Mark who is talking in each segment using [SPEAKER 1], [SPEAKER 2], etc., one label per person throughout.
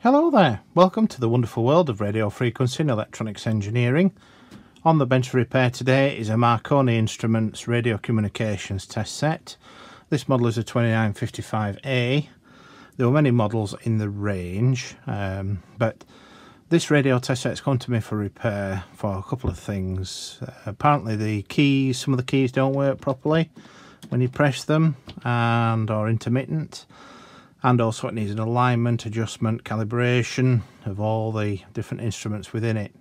[SPEAKER 1] Hello there, welcome to the wonderful world of radio frequency and electronics engineering. On the bench for repair today is a Marconi Instruments radio communications test set. This model is a 2955A. There were many models in the range, um, but this radio test set's come to me for repair for a couple of things. Uh, apparently the keys, some of the keys don't work properly when you press them and are intermittent and also it needs an alignment, adjustment, calibration of all the different instruments within it.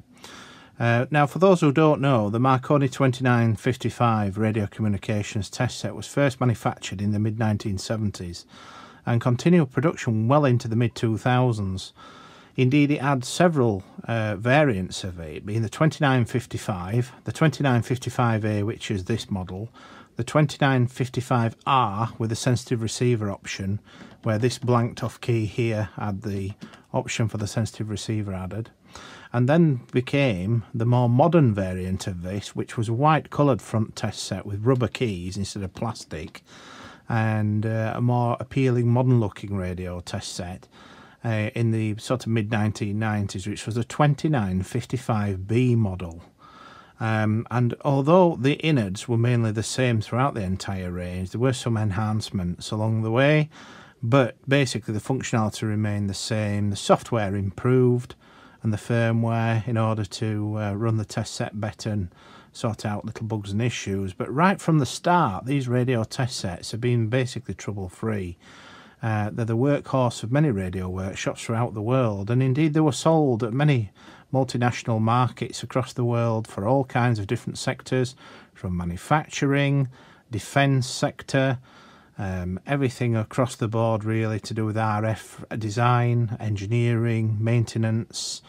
[SPEAKER 1] Uh, now, for those who don't know, the Marconi 2955 radio communications test set was first manufactured in the mid 1970s and continued production well into the mid 2000s. Indeed, it had several uh, variants of it, being the 2955, the 2955A, which is this model, the 2955R with a sensitive receiver option, where this blanked off key here had the option for the sensitive receiver added. And then became the more modern variant of this which was a white coloured front test set with rubber keys instead of plastic and uh, a more appealing modern looking radio test set uh, in the sort of mid 1990s which was a 2955B model um, and although the innards were mainly the same throughout the entire range, there were some enhancements along the way but basically the functionality remained the same. The software improved and the firmware in order to uh, run the test set better and sort out little bugs and issues. But right from the start, these radio test sets have been basically trouble free. Uh, they're the workhorse of many radio workshops throughout the world, and indeed they were sold at many multinational markets across the world for all kinds of different sectors, from manufacturing, defence sector, um, everything across the board really to do with RF design, engineering, maintenance,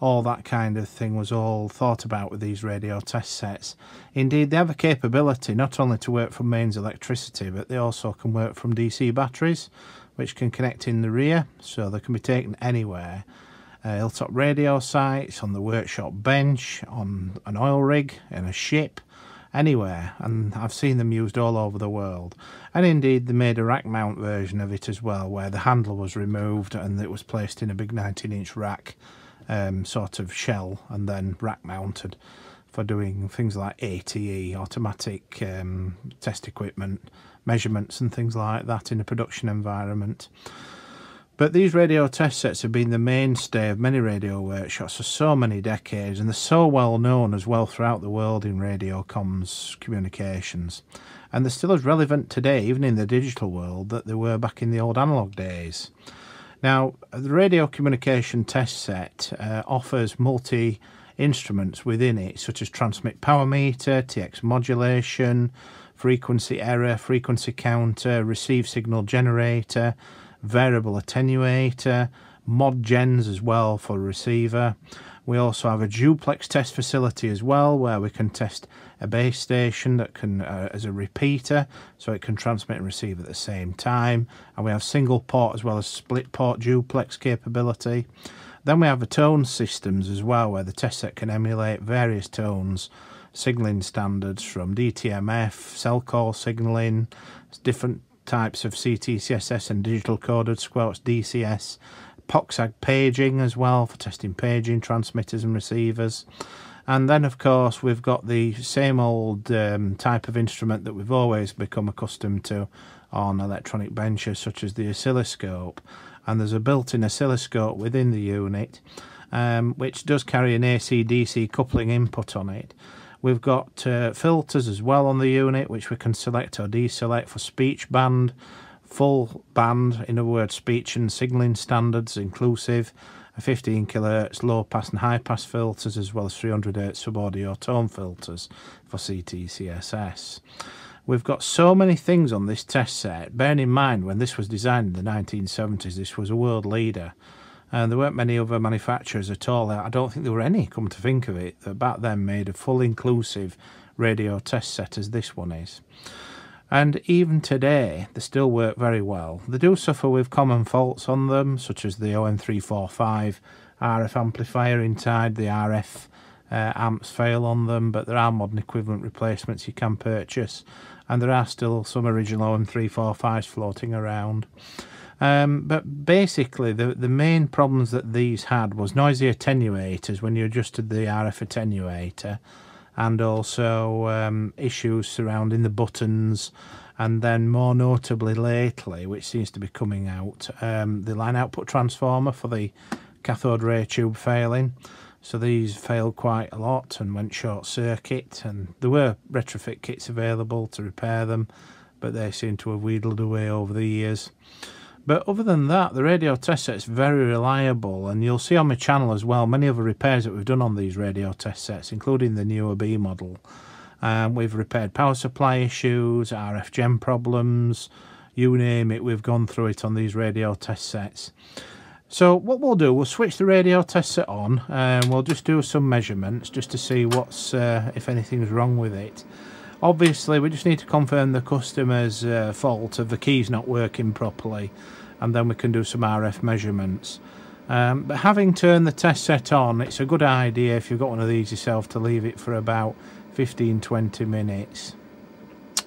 [SPEAKER 1] all that kind of thing was all thought about with these radio test sets. Indeed, they have a capability not only to work from mains electricity, but they also can work from DC batteries, which can connect in the rear, so they can be taken anywhere. Uh, hilltop radio sites, on the workshop bench, on an oil rig, in a ship, anywhere, and I've seen them used all over the world. And indeed, they made a rack mount version of it as well, where the handle was removed and it was placed in a big 19 inch rack um, sort of shell and then rack mounted for doing things like ATE, automatic um, test equipment, measurements, and things like that in a production environment. But these radio test sets have been the mainstay of many radio workshops for so many decades, and they're so well known as well throughout the world in radio comms communications. And they're still as relevant today, even in the digital world, that they were back in the old analog days. Now, the radio communication test set uh, offers multi instruments within it, such as transmit power meter, TX modulation, frequency error, frequency counter, receive signal generator, variable attenuator, mod gens as well for receiver. We also have a duplex test facility as well where we can test a base station that can uh, as a repeater so it can transmit and receive at the same time and we have single port as well as split port duplex capability. Then we have the tone systems as well where the test set can emulate various tones signaling standards from DTMF, selcall signaling, different types of CTCSS and digital coded squelch DCS, POCSAG paging as well for testing paging transmitters and receivers. And then, of course, we've got the same old um, type of instrument that we've always become accustomed to on electronic benches, such as the oscilloscope. And there's a built in oscilloscope within the unit, um, which does carry an AC DC coupling input on it. We've got uh, filters as well on the unit, which we can select or deselect for speech band, full band, in other words, speech and signalling standards inclusive, 15 kHz low pass and high pass filters, as well as 300 Hz sub audio tone filters for CTCSS. We've got so many things on this test set. Bearing in mind, when this was designed in the 1970s, this was a world leader and there weren't many other manufacturers at all. I don't think there were any, come to think of it, that back then made a full inclusive radio test set as this one is. And even today, they still work very well. They do suffer with common faults on them, such as the OM345 RF amplifier inside, the RF uh, amps fail on them, but there are modern equivalent replacements you can purchase, and there are still some original OM345s floating around. Um, but basically, the the main problems that these had was noisy attenuators when you adjusted the RF attenuator, and also um, issues surrounding the buttons, and then more notably lately, which seems to be coming out, um, the line output transformer for the cathode ray tube failing. So these failed quite a lot and went short circuit, and there were retrofit kits available to repair them, but they seem to have wheedled away over the years. But other than that, the radio test set is very reliable, and you'll see on my channel as well many of the repairs that we've done on these radio test sets, including the newer B model. Um, we've repaired power supply issues, RF gen problems, you name it, we've gone through it on these radio test sets. So what we'll do, we'll switch the radio test set on, and we'll just do some measurements just to see what's, uh, if anything's wrong with it. Obviously, we just need to confirm the customer's uh, fault of the keys not working properly, and then we can do some RF measurements. Um, but having turned the test set on, it's a good idea if you've got one of these yourself to leave it for about 15-20 minutes.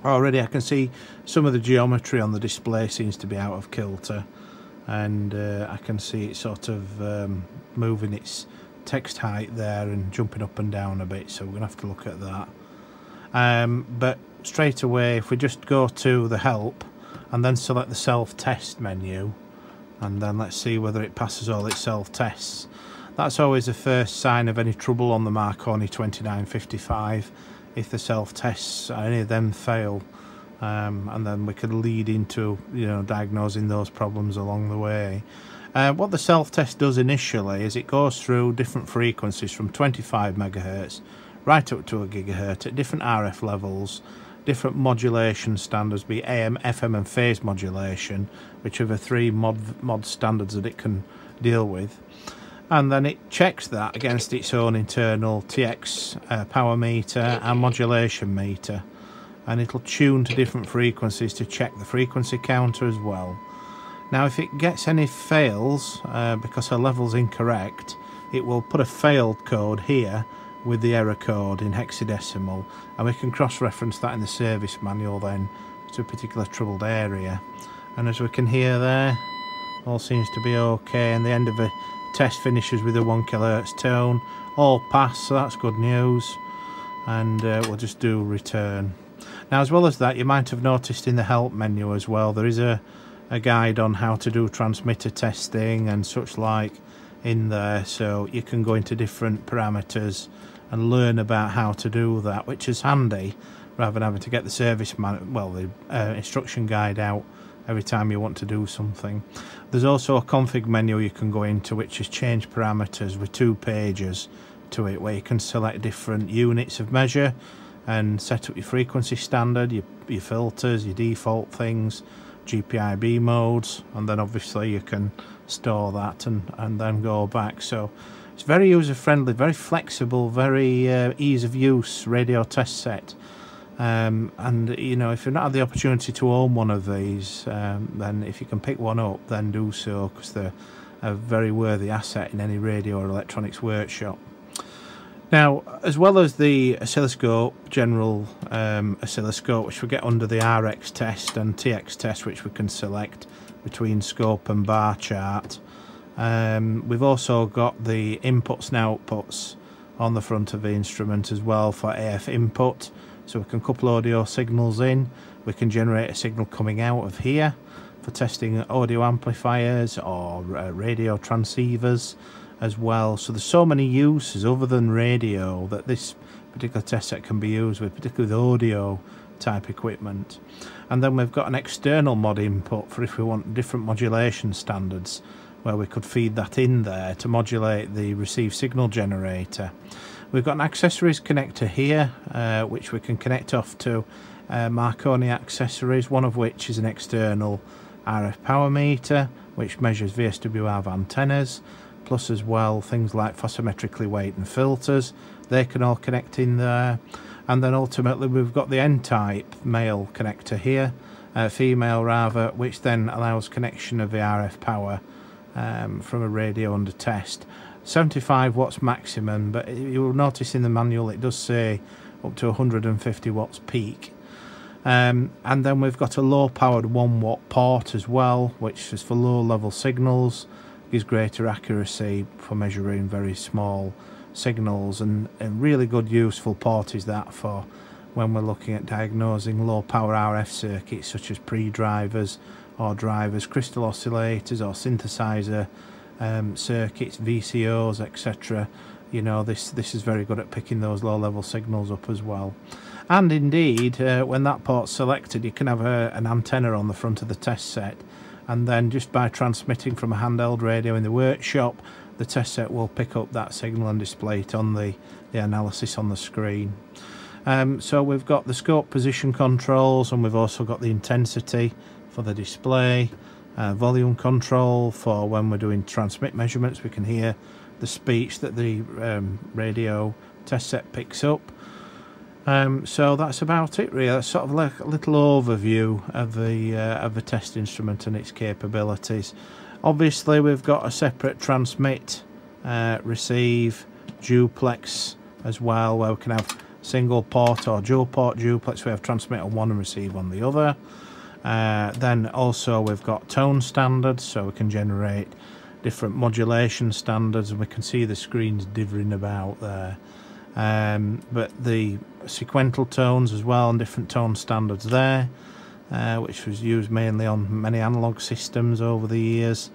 [SPEAKER 1] Already I can see some of the geometry on the display seems to be out of kilter and uh, I can see it sort of um, moving its text height there and jumping up and down a bit so we're going to have to look at that. Um, but straight away, if we just go to the help and then select the self-test menu, and then let's see whether it passes all its self-tests. That's always the first sign of any trouble on the Marconi 2955 if the self-tests, any of them fail. Um, and then we could lead into you know diagnosing those problems along the way. Uh, what the self-test does initially is it goes through different frequencies from 25 megahertz right up to a gigahertz at different RF levels, different modulation standards, be AM, FM and phase modulation, which are the three mod, mod standards that it can deal with. And then it checks that against its own internal TX uh, power meter and modulation meter. And it'll tune to different frequencies to check the frequency counter as well. Now if it gets any fails uh, because a level's incorrect, it will put a failed code here with the error code in hexadecimal and we can cross-reference that in the service manual then to a particular troubled area. And as we can hear there all seems to be okay and the end of the test finishes with a 1 kilohertz tone. All pass so that's good news and uh, we'll just do return. Now as well as that you might have noticed in the help menu as well there is a, a guide on how to do transmitter testing and such like in there so you can go into different parameters and learn about how to do that, which is handy rather than having to get the service man, well, the uh, instruction guide out every time you want to do something. There's also a config menu you can go into, which is change parameters with two pages to it, where you can select different units of measure and set up your frequency standard, your, your filters, your default things, GPIB modes, and then obviously you can store that and, and then go back. So it's very user friendly, very flexible, very uh, ease of use radio test set. Um, and you know, if you've not had the opportunity to own one of these, um, then if you can pick one up, then do so because they're a very worthy asset in any radio or electronics workshop. Now, as well as the oscilloscope, general um, oscilloscope, which we get under the RX test and TX test, which we can select between scope and bar chart, um, we've also got the inputs and outputs on the front of the instrument as well for AF input. So we can couple audio signals in. We can generate a signal coming out of here for testing audio amplifiers or uh, radio transceivers as well. So there's so many uses other than radio that this particular test set can be used with particularly with audio type equipment. And then we've got an external mod input for if we want different modulation standards where we could feed that in there to modulate the receive signal generator. We've got an accessories connector here uh, which we can connect off to uh, Marconi accessories, one of which is an external RF power meter which measures VSWR of antennas plus as well things like psophometrically weight and filters they can all connect in there and then ultimately we've got the N-type male connector here uh, female rather which then allows connection of the RF power um, from a radio under test. 75 watts maximum but you'll notice in the manual it does say up to 150 watts peak. Um, and then we've got a low powered 1 watt port as well, which is for low level signals, gives greater accuracy for measuring very small signals, and, and really good useful port is that for when we're looking at diagnosing low power RF circuits such as pre-drivers or drivers, crystal oscillators or synthesizer um, circuits, VCOs, etc. You know, this, this is very good at picking those low level signals up as well. And indeed, uh, when that port's selected, you can have a, an antenna on the front of the test set. And then just by transmitting from a handheld radio in the workshop, the test set will pick up that signal and display it on the, the analysis on the screen. Um, so we've got the scope position controls and we've also got the intensity for the display, uh, volume control for when we're doing transmit measurements we can hear the speech that the um, radio test set picks up. Um, so that's about it really. That's sort of like a little overview of the uh, of the test instrument and its capabilities. Obviously we've got a separate transmit, uh, receive, duplex as well where we can have single port or dual port duplex. We have transmit on one and receive on the other. Uh, then also we've got tone standards so we can generate different modulation standards and we can see the screens dithering about there. Um, but the sequential tones as well and different tone standards there uh, which was used mainly on many analog systems over the years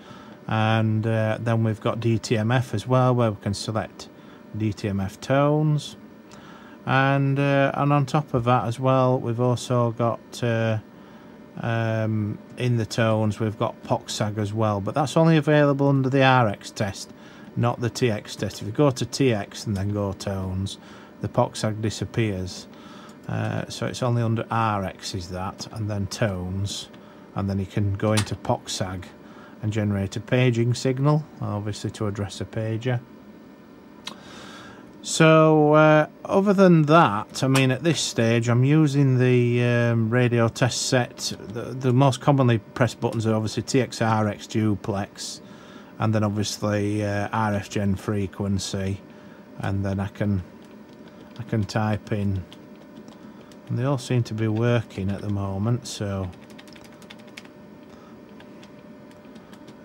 [SPEAKER 1] and uh, then we've got DTMF as well where we can select DTMF tones and uh, and on top of that as well we've also got uh, um, in the tones. We've got POCSAG as well but that's only available under the RX test not the TX test. If you go to TX and then go tones the POCSAG disappears. Uh, so it's only under RX is that and then tones and then you can go into POCSAG and generate a paging signal obviously to address a pager so, uh, other than that, I mean, at this stage, I'm using the um, radio test set. The, the, most commonly pressed buttons are obviously TXRX duplex, and then obviously uh, RF gen frequency, and then I can I can type in. And they all seem to be working at the moment, so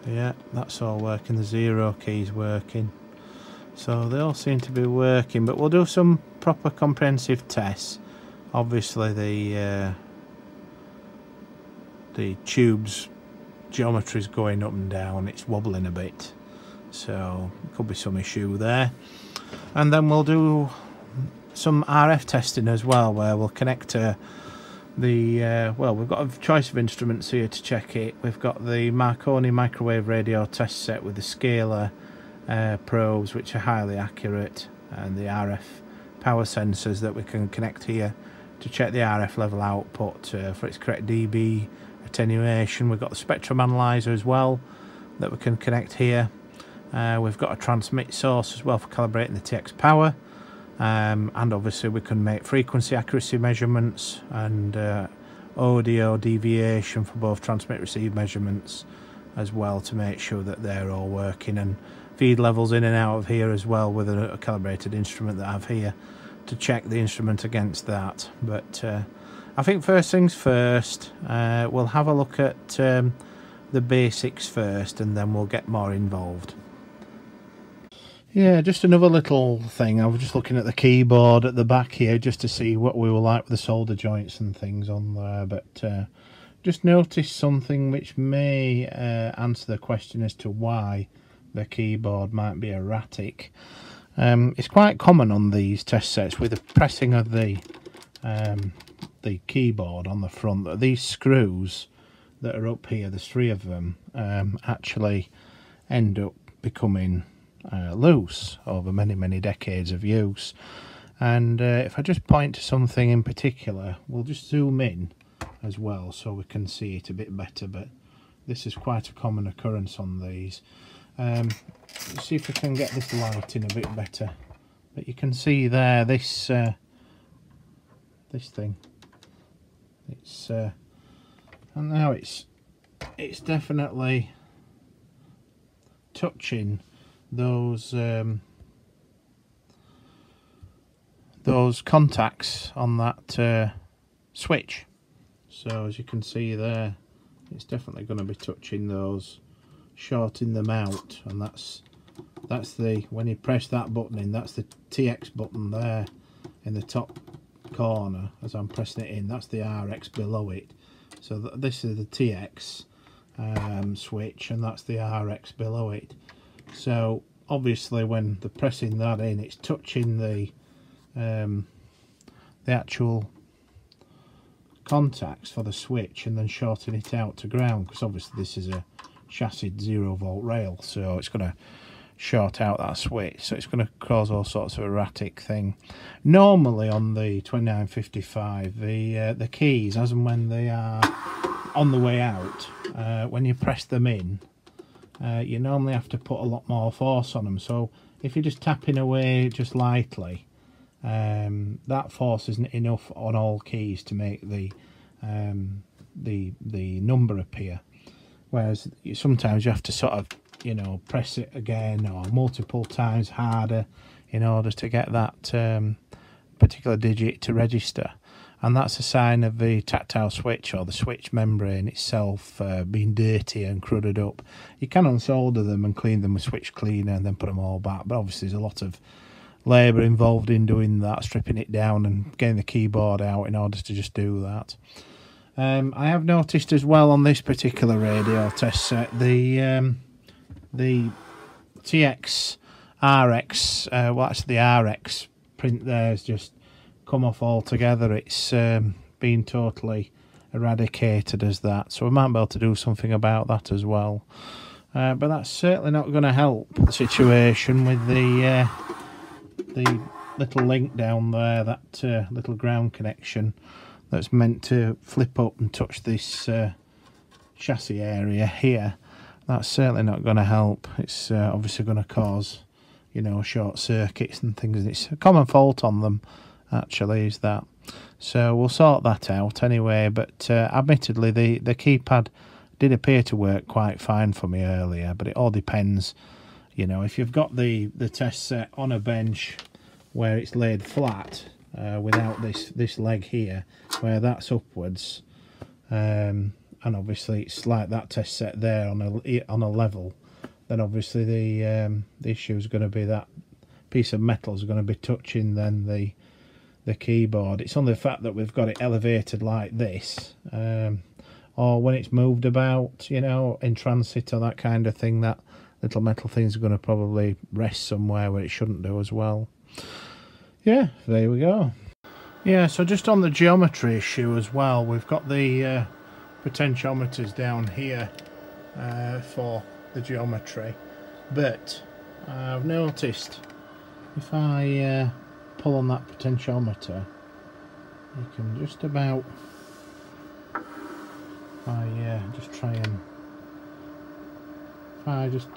[SPEAKER 1] yeah, that's all working. The zero key's working. So they all seem to be working, but we'll do some proper comprehensive tests. Obviously the uh, the tube's geometry is going up and down, it's wobbling a bit. So could be some issue there. And then we'll do some RF testing as well, where we'll connect to the uh, well we've got a choice of instruments here to check it we've got the Marconi microwave radio test set with the scalar uh, probes which are highly accurate and the RF power sensors that we can connect here to check the RF level output uh, for its correct dB attenuation. We've got the spectrum analyzer as well that we can connect here. Uh, we've got a transmit source as well for calibrating the TX power um, and obviously we can make frequency accuracy measurements and uh, audio deviation for both transmit receive measurements as well to make sure that they're all working and feed levels in and out of here as well with a, a calibrated instrument that I have here to check the instrument against that. But uh, I think first things first uh, we'll have a look at um, the basics first and then we'll get more involved. Yeah just another little thing. I was just looking at the keyboard at the back here just to see what we were like with the solder joints and things on there but uh, just noticed something which may uh, answer the question as to why the keyboard might be erratic. Um, it's quite common on these test sets with the pressing of the um, the keyboard on the front that these screws that are up here, there's three of them, um, actually end up becoming uh, loose over many, many decades of use. And uh, if I just point to something in particular, we'll just zoom in as well so we can see it a bit better. But this is quite a common occurrence on these. Um, see if I can get this lighting a bit better. But you can see there this uh, this thing. It's uh, and now it's it's definitely touching those um, those contacts on that uh, switch so as you can see there it's definitely going to be touching those shorting them out and that's that's the when you press that button in that's the TX button there in the top corner as I'm pressing it in that's the RX below it. So th this is the TX um, switch and that's the RX below it. So obviously when they're pressing that in it's touching the um, the actual contacts for the switch and then shorting it out to ground because obviously this is a chassis zero volt rail so it's going to short out that switch. So it's going to cause all sorts of erratic thing. Normally on the 2955 the uh, the keys as and when they are on the way out uh, when you press them in uh, you normally have to put a lot more force on them so if you're just tapping away just lightly um, that force isn't enough on all keys to make the um, the the number appear whereas sometimes you have to sort of you know press it again or multiple times harder in order to get that um, particular digit to register and that's a sign of the tactile switch or the switch membrane itself uh, being dirty and crudded up. You can unsolder them and clean them with switch cleaner and then put them all back, but obviously there's a lot of labour involved in doing that, stripping it down and getting the keyboard out in order to just do that. Um, I have noticed as well on this particular radio test set the um, the TX RX, uh, well actually the RX print there has just come off altogether. It's um, been totally eradicated as that, so we might be able to do something about that as well. Uh, but that's certainly not going to help the situation with the uh, the little link down there, that uh, little ground connection that's meant to flip up and touch this uh, chassis area here. That's certainly not going to help. It's uh, obviously going to cause, you know, short circuits and things. and It's a common fault on them, actually, is that. So we'll sort that out anyway. But uh, admittedly, the, the keypad did appear to work quite fine for me earlier, but it all depends you know if you've got the the test set on a bench where it's laid flat uh, without this this leg here where that's upwards um, and obviously it's like that test set there on a on a level then obviously the um, the issue is going to be that piece of metal is going to be touching then the the keyboard it's only the fact that we've got it elevated like this um, or when it's moved about you know in transit or that kind of thing that little metal things going to probably rest somewhere where it shouldn't do as well. Yeah, there we go. Yeah, so just on the geometry issue as well, we've got the uh, potentiometers down here uh, for the geometry, but I've noticed if I uh, pull on that potentiometer, you can just about, I uh, just try and, if I just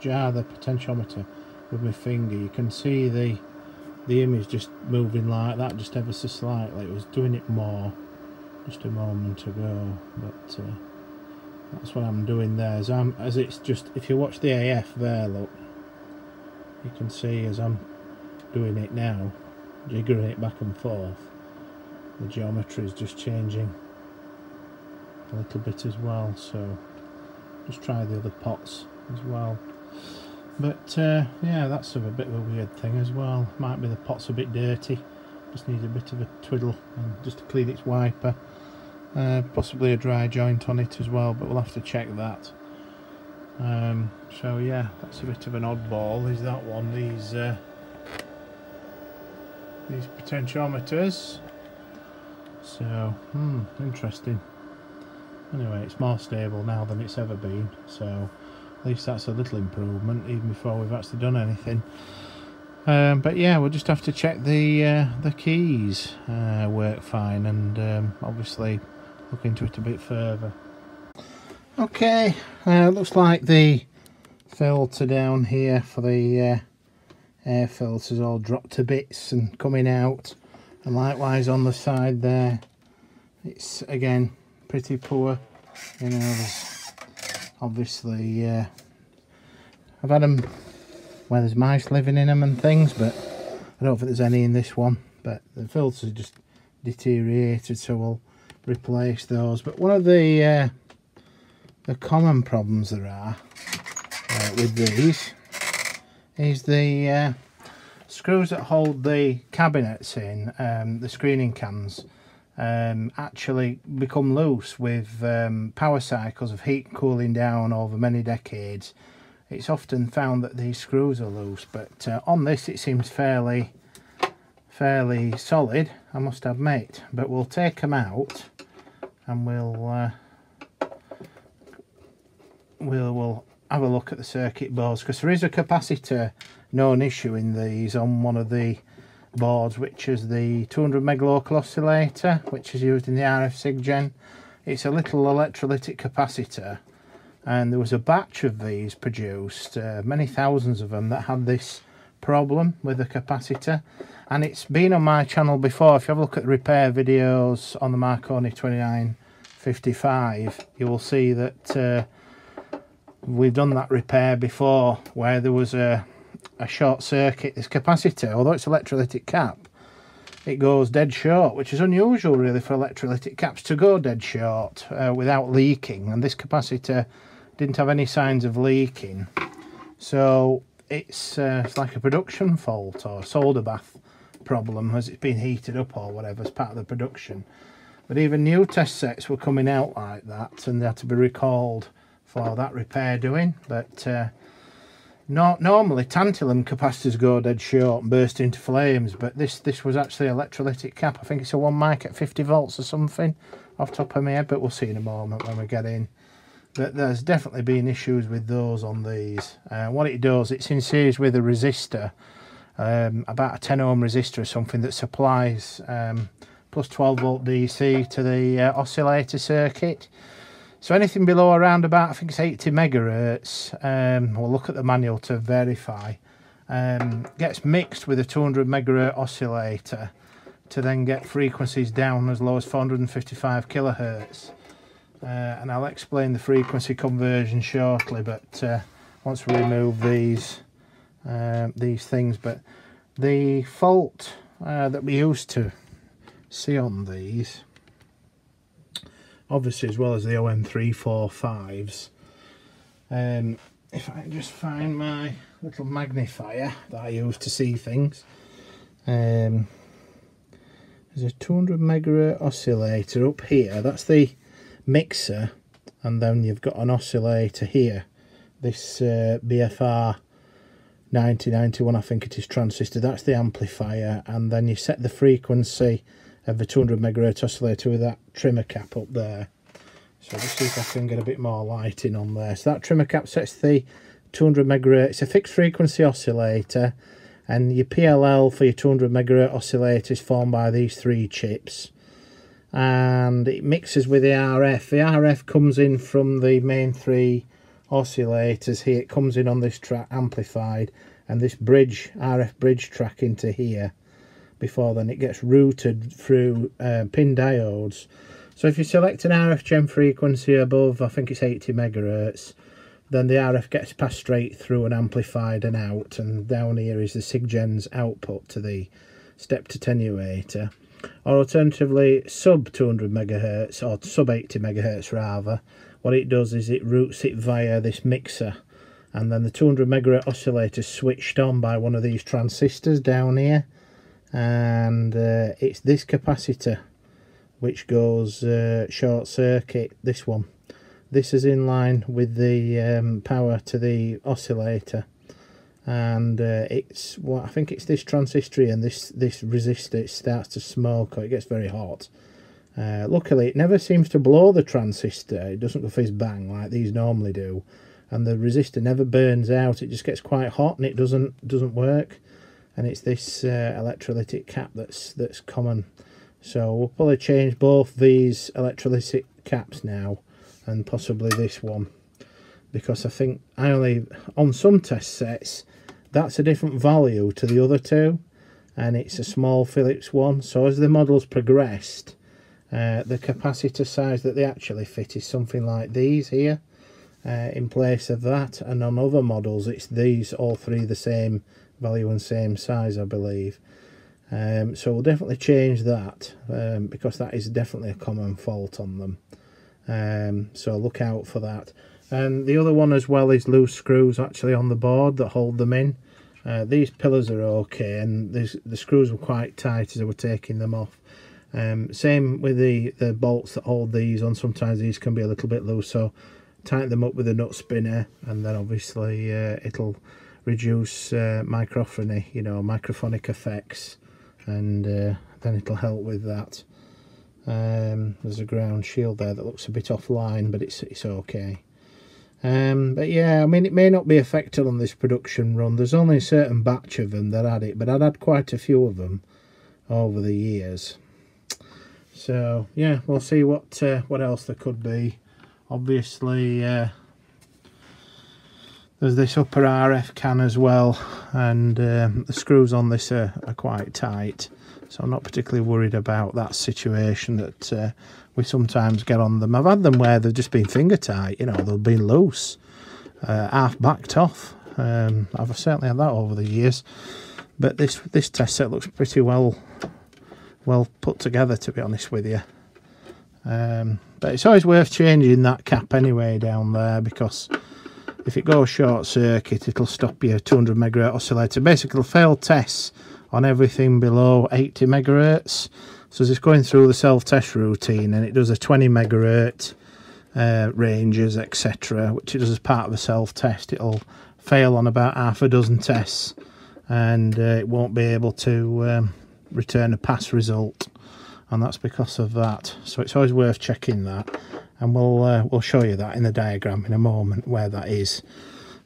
[SPEAKER 1] jar the potentiometer with my finger you can see the the image just moving like that just ever so slightly. It was doing it more just a moment ago but uh, that's what I'm doing there. As I'm as it's just if you watch the AF there look you can see as I'm doing it now jiggering it back and forth the geometry is just changing a little bit as well. So just try the other pots as well but uh, yeah, that's a bit of a weird thing as well. Might be the pot's a bit dirty. Just needs a bit of a twiddle and just to clean its wiper. Uh, possibly a dry joint on it as well, but we'll have to check that. Um, so yeah, that's a bit of an oddball. Is that one? These uh, these potentiometers. So, hmm, interesting. Anyway, it's more stable now than it's ever been. So at least that's a little improvement even before we've actually done anything. Um, but yeah we'll just have to check the uh, the keys uh, work fine and um, obviously look into it a bit further. Okay uh, looks like the filter down here for the uh, air filters all dropped to bits and coming out. And likewise on the side there it's again pretty poor you know obviously uh, I've had them where there's mice living in them and things but I don't think there's any in this one. But the filters just deteriorated so we'll replace those. But one of the uh, the common problems there are uh, with these is the uh, screws that hold the cabinets in um, the screening cans um, actually become loose with um, power cycles of heat cooling down over many decades. It's often found that these screws are loose but uh, on this it seems fairly fairly solid I must admit. But we'll take them out and we'll uh, we'll we'll have a look at the circuit boards because there is a capacitor known issue in these on one of the boards which is the 200 meg local oscillator which is used in the RF SIGGEN it's a little electrolytic capacitor and there was a batch of these produced uh, many thousands of them that had this problem with the capacitor. And it's been on my channel before. If you have a look at the repair videos on the Marconi 2955 you will see that uh, we've done that repair before where there was a, a short circuit. This capacitor although it's an electrolytic cap it goes dead short which is unusual really for electrolytic caps to go dead short uh, without leaking. And this capacitor didn't have any signs of leaking. So it's, uh, it's like a production fault or solder bath problem as it's been heated up or whatever as part of the production. But even new test sets were coming out like that and they had to be recalled for that repair doing. But uh, not normally tantalum capacitors go dead short and burst into flames but this this was actually an electrolytic cap. I think it's a one mic at 50 volts or something off top of my head but we'll see in a moment when we get in. But there's definitely been issues with those on these. Uh, what it does it's in series with a resistor um, about a 10 ohm resistor or something that supplies um, plus 12 volt DC to the uh, oscillator circuit so anything below around about I think it's 80 megahertz um, we'll look at the manual to verify um, gets mixed with a 200 megahertz oscillator to then get frequencies down as low as 455 kilohertz. Uh, and I'll explain the frequency conversion shortly but uh, once we remove these uh, these things but the fault uh, that we used to see on these obviously as well as the OM345s um, if I just find my little magnifier that I use to see things um, there's a 200 megahertz oscillator up here. That's the mixer and then you've got an oscillator here. This uh, BFR 9091 I think it is transistor. That's the amplifier and then you set the frequency of the 200 megahertz oscillator with that trimmer cap up there so let's see if I can get a bit more lighting on there so that trimmer cap sets the 200 megahertz it's a fixed frequency oscillator and your PLL for your 200 megahertz oscillator is formed by these three chips and it mixes with the RF. The RF comes in from the main three oscillators here. It comes in on this track amplified and this bridge, RF bridge track into here before then it gets routed through uh, pin diodes. So if you select an RF gen frequency above, I think it's 80 megahertz, then the RF gets passed straight through and amplified and out and down here is the SIGGEN's output to the step attenuator or alternatively sub 200 megahertz or sub 80 megahertz rather what it does is it routes it via this mixer and then the 200 megahertz oscillator is switched on by one of these transistors down here and uh, it's this capacitor which goes uh, short circuit this one. This is in line with the um, power to the oscillator. And uh, it's well, I think it's this transistor and this this resistor it starts to smoke or it gets very hot. Uh, luckily it never seems to blow the transistor. It doesn't go fizz bang like these normally do. And the resistor never burns out. It just gets quite hot and it doesn't doesn't work and it's this uh, electrolytic cap that's that's common. So we'll probably change both these electrolytic caps now and possibly this one. Because I think I only on some test sets that's a different value to the other two. And it's a small Phillips one. So as the models progressed uh, the capacitor size that they actually fit is something like these here. Uh, in place of that and on other models it's these all three the same value and same size I believe Um, so we'll definitely change that um, because that is definitely a common fault on them. Um, so look out for that. And the other one as well is loose screws actually on the board that hold them in. Uh, these pillars are okay and the screws were quite tight as I were taking them off. Um, same with the, the bolts that hold these on. Sometimes these can be a little bit loose. So tighten them up with a nut spinner and then obviously uh, it'll reduce uh, microphony, you know, microphonic effects and uh, then it'll help with that. Um, there's a ground shield there that looks a bit offline but it's, it's okay. Um, but yeah, I mean, it may not be affected on this production run. There's only a certain batch of them that had it, but I'd had quite a few of them over the years. So yeah, we'll see what uh, what else there could be. Obviously, uh, there's this upper RF can as well, and um, the screws on this are, are, quite tight. So I'm not particularly worried about that situation that uh, we sometimes get on them. I've had them where they've just been finger tight, you know, they've been loose, uh, half backed off. Um, I've certainly had that over the years. But this this test set looks pretty well well put together, to be honest with you. Um, but it's always worth changing that cap anyway down there because if it goes short circuit, it'll stop your 200 megahertz oscillator. Basically, it'll fail tests on everything below 80 megahertz so it's going through the self-test routine and it does a 20 megahertz uh, ranges, etc., which it does as part of a self-test. It'll fail on about half a dozen tests and uh, it won't be able to um, return a pass result and that's because of that so it's always worth checking that and we'll uh, we'll show you that in the diagram in a moment where that is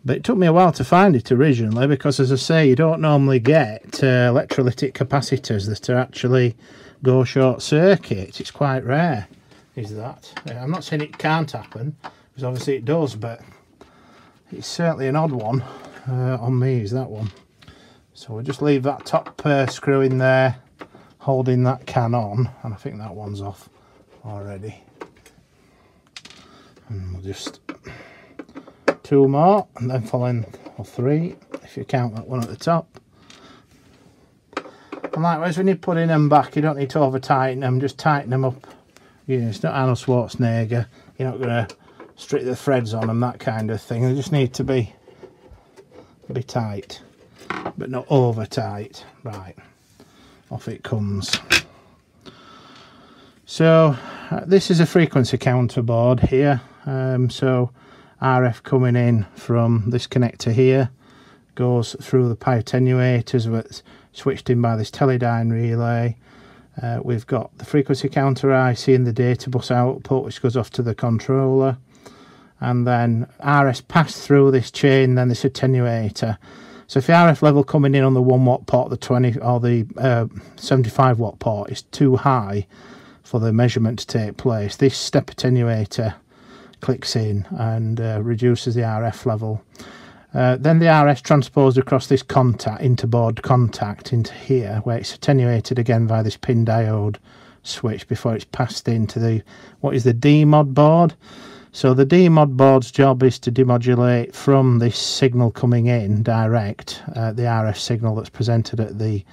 [SPEAKER 1] but it took me a while to find it originally because as I say you don't normally get uh, electrolytic capacitors that are actually go short circuit. It's quite rare, is that. I'm not saying it can't happen, because obviously it does, but it's certainly an odd one uh, on me, is that one. So we'll just leave that top uh, screw in there, holding that can on, and I think that one's off already. And we'll just two more, and then following or three, if you count that one at the top. And likewise, when you're putting them back, you don't need to over tighten them, just tighten them up. You know, it's not Arnold Schwarzenegger. You're not going to strip the threads on them, that kind of thing. They just need to be be tight, but not over tight. Right, off it comes. So uh, this is a frequency counter board here. Um, so RF coming in from this connector here goes through the pi attenuators but switched in by this Teledyne relay. Uh, we've got the frequency counter IC and the data bus output which goes off to the controller and then RS passed through this chain then this attenuator so if the RF level coming in on the 1 watt port the 20 or the uh, 75 watt port is too high for the measurement to take place this step attenuator clicks in and uh, reduces the RF level uh, then the RS transposed across this contact, interboard contact into here, where it's attenuated again by this pin diode switch before it's passed into the what is the DMOD board. So the DMOD board's job is to demodulate from this signal coming in direct, uh, the RF signal that's presented at the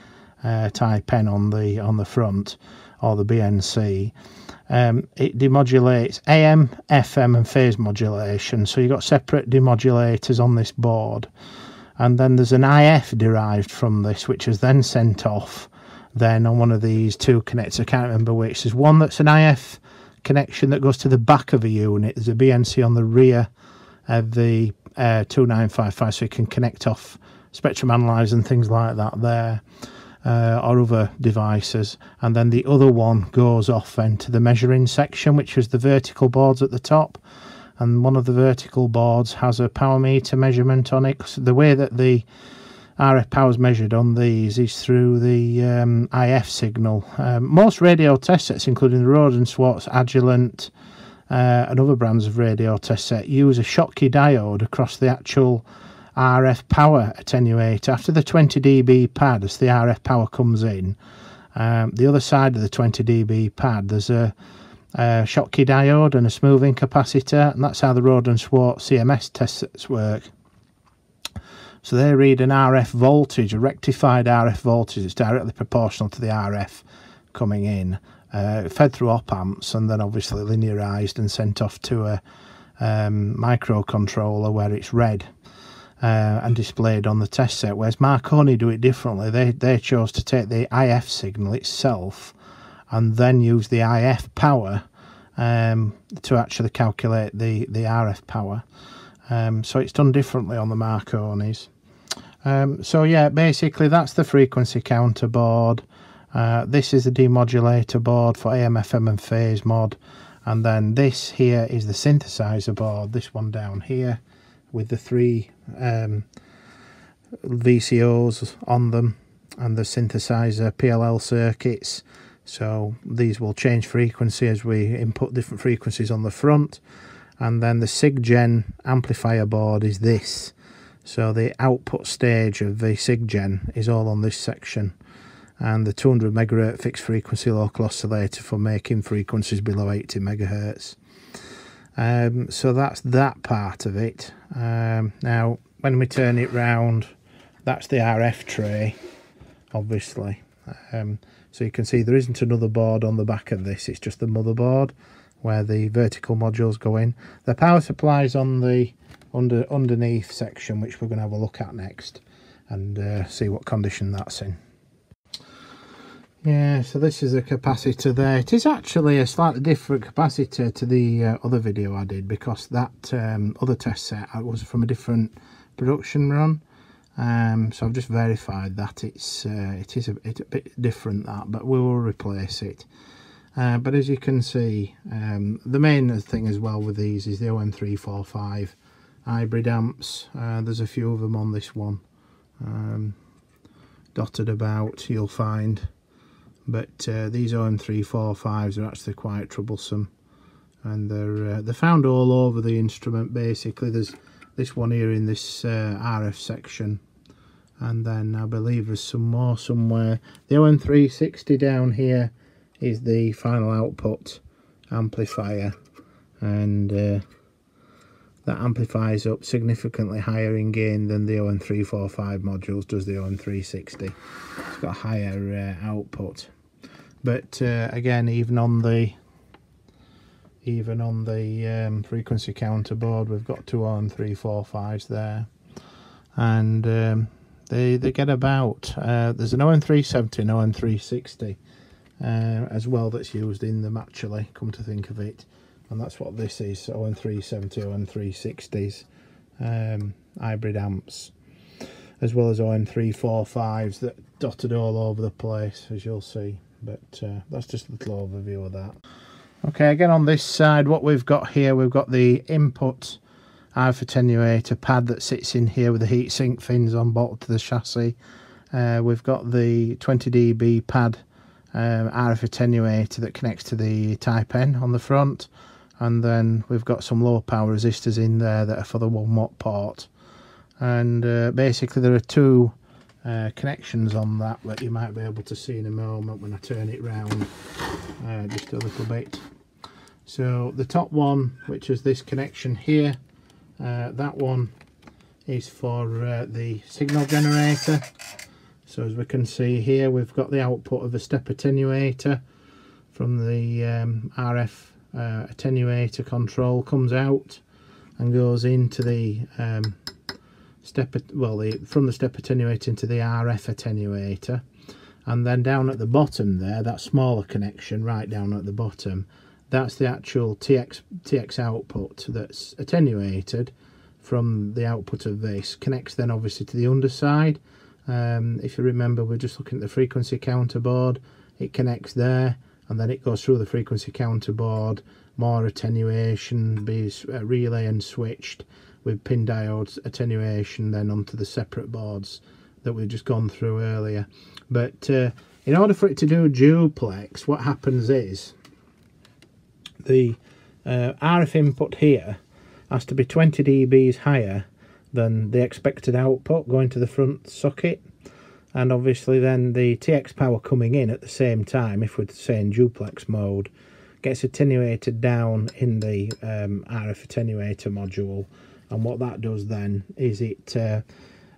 [SPEAKER 1] uh, type N on the on the front, or the BNC, um, it demodulates AM, FM, and phase modulation. So you've got separate demodulators on this board. And then there's an IF derived from this, which is then sent off then on one of these two connectors. I can't remember which. There's one that's an IF connection that goes to the back of a unit. There's a BNC on the rear of the uh, 2955, so you can connect off spectrum analyzers and things like that there uh, or other devices and then the other one goes off into the measuring section which is the vertical boards at the top and one of the vertical boards has a power meter measurement on it the way that the RF power is measured on these is through the um, IF signal. Um, most radio test sets, including the Rohde & Schwarz, Agilent, uh, and other brands of radio test set, use a Schottky diode across the actual RF power attenuator. After the 20 dB pad, as the RF power comes in, um, the other side of the 20 dB pad, there's a, a Schottky diode and a smoothing capacitor, and that's how the Rohde & Schwarz CMS test sets work. So they read an RF voltage, a rectified RF voltage it's directly proportional to the RF coming in, uh, fed through op amps, and then obviously linearized and sent off to a um, microcontroller where it's read. Uh, and displayed on the test set. Whereas Marconi do it differently. They they chose to take the IF signal itself and then use the IF power um, to actually calculate the the RF power. Um, so it's done differently on the Marconis. Um, so yeah, basically that's the frequency counter board. Uh, this is the demodulator board for AM, FM and phase mod. And then this here is the synthesizer board, this one down here with the three um, VCOs on them and the synthesizer PLL circuits. So these will change frequency as we input different frequencies on the front. And then the SIGGEN amplifier board is this. So the output stage of the SIGGEN is all on this section. And the 200 megahertz fixed frequency local oscillator for making frequencies below 80 megahertz. Um, so that's that part of it. Um, now, when we turn it round, that's the RF tray, obviously. Um, so you can see there isn't another board on the back of this, it's just the motherboard where the vertical modules go in. The power supply is on the under underneath section, which we're going to have a look at next and uh, see what condition that's in. Yeah, so this is a capacitor there. It is actually a slightly different capacitor to the uh, other video I did because that um, other test set was from a different production run. Um, so I've just verified that it's uh, it is a, a bit different that, but we will replace it. Uh, but as you can see, um, the main thing as well with these is the OM345 hybrid amps. Uh, there's a few of them on this one um, dotted about. You'll find but uh, these OM345s are actually quite troublesome. And they're uh, they're found all over the instrument basically. There's this one here in this uh, RF section. And then I believe there's some more somewhere. The OM360 down here is the final output amplifier. And uh, that amplifies up significantly higher in gain than the OM345 modules does the OM360 it's got higher uh, output but uh, again even on the even on the um, frequency counter board we've got two OM345s there. And um, they they get about uh, there's an OM370 and OM360 uh, as well that's used in them actually come to think of it. And that's what this is OM370 OM360s um, hybrid amps as well as OM345s that dotted all over the place as you'll see but uh, that's just a little overview of that. Okay again on this side what we've got here we've got the input RF attenuator pad that sits in here with the heatsink fins on bolt to the chassis. Uh, we've got the 20 dB pad um, RF attenuator that connects to the Type N on the front and then we've got some low power resistors in there that are for the 1 watt port. And uh, basically there are two uh, connections on that that you might be able to see in a moment when I turn it round uh, just a little bit. So the top one which is this connection here uh, that one is for uh, the signal generator. So as we can see here we've got the output of a step attenuator from the um, RF uh, attenuator control comes out and goes into the um, step well the from the step attenuator into the RF attenuator. And then down at the bottom there that smaller connection right down at the bottom that's the actual TX TX output that's attenuated from the output of this. Connects then obviously to the underside. Um, if you remember we're just looking at the frequency counter board. It connects there and then it goes through the frequency counter board. More attenuation be uh, relay and switched with pin diodes attenuation then onto the separate boards that we've just gone through earlier. But uh, in order for it to do duplex what happens is the uh, RF input here has to be 20 dBs higher than the expected output going to the front socket. And obviously then the TX power coming in at the same time if we're saying duplex mode gets attenuated down in the um, RF attenuator module and what that does then is it uh,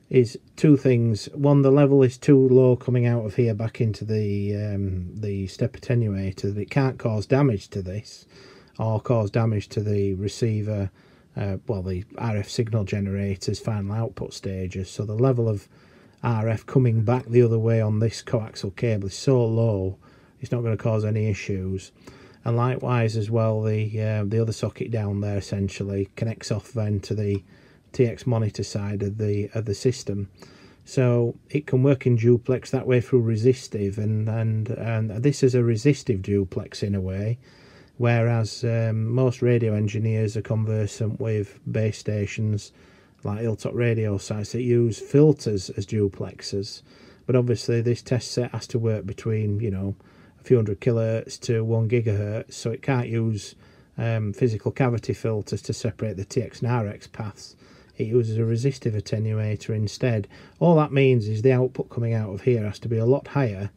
[SPEAKER 1] is two things. One, the level is too low coming out of here back into the um, the step attenuator that it can't cause damage to this or cause damage to the receiver, uh, well, the RF signal generators, final output stages. So the level of RF coming back the other way on this coaxial cable is so low, it's not going to cause any issues. And likewise as well, the uh, the other socket down there essentially connects off then to the TX monitor side of the of the system. So it can work in duplex that way through resistive, and and and this is a resistive duplex in a way, whereas um, most radio engineers are conversant with base stations like Hilltop radio sites that use filters as duplexers. But obviously, this test set has to work between you know few hundred kilohertz to one gigahertz, so it can't use um, physical cavity filters to separate the TX and RX paths it uses a resistive attenuator instead. All that means is the output coming out of here has to be a lot higher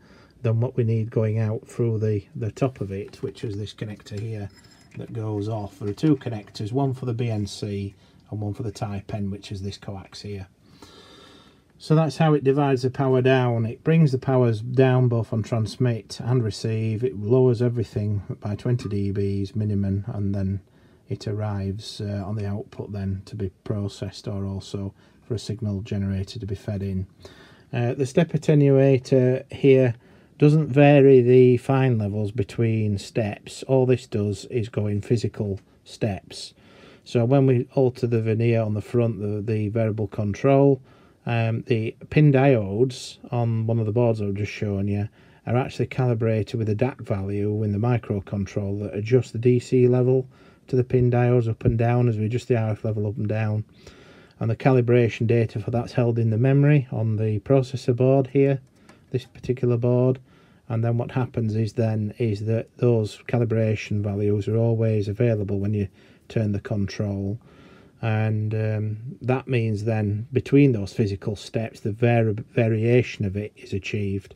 [SPEAKER 1] than what we need going out through the, the top of it, which is this connector here that goes off. There are two connectors, one for the BNC and one for the Type N, which is this coax here. So that's how it divides the power down. It brings the powers down both on transmit and receive. It lowers everything by 20 dBs minimum and then it arrives uh, on the output then to be processed or also for a signal generator to be fed in. Uh, the step attenuator here doesn't vary the fine levels between steps. All this does is go in physical steps. So when we alter the vernier on the front, the, the variable control, um, the pin diodes on one of the boards I've just shown you are actually calibrated with a DAC value in the microcontroller that adjusts the DC level to the pin diodes up and down as we adjust the RF level up and down. And the calibration data for that's held in the memory on the processor board here, this particular board. And then what happens is then is that those calibration values are always available when you turn the control. And um, that means then between those physical steps, the vari variation of it is achieved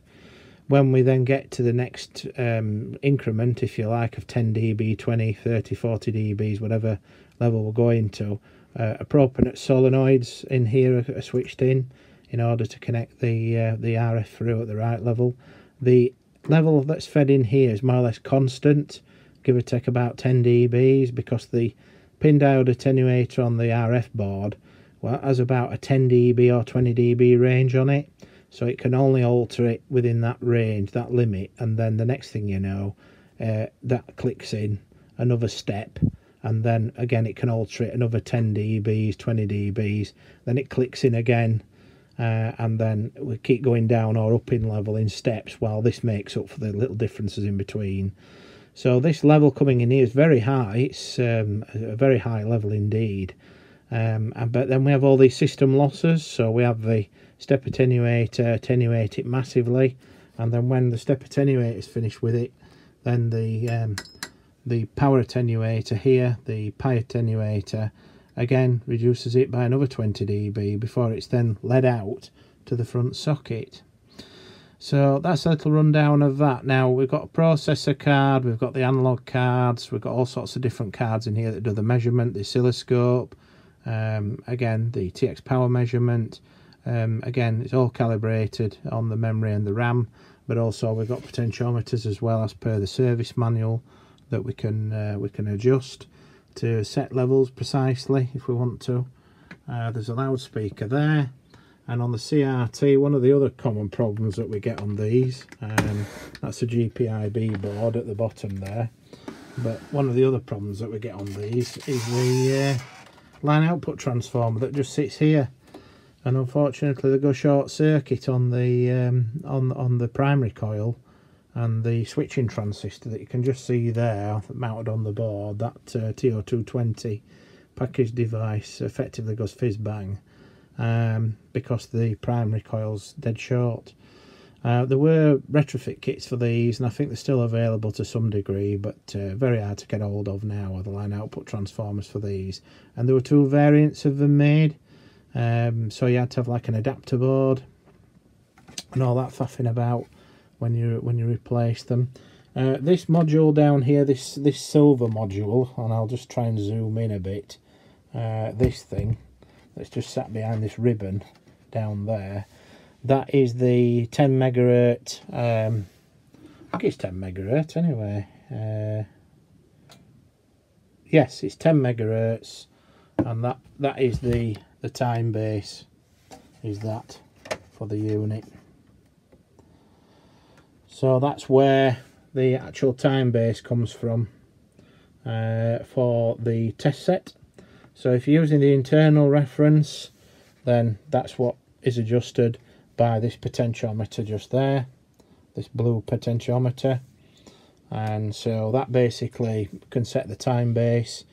[SPEAKER 1] when we then get to the next um, increment, if you like, of 10 dB, 20, 30, 40 dBs, whatever level we're going to, uh, appropriate solenoids in here are, are, switched in in order to connect the uh, the RF through at the right level. The level that's fed in here is more or less constant, give or take about 10 dBs, because the pin diode attenuator on the RF board well, has about a 10 dB or 20 dB range on it. So it can only alter it within that range that limit and then the next thing you know uh, that clicks in another step and then again it can alter it another 10 dBs 20 dBs then it clicks in again uh, and then we keep going down or up in level in steps while this makes up for the little differences in between so this level coming in here is very high. It's um, a very high level indeed. Um, but then we have all these system losses. So we have the step attenuator attenuate it massively. And then when the step attenuator is finished with it then the um, the power attenuator here the pi attenuator again reduces it by another 20 dB before it's then led out to the front socket so that's a little rundown of that. Now we've got a processor card we've got the analog cards we've got all sorts of different cards in here that do the measurement the oscilloscope um, again the TX power measurement. Um, again, it's all calibrated on the memory and the RAM, but also we've got potentiometers as well as per the service manual that we can uh, we can adjust to set levels precisely if we want to. Uh, there's a loudspeaker there, and on the CRT, one of the other common problems that we get on these, um, that's a GPIB board at the bottom there. But one of the other problems that we get on these is the uh, line output transformer that just sits here and unfortunately they go short circuit on the um, on on the primary coil and the switching transistor that you can just see there mounted on the board that uh, TO220 package device effectively goes fizz bang um, because the primary coil's dead short uh, there were retrofit kits for these and I think they're still available to some degree but uh, very hard to get hold of now are the line output transformers for these and there were two variants of them made um, so you had to have like an adapter board and all that faffing about when you when you replace them. Uh, this module down here, this this silver module, and I'll just try and zoom in a bit. Uh, this thing that's just sat behind this ribbon down there. That is the 10 megahertz. Um, I think it's 10 megahertz anyway. Uh, yes, it's 10 megahertz, and that that is the the time base. Is that for the unit? So that's where the actual time base comes from uh, for the test set. So if you're using the internal reference, then that's what is adjusted by this potentiometer just there, this blue potentiometer. And so that basically can set the time base,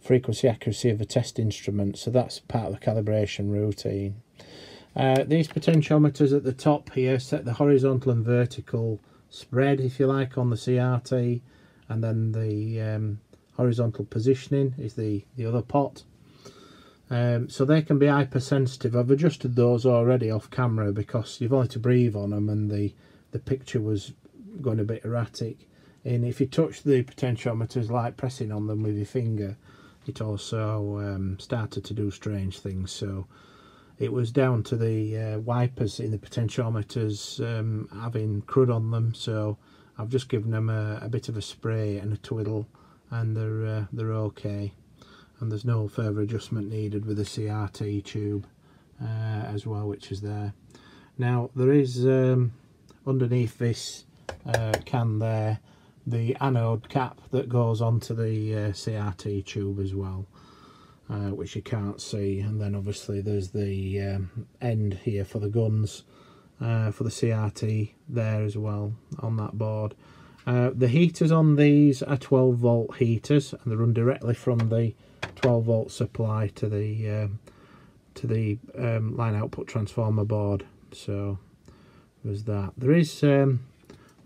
[SPEAKER 1] frequency accuracy of the test instrument. So that's part of the calibration routine. Uh, these potentiometers at the top here set the horizontal and vertical spread, if you like, on the CRT. And then the um, horizontal positioning is the, the other pot. Um, so they can be hypersensitive. I've adjusted those already off camera because you've only to breathe on them and the, the picture was going a bit erratic. And if you touch the potentiometers like pressing on them with your finger, it also um, started to do strange things. So it was down to the uh, wipers in the potentiometers um, having crud on them. So I've just given them a, a bit of a spray and a twiddle and they're uh, they're okay. And there's no further adjustment needed with the CRT tube uh, as well which is there. Now there is um, underneath this uh, can there the anode cap that goes onto the uh, CRT tube as well uh, which you can't see. And then obviously there's the um, end here for the guns uh, for the CRT there as well on that board uh, the heaters on these are 12 volt heaters and they run directly from the 12 volt supply to the um, to the um, line output transformer board. So there's that. There is um,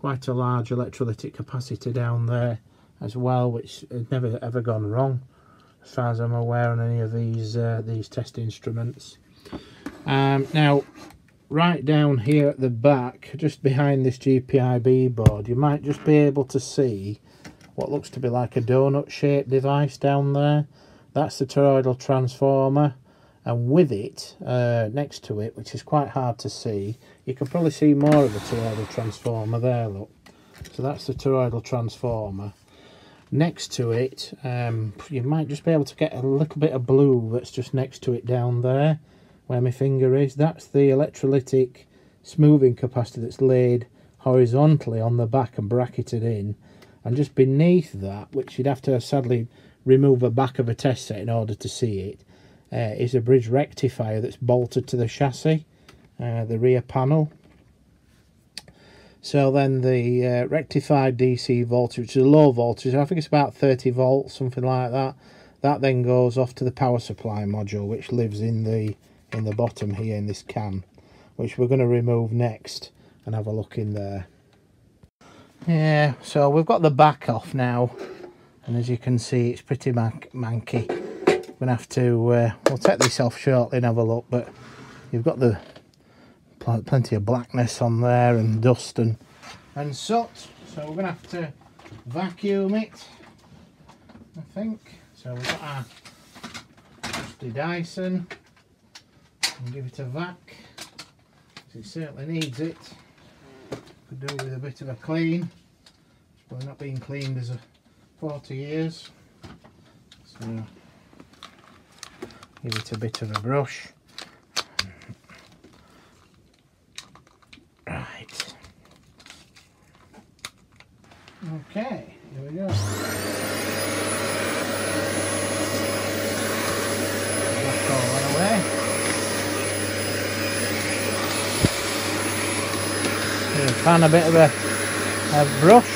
[SPEAKER 1] quite a large electrolytic capacitor down there as well which has never ever gone wrong as far as I'm aware on any of these uh, these test instruments. Um, now right down here at the back, just behind this GPIB board, you might just be able to see what looks to be like a donut shaped device down there. That's the toroidal transformer and with it, uh, next to it, which is quite hard to see, you can probably see more of the toroidal transformer there, look. So that's the toroidal transformer. Next to it, um, you might just be able to get a little bit of blue that's just next to it down there where my finger is, that's the electrolytic smoothing capacitor that's laid horizontally on the back and bracketed in. And just beneath that, which you'd have to sadly remove the back of a test set in order to see it, uh, is a bridge rectifier that's bolted to the chassis, uh, the rear panel. So then the uh, rectified DC voltage, which is a low voltage, I think it's about 30 volts, something like that. That then goes off to the power supply module, which lives in the in the bottom here in this can which we're going to remove next and have a look in there. Yeah so we've got the back off now and as you can see it's pretty man manky. We're gonna have to uh, we'll take this off shortly and have a look but you've got the pl plenty of blackness on there and dust and and soot so we're gonna have to vacuum it I think. So we've got our dusty Dyson and give it a vac. It certainly needs it. Could do with a bit of a clean. It's probably not been cleaned as a 40 years. So give it a bit of a brush. Right. Okay here we go Find a bit of a, a brush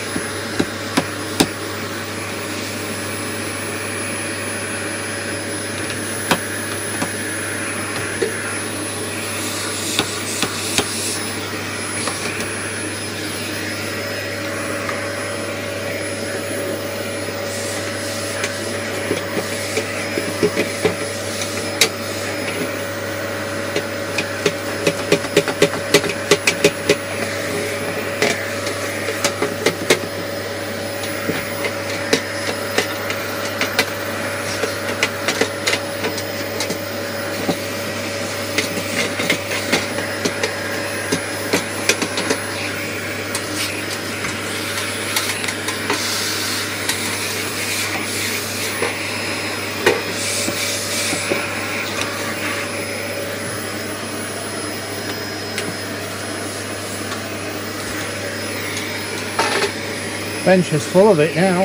[SPEAKER 1] bench is full of it now.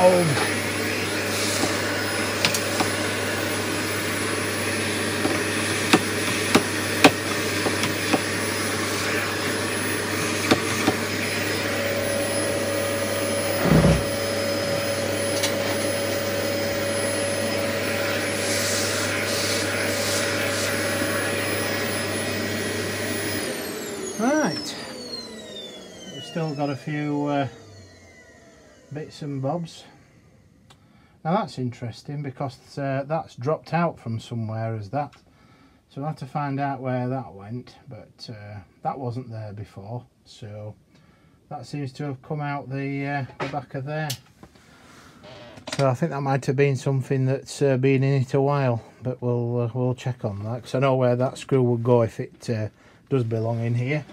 [SPEAKER 1] Old Right, we've still got a few bits and bobs. Now that's interesting because uh, that's dropped out from somewhere as that. So we'll have to find out where that went, but uh, that wasn't there before. So that seems to have come out the, uh, the back of there. So I think that might have been something that's uh, been in it a while, but we'll uh, we'll check on that because I know where that screw would go if it uh, does belong in here.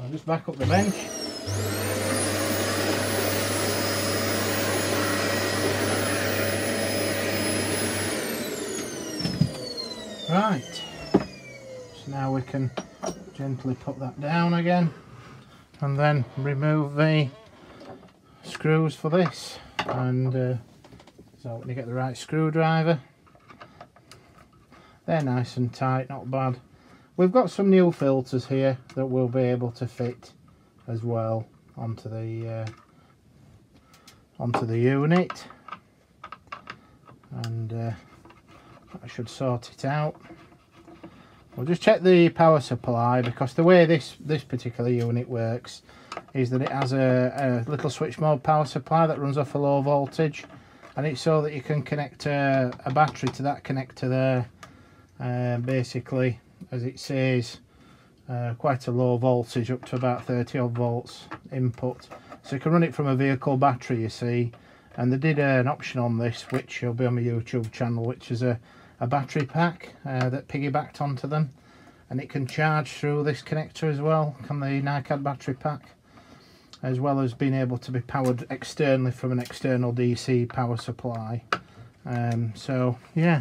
[SPEAKER 1] I'll just back up the bench. Right, so now we can gently put that down again and then remove the screws for this. And uh, so when you get the right screwdriver they're nice and tight, not bad. We've got some new filters here that we'll be able to fit as well onto the uh, onto the unit. And uh, I should sort it out. We'll just check the power supply because the way this this particular unit works is that it has a, a little switch mode power supply that runs off a low voltage and it's so that you can connect a, a battery to that connector there uh, basically as it says uh, quite a low voltage up to about 30 odd volts input so you can run it from a vehicle battery you see and they did an option on this which will be on my YouTube channel which is a, a battery pack uh, that piggybacked onto them. And it can charge through this connector as well can the NiCad battery pack as well as being able to be powered externally from an external DC power supply. Um, so yeah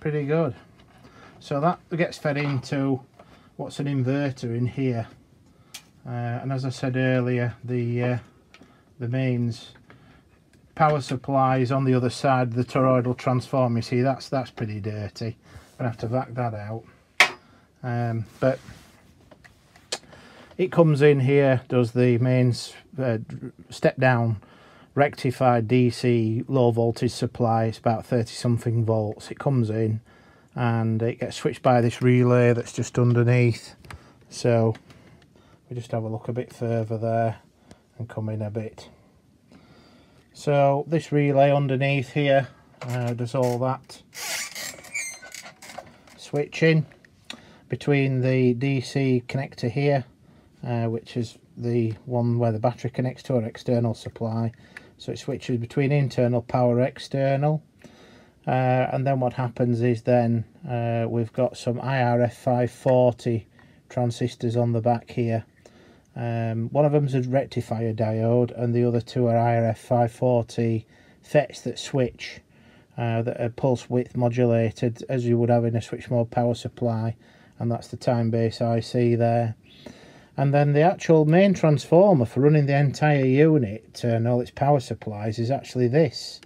[SPEAKER 1] pretty good. So that gets fed into what's an inverter in here. Uh, and as I said earlier the uh, the mains power supply is on the other side of the toroidal transformer you see that's that's pretty dirty. I'm gonna have to vac that out. Um, but it comes in here does the mains uh, step down rectified DC low voltage supply it's about 30 something volts. It comes in and it gets switched by this relay that's just underneath. So we just have a look a bit further there and come in a bit so this relay underneath here uh, does all that switching between the DC connector here uh, which is the one where the battery connects to our external supply so it switches between internal power external uh, and then what happens is then uh, we've got some IRF 540 transistors on the back here. Um, one of them is a rectifier diode and the other two are IRF 540 FETs that switch uh, that are pulse width modulated as you would have in a switch mode power supply and that's the time base IC there. And then the actual main transformer for running the entire unit and all its power supplies is actually this.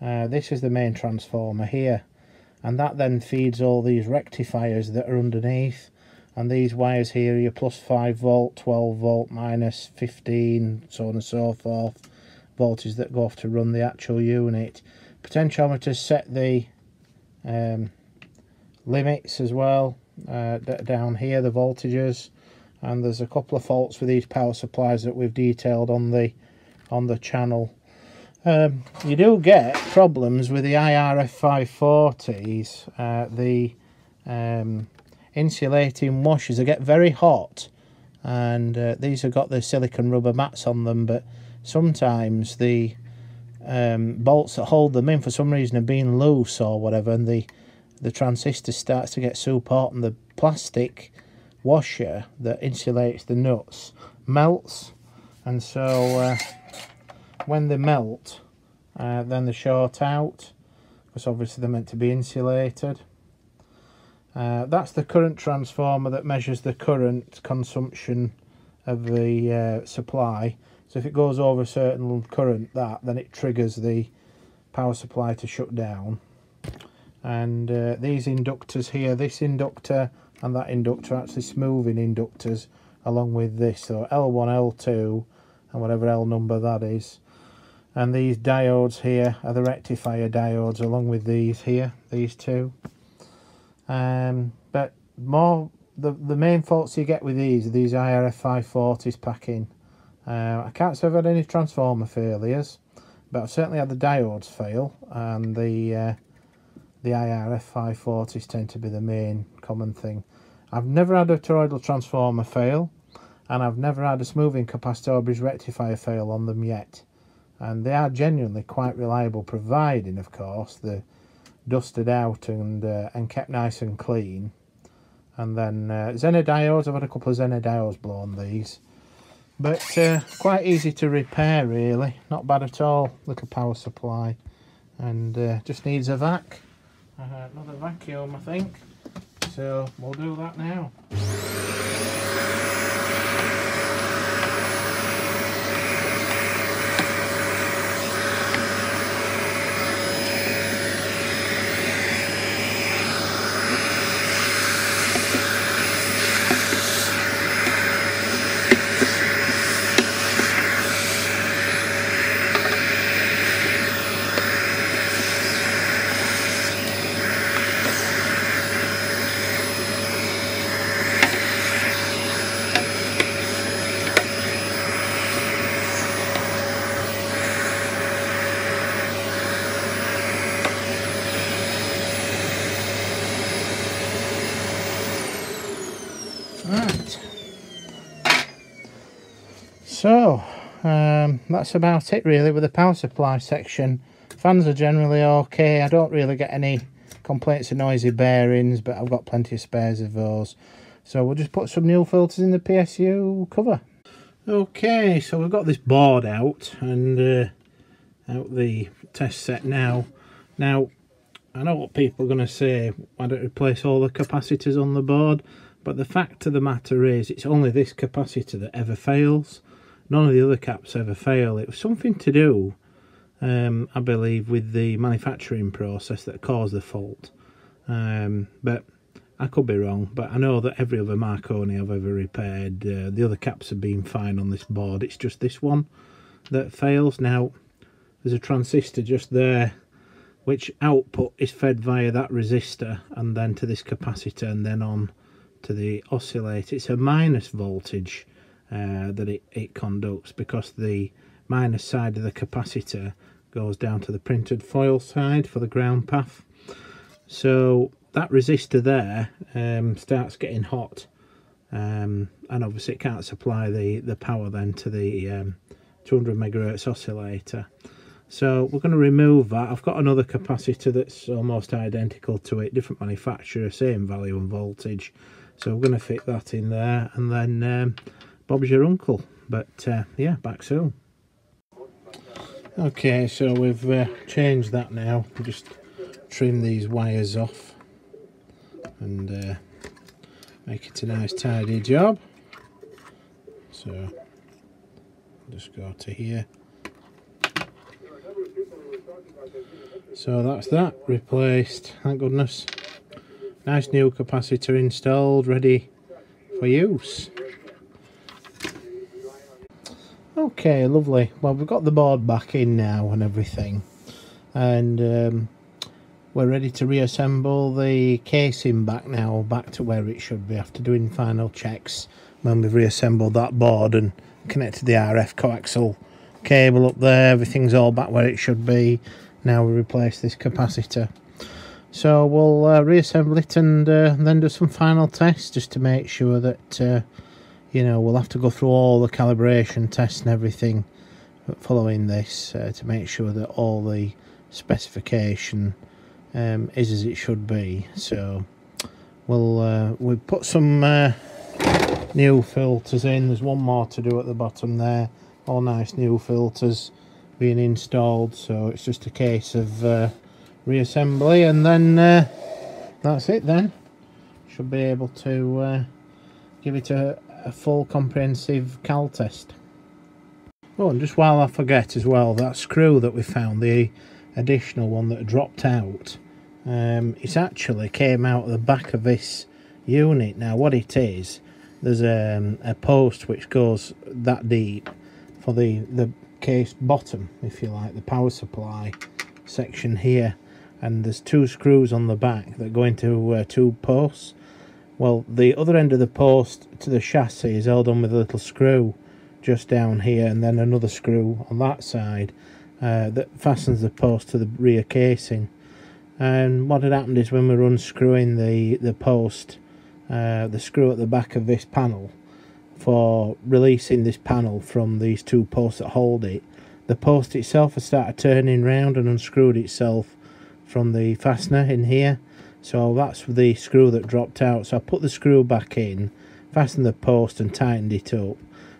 [SPEAKER 1] Uh, this is the main transformer here and that then feeds all these rectifiers that are underneath and these wires here are your plus 5 volt 12 volt minus 15 so on and so forth voltage that go off to run the actual unit potentiometers set the um, limits as well uh, down here the voltages and there's a couple of faults with these power supplies that we've detailed on the on the channel um, you do get problems with the IRF 540s. Uh, the um, insulating washers they get very hot, and uh, these have got the silicon rubber mats on them. But sometimes the um, bolts that hold them in for some reason have been loose or whatever, and the the transistor starts to get super hot, and the plastic washer that insulates the nuts melts, and so. Uh, when they melt uh, then they short out because obviously they're meant to be insulated uh, that's the current transformer that measures the current consumption of the uh, supply So if it goes over a certain current, that then it triggers the power supply to shut down. And uh, these inductors here, this inductor and that inductor actually smoothing inductors along with this. So L1, L2 and whatever L number that is. And these diodes here are the rectifier diodes along with these here, these two. Um, but more the, the main faults you get with these are these IRF 540s packing. Uh, I can't say I've had any transformer failures, but I've certainly had the diodes fail, and the uh, the IRF 540s tend to be the main common thing. I've never had a toroidal transformer fail, and I've never had a smoothing capacitor bridge rectifier fail on them yet. And they are genuinely quite reliable, providing, of course, they're dusted out and uh, and kept nice and clean. And then uh, Zener diodes, I've had a couple of Zener diodes blown these. But uh, quite easy to repair really, not bad at all. Little power supply and uh, just needs a vac. Uh, another vacuum I think. So we'll do that now. Right. So, um, that's about it really with the power supply section. Fans are generally okay. I don't really get any complaints of noisy bearings, but I've got plenty of spares of those. So we'll just put some new filters in the PSU cover. Okay, so we've got this board out and uh, out the test set now. Now, I know what people are going to say, why don't replace all the capacitors on the board? But the fact of the matter is, it's only this capacitor that ever fails. None of the other caps ever fail. It was something to do, um, I believe, with the manufacturing process that caused the fault. Um, but I could be wrong. But I know that every other Marconi I've ever repaired, uh, the other caps have been fine on this board. It's just this one that fails. Now, there's a transistor just there which output is fed via that resistor and then to this capacitor and then on to the oscillator. It's a minus voltage uh, that it, it conducts because the minus side of the capacitor goes down to the printed foil side for the ground path. So that resistor there um, starts getting hot um, and obviously it can't supply the, the power then to the um, 200 megahertz oscillator. So we're going to remove that. I've got another capacitor that's almost identical to it, different manufacturer, same value and voltage. So we're going to fit that in there and then um, Bob's your uncle. But uh, yeah, back soon. Okay, so we've uh, changed that now. Just trim these wires off and uh, make it a nice tidy job. So just go to here. So that's that replaced, thank goodness. Nice new capacitor installed, ready for use. Okay, lovely. Well, we've got the board back in now and everything. And um, we're ready to reassemble the casing back now, back to where it should be after doing final checks when we've reassembled that board and connected the RF coaxial cable up there. Everything's all back where it should be. Now we replace this capacitor. So we'll uh, reassemble it and uh, then do some final tests just to make sure that, uh, you know, we'll have to go through all the calibration tests and everything following this uh, to make sure that all the specification um, is as it should be. So we'll uh, we'll put some uh, new filters in. There's one more to do at the bottom there. All nice new filters being installed. So it's just a case of reassembly and then uh, that's it then should be able to uh, give it a, a, full comprehensive cal test Oh, and just while I forget as well, that screw that we found, the additional one that dropped out, um, it actually came out of the back of this unit. Now, what it is, there's a, um, a post which goes that deep for the, the case bottom, if you like, the power supply section here. And there's two screws on the back that go into uh, two posts. Well, the other end of the post to the chassis is held on with a little screw just down here and then another screw on that side uh, that fastens the post to the rear casing. And what had happened is when we were unscrewing the the post uh, the screw at the back of this panel for releasing this panel from these two posts that hold it the post itself has started turning round and unscrewed itself from the fastener in here so that's the screw that dropped out so I put the screw back in fastened the post and tightened it up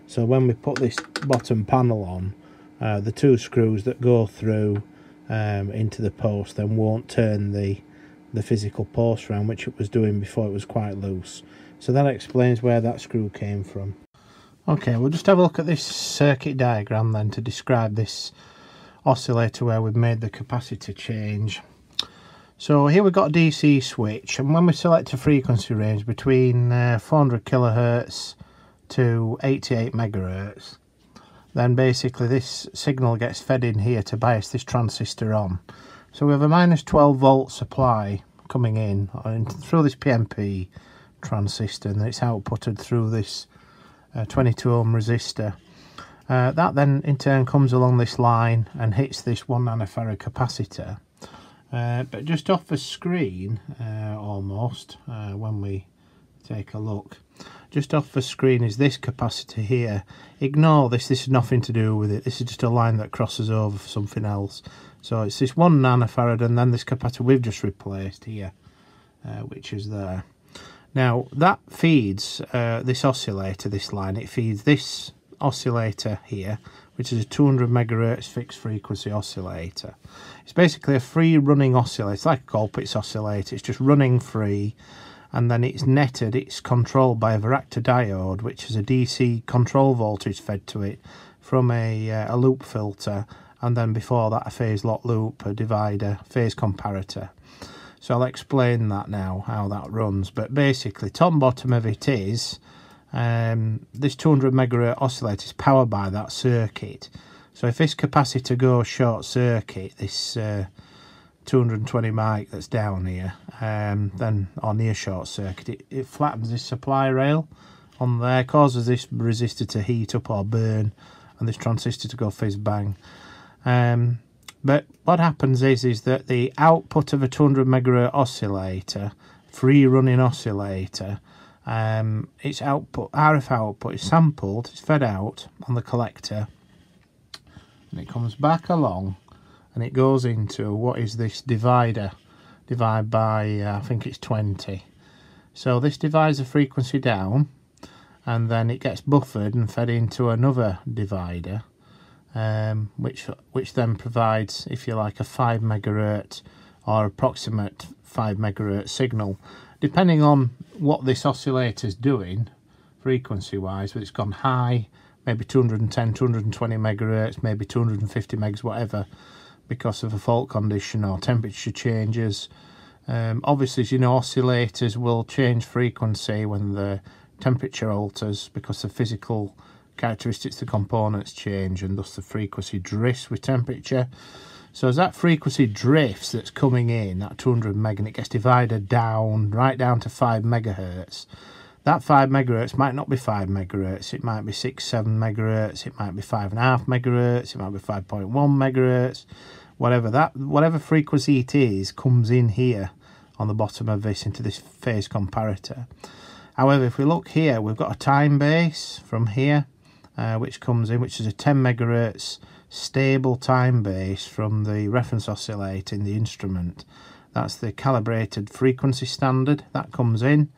[SPEAKER 1] so when we put this bottom panel on, uh, the two screws that go through um, into the post then won't turn the the physical post around, which it was doing before it was quite loose. So that explains where that screw came from. Okay, we'll just have a look at this circuit diagram then to describe this oscillator where we've made the capacitor change. So here we've got a DC switch and when we select a frequency range between uh, 400 kilohertz to 88 megahertz then basically this signal gets fed in here to bias this transistor on. So we have a minus 12 volt supply coming in through this PNP transistor and it's outputted through this uh, 22 ohm resistor. Uh, that then in turn comes along this line and hits this 1 nanofarad capacitor uh, but just off the screen uh, almost uh, when we take a look just off the screen is this capacitor here. Ignore this this is nothing to do with it. This is just a line that crosses over for something else. So it's this one nanofarad and then this capacitor we've just replaced here uh, which is there. Now that feeds uh, this oscillator this line. It feeds this oscillator here which is a 200 megahertz fixed frequency oscillator it's basically a free running oscillator it's like a Colpitts oscillator it's just running free and then it's netted, it's controlled by a varactor diode, which is a DC control voltage fed to it from a, uh, a loop filter, and then before that a phase lock loop, a divider, phase comparator. So I'll explain that now, how that runs. But basically, top bottom of it is, um, this 200 megahertz oscillator is powered by that circuit. So if this capacitor goes short circuit, this uh, 220 mic that's down here um, then on near short circuit it, it flattens this supply rail on there causes this resistor to heat up or burn and this transistor to go fizz bang um, but what happens is is that the output of a 200 megahertz oscillator free running oscillator um, its output RF output is sampled it's fed out on the collector and it comes back along and it goes into what is this divider divide by uh, I think it's 20 so this divides the frequency down and then it gets buffered and fed into another divider um, which which then provides if you like a 5 megahertz or approximate 5 megahertz signal depending on what this oscillator is doing frequency wise but it's gone high maybe 210 220 megahertz maybe 250 megs whatever because of a fault condition or temperature changes. Um, obviously, as you know, oscillators will change frequency when the temperature alters because the physical characteristics of the components change and thus the frequency drifts with temperature. So as that frequency drifts that's coming in, that 200 meg, and it gets divided down, right down to 5 megahertz, that 5 megahertz might not be 5 megahertz, it might be 6, 7 megahertz, it might be 5.5 megahertz, it might be 5.1 megahertz, whatever that whatever frequency it is comes in here on the bottom of this into this phase comparator. However if we look here we've got a time base from here uh, which comes in which is a 10 megahertz stable time base from the reference oscillator in the instrument that's the calibrated frequency standard that comes in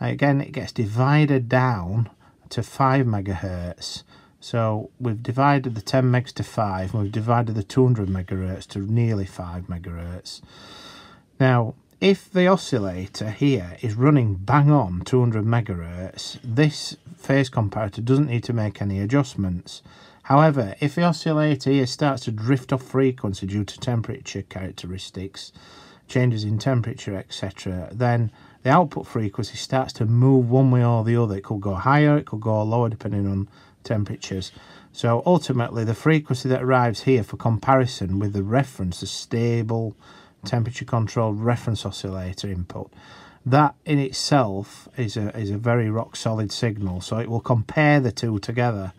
[SPEAKER 1] again it gets divided down to 5 megahertz so we've divided the 10 megs to 5 and we've divided the 200 megahertz to nearly 5 megahertz. Now, if the oscillator here is running bang on 200 megahertz, this phase comparator doesn't need to make any adjustments. However, if the oscillator here starts to drift off frequency due to temperature characteristics, changes in temperature, etc., then the output frequency starts to move one way or the other. It could go higher, it could go lower, depending on temperatures. So ultimately, the frequency that arrives here for comparison with the reference, the stable temperature controlled reference oscillator input, that in itself is a, is a very rock solid signal. So it will compare the two together.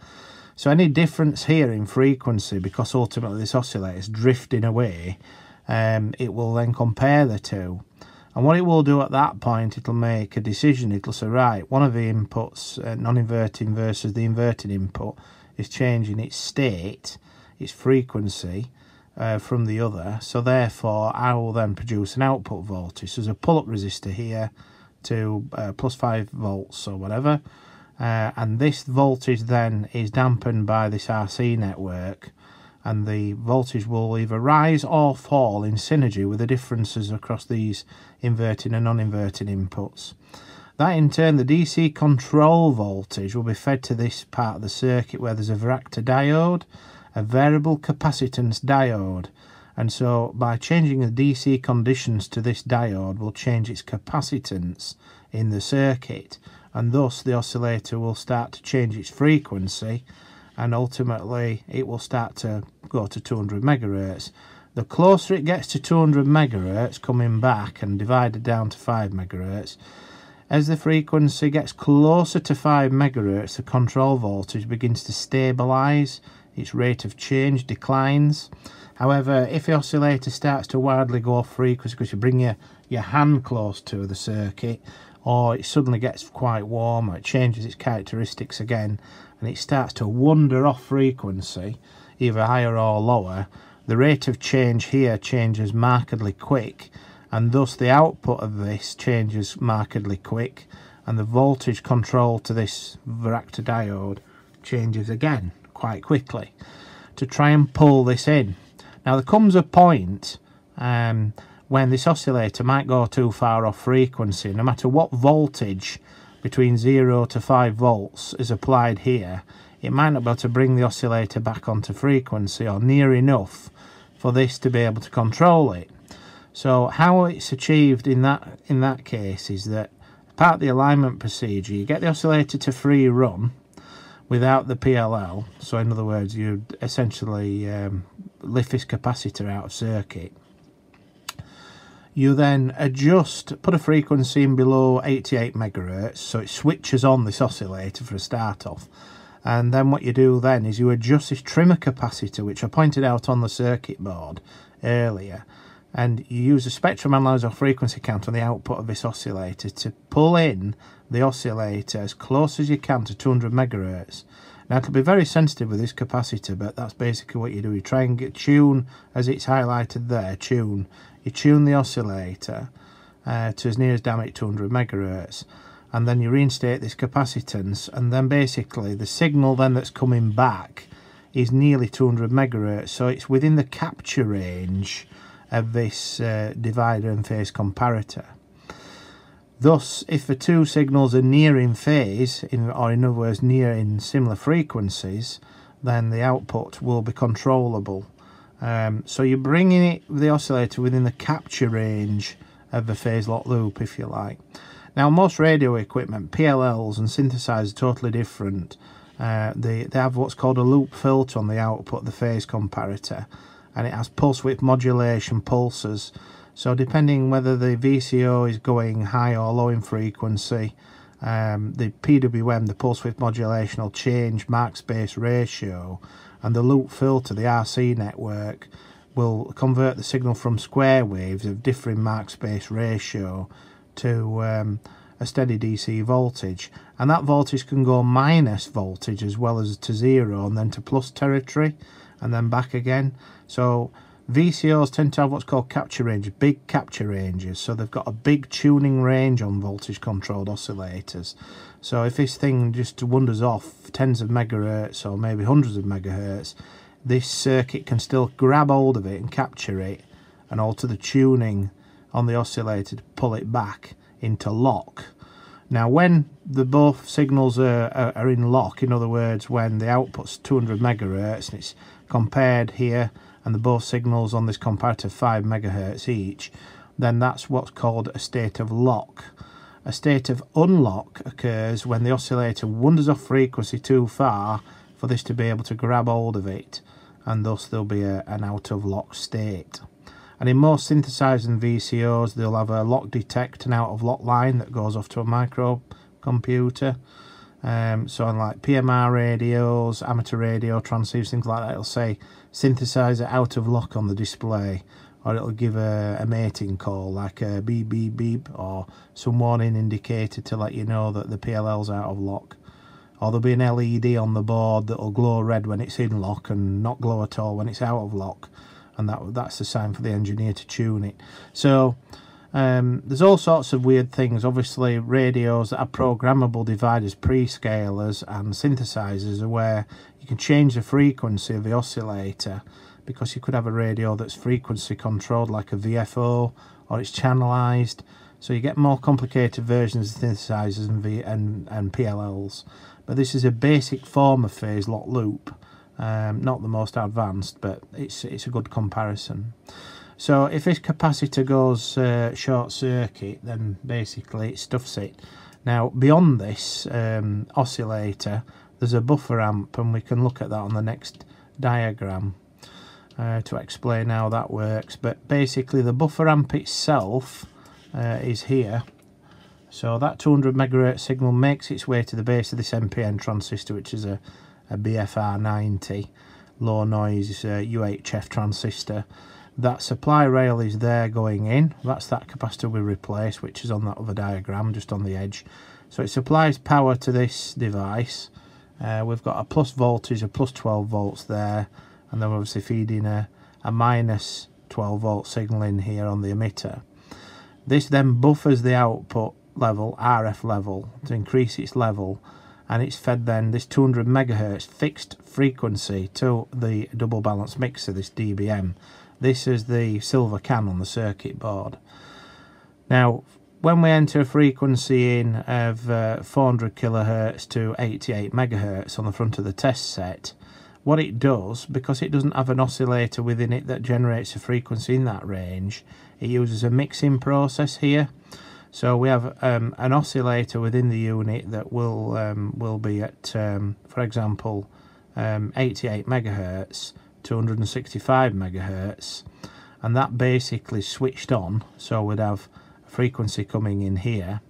[SPEAKER 1] So any difference here in frequency, because ultimately this oscillator is drifting away, um, it will then compare the two. And what it will do at that point, it'll make a decision. It'll say, right, one of the inputs, uh, non-inverting versus the inverting input, is changing its state, its frequency, uh, from the other. So therefore, I will then produce an output voltage. So there's a pull-up resistor here to uh, plus 5 volts or whatever. Uh, and this voltage then is dampened by this RC network and the voltage will either rise or fall in synergy with the differences across these inverting and non-inverting inputs. That in turn, the DC control voltage will be fed to this part of the circuit where there's a varactor diode, a variable capacitance diode, and so by changing the DC conditions to this diode will change its capacitance in the circuit and thus the oscillator will start to change its frequency and ultimately it will start to go to 200 megahertz. The closer it gets to 200 megahertz coming back and divided down to 5 megahertz, as the frequency gets closer to 5 megahertz, the control voltage begins to stabilize, its rate of change declines. However, if the oscillator starts to wildly go off frequency because you bring your, your hand close to the circuit, or it suddenly gets quite warm, or it changes its characteristics again, and it starts to wander off frequency, either higher or lower, the rate of change here changes markedly quick and thus the output of this changes markedly quick and the voltage control to this varactor diode changes again quite quickly to try and pull this in. Now there comes a point um, when this oscillator might go too far off frequency no matter what voltage between 0 to 5 volts is applied here, it might not be able to bring the oscillator back onto frequency or near enough for this to be able to control it. So how it's achieved in that in that case is that part of the alignment procedure, you get the oscillator to free run without the PLL. So in other words, you essentially um, lift this capacitor out of circuit you then adjust, put a frequency in below 88 megahertz, so it switches on this oscillator for a start off. And then what you do then is you adjust this trimmer capacitor, which I pointed out on the circuit board earlier, and you use a spectrum analyzer frequency count on the output of this oscillator to pull in the oscillator as close as you can to 200 megahertz. Now it'll be very sensitive with this capacitor, but that's basically what you do. You try and get tune, as it's highlighted there, tune you tune the oscillator uh, to as near as damn it 200 megahertz and then you reinstate this capacitance and then basically the signal then that's coming back is nearly 200 megahertz. So it's within the capture range of this uh, divider and phase comparator. Thus if the two signals are near in phase in, or in other words near in similar frequencies then the output will be controllable um, so you're bringing it the oscillator within the capture range of the phase lock loop, if you like. Now, most radio equipment, PLLs and synthesizers are totally different. Uh, they, they have what's called a loop filter on the output, the phase comparator, and it has pulse width modulation pulses. So depending whether the VCO is going high or low in frequency, um, the PWM, the pulse width modulation, will change mark space ratio and the loop filter, the RC network, will convert the signal from square waves of differing mark space ratio to um, a steady DC voltage. And that voltage can go minus voltage as well as to zero and then to plus territory and then back again. So VCOs tend to have what's called capture range, big capture ranges. So they've got a big tuning range on voltage controlled oscillators so if this thing just wanders off tens of megahertz or maybe hundreds of megahertz, this circuit can still grab hold of it and capture it and alter the tuning on the oscillator to pull it back into lock. Now when the both signals are, are, are in lock, in other words when the output's 200 megahertz and it's compared here and the both signals on this comparator 5 megahertz each, then that's what's called a state of lock. A state of unlock occurs when the oscillator wanders off frequency too far for this to be able to grab hold of it and thus there'll be a, an out of lock state. And in most synthesizers and VCOs they'll have a lock detect and out of lock line that goes off to a microcomputer. Um, so on like PMR radios, amateur radio transceivers, things like that, it'll say synthesizer out of lock on the display or it'll give a, a, mating call like a beep beep beep or some warning indicator to let you know that the PLL's out of lock. Or there'll be an LED on the board that'll glow red when it's in lock and not glow at all when it's out of lock. And that that's the sign for the engineer to tune it. So um, there's all sorts of weird things. Obviously radios that are programmable dividers pre-scalers and synthesizers are where you can change the frequency of the oscillator because you could have a radio that's frequency controlled like a VFO or it's channelized. So you get more complicated versions of synthesizers and, v and, and PLLs but this is a basic form of phase lock loop um, not the most advanced but it's, it's a good comparison. So if this capacitor goes uh, short circuit then basically it stuffs it. Now beyond this um, oscillator there's a buffer amp and we can look at that on the next diagram uh, to explain how that works. But basically the buffer amp itself uh, is here. So that 200 megahertz signal makes its way to the base of this NPN transistor which is a, a BFR90 low noise uh, UHF transistor. That supply rail is there going in. That's that capacitor we replaced which is on that other diagram just on the edge. So it supplies power to this device. Uh, we've got a plus voltage of plus 12 volts there and then obviously feeding a, a minus 12 volt signal in here on the emitter. This then buffers the output level, RF level, to increase its level and it's fed then this 200 megahertz fixed frequency to the double balance mixer, this DBM. This is the silver can on the circuit board. Now, when we enter a frequency in of uh, 400 kilohertz to 88 megahertz on the front of the test set, what it does, because it doesn't have an oscillator within it that generates a frequency in that range, it uses a mixing process here. So we have um, an oscillator within the unit that will um, will be at, um, for example, um, 88 megahertz, 265 megahertz, and that basically switched on. So we'd have a frequency coming in here,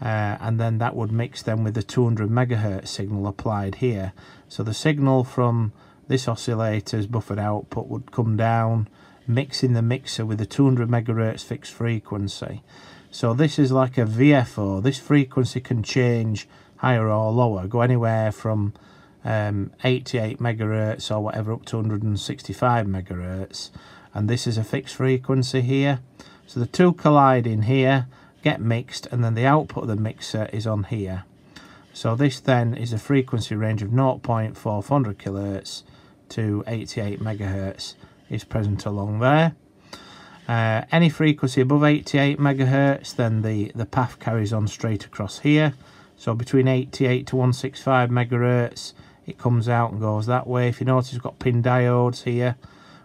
[SPEAKER 1] uh, and then that would mix them with the 200 megahertz signal applied here so the signal from this oscillator's buffered output would come down mix in the mixer with the 200 megahertz fixed frequency. So this is like a VFO this frequency can change higher or lower go anywhere from um, 88 megahertz or whatever up to 165 megahertz. And this is a fixed frequency here. So the two collide in here get mixed and then the output of the mixer is on here. So this then is a frequency range of 0.400 kHz to 88 MHz is present along there. Uh, any frequency above 88 MHz then the, the path carries on straight across here. So between 88 to 165 MHz it comes out and goes that way. If you notice we've got pin diodes here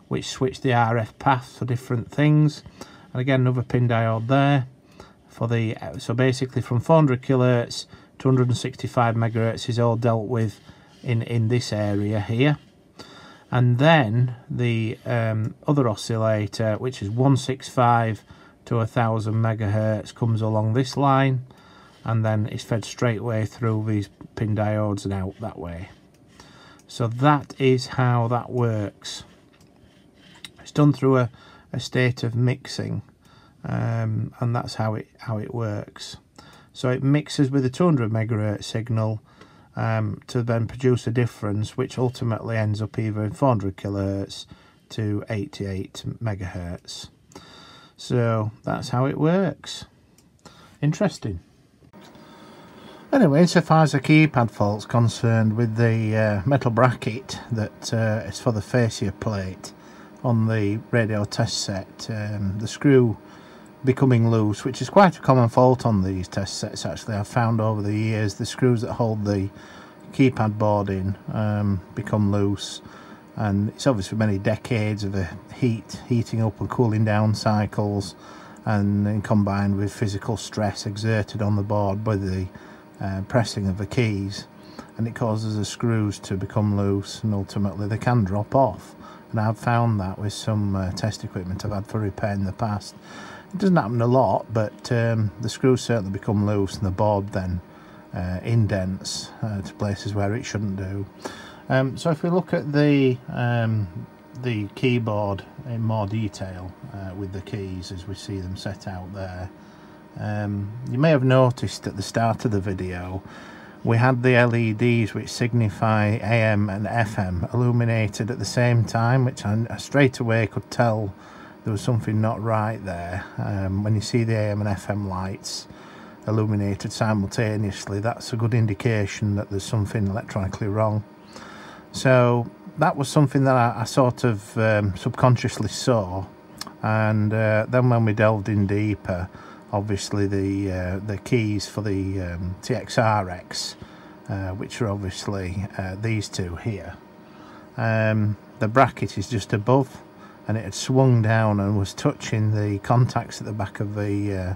[SPEAKER 1] which switch the RF path for different things. And again another pin diode there for the so basically from 400 kHz 265 megahertz is all dealt with in in this area here. And then the um, other oscillator which is 165 to 1000 megahertz comes along this line and then it's fed straight away through these pin diodes and out that way. So that is how that works. It's done through a, a state of mixing um, and that's how it how it works so it mixes with a 200 megahertz signal um, to then produce a difference which ultimately ends up either in 400 kilohertz to 88 megahertz. So that's how it works. Interesting. Anyway, so far as the keypad fault's concerned with the uh, metal bracket that uh, is for the fascia plate on the radio test set, um, the screw becoming loose, which is quite a common fault on these test sets actually. I've found over the years the screws that hold the keypad board in um, become loose and it's obviously many decades of the heat, heating up and cooling down cycles and then combined with physical stress exerted on the board by the uh, pressing of the keys. And it causes the screws to become loose and ultimately they can drop off. And I've found that with some uh, test equipment I've had for repair in the past it doesn't happen a lot but um, the screws certainly become loose and the board then uh, indents uh, to places where it shouldn't do. Um, so if we look at the um, the keyboard in more detail uh, with the keys as we see them set out there um, you may have noticed at the start of the video we had the LEDs which signify AM and FM illuminated at the same time which I, I straight away could tell there was something not right there. Um, when you see the AM and FM lights illuminated simultaneously that's a good indication that there's something electronically wrong. So that was something that I, I sort of um, subconsciously saw. And uh, then when we delved in deeper obviously the uh, the keys for the um, TXRX uh, which are obviously uh, these two here. Um, the bracket is just above and it had swung down and was touching the contacts at the back of the uh,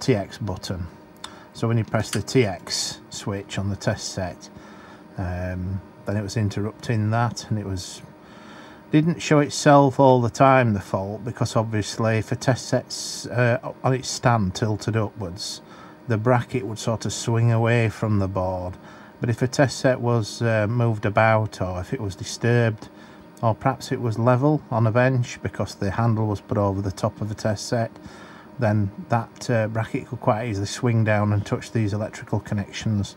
[SPEAKER 1] TX button. So when you press the TX switch on the test set um, then it was interrupting that and it was didn't show itself all the time the fault because obviously if a test set's uh, on its stand tilted upwards the bracket would sort of swing away from the board. But if a test set was uh, moved about or if it was disturbed or perhaps it was level on a bench because the handle was put over the top of the test set then that uh, bracket could quite easily swing down and touch these electrical connections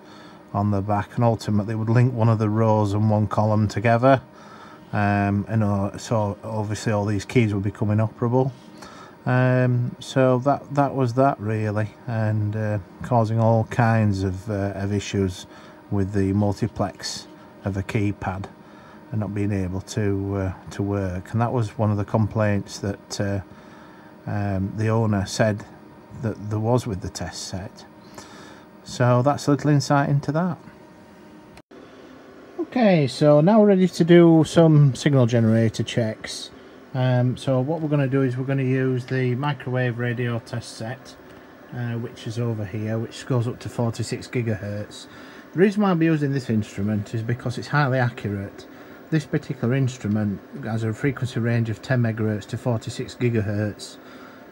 [SPEAKER 1] on the back and ultimately would link one of the rows and one column together. Um, and uh, so obviously all these keys would become inoperable. Um, so that that was that really and uh, causing all kinds of, uh, of issues with the multiplex of a keypad and not being able to uh, to work and that was one of the complaints that uh, um, the owner said that there was with the test set so that's a little insight into that. Okay, so now we're ready to do some signal generator checks. Um, so what we're going to do is we're going to use the microwave radio test set, uh, which is over here, which goes up to 46 gigahertz. The reason why I'm using this instrument is because it's highly accurate. This particular instrument has a frequency range of 10 megahertz to 46 gigahertz.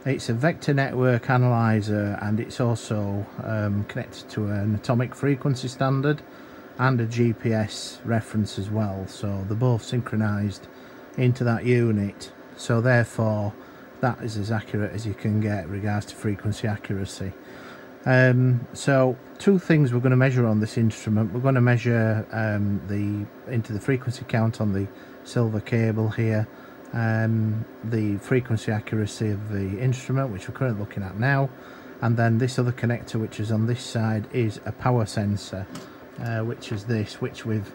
[SPEAKER 1] It's a vector network analyzer and it's also um, connected to an atomic frequency standard and a GPS reference as well. So they're both synchronized into that unit. So therefore that is as accurate as you can get regards to frequency accuracy um, so two things we're going to measure on this instrument. We're going to measure um, the into the frequency count on the silver cable here um, the frequency accuracy of the instrument which we're currently looking at now and then this other connector which is on this side is a power sensor uh, which is this which we've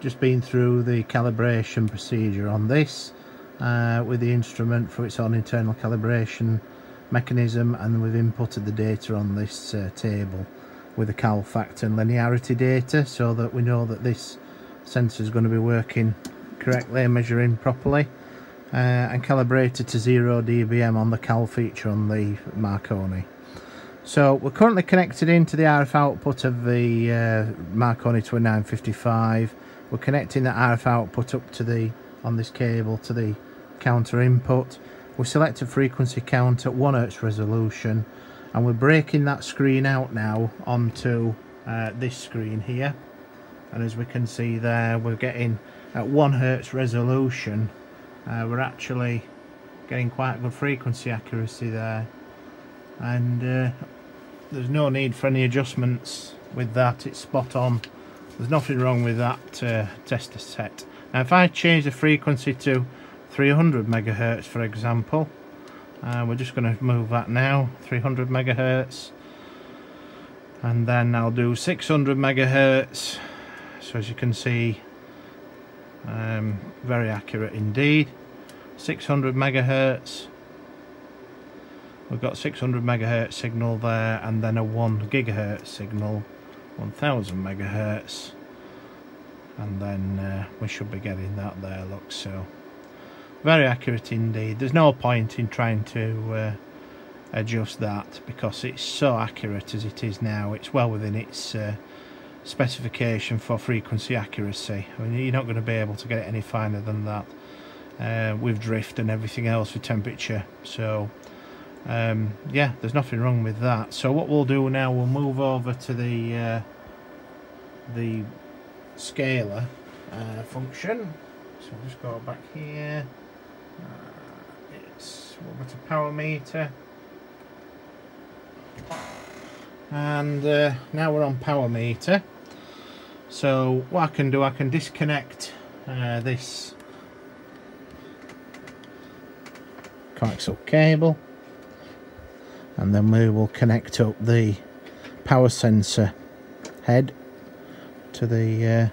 [SPEAKER 1] just been through the calibration procedure on this uh, with the instrument for its own internal calibration mechanism and we've inputted the data on this uh, table with the cal factor and linearity data so that we know that this sensor is going to be working correctly and measuring properly uh, and calibrated to 0 dBm on the cal feature on the Marconi. So we're currently connected into the RF output of the uh, Marconi 2955. We're connecting the RF output up to the on this cable to the counter input. We select a frequency count at 1 hertz resolution and we're breaking that screen out now onto uh, this screen here. And as we can see there we're getting at 1 hertz resolution. Uh, we're actually getting quite good frequency accuracy there. And uh, there's no need for any adjustments with that. It's spot on. There's nothing wrong with that uh, tester set. Now if I change the frequency to 300 megahertz for example. Uh, we're just going to move that now 300 megahertz. And then I'll do 600 megahertz. So as you can see um, very accurate indeed. 600 megahertz. We've got 600 megahertz signal there and then a 1 gigahertz signal 1000 megahertz. And then uh, we should be getting that there look so very accurate indeed. There's no point in trying to uh, adjust that because it's so accurate as it is now. It's well within its uh, specification for frequency accuracy. I mean you're not going to be able to get it any finer than that uh, with drift and everything else with temperature. So um, yeah there's nothing wrong with that. So what we'll do now we'll move over to the uh, the scalar uh, function. So I'll just go back here uh, it's over a power meter? And uh, now we're on power meter. So what I can do I can disconnect uh, this coaxial cable. And then we will connect up the power sensor head to the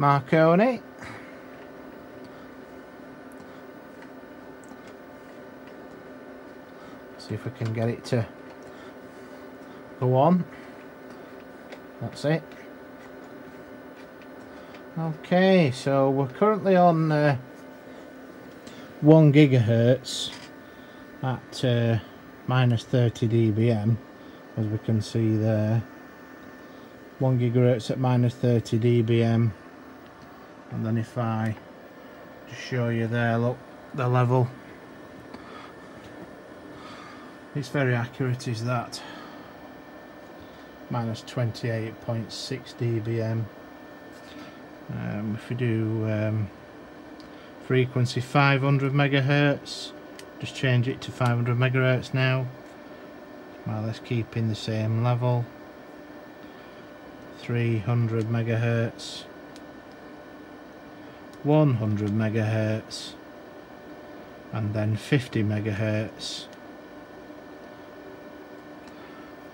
[SPEAKER 1] Marconi see if we can get it to go on. That's it. Okay so we're currently on uh, 1 gigahertz at uh, minus 30 dBm as we can see there. 1 gigahertz at minus 30 dBm and then if I just show you there look the level. It's very accurate is that? Minus 28.6 dBm. Um, if we do um, frequency 500 megahertz just change it to 500 megahertz now. Well let's keep in the same level. 300 megahertz 100 megahertz and then 50 megahertz.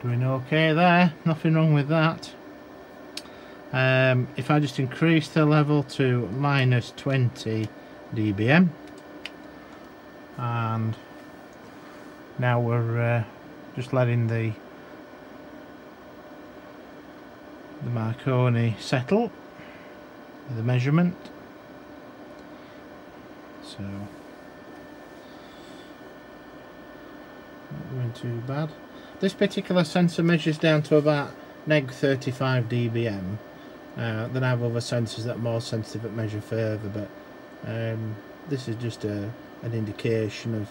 [SPEAKER 1] Doing okay there? Nothing wrong with that. Um, if I just increase the level to minus 20 dBm and now we're uh, just letting the the Marconi settle the measurement so not doing too bad. This particular sensor measures down to about neg 35 dBm. Uh, then I have other sensors that are more sensitive that measure further but um, this is just a, an indication of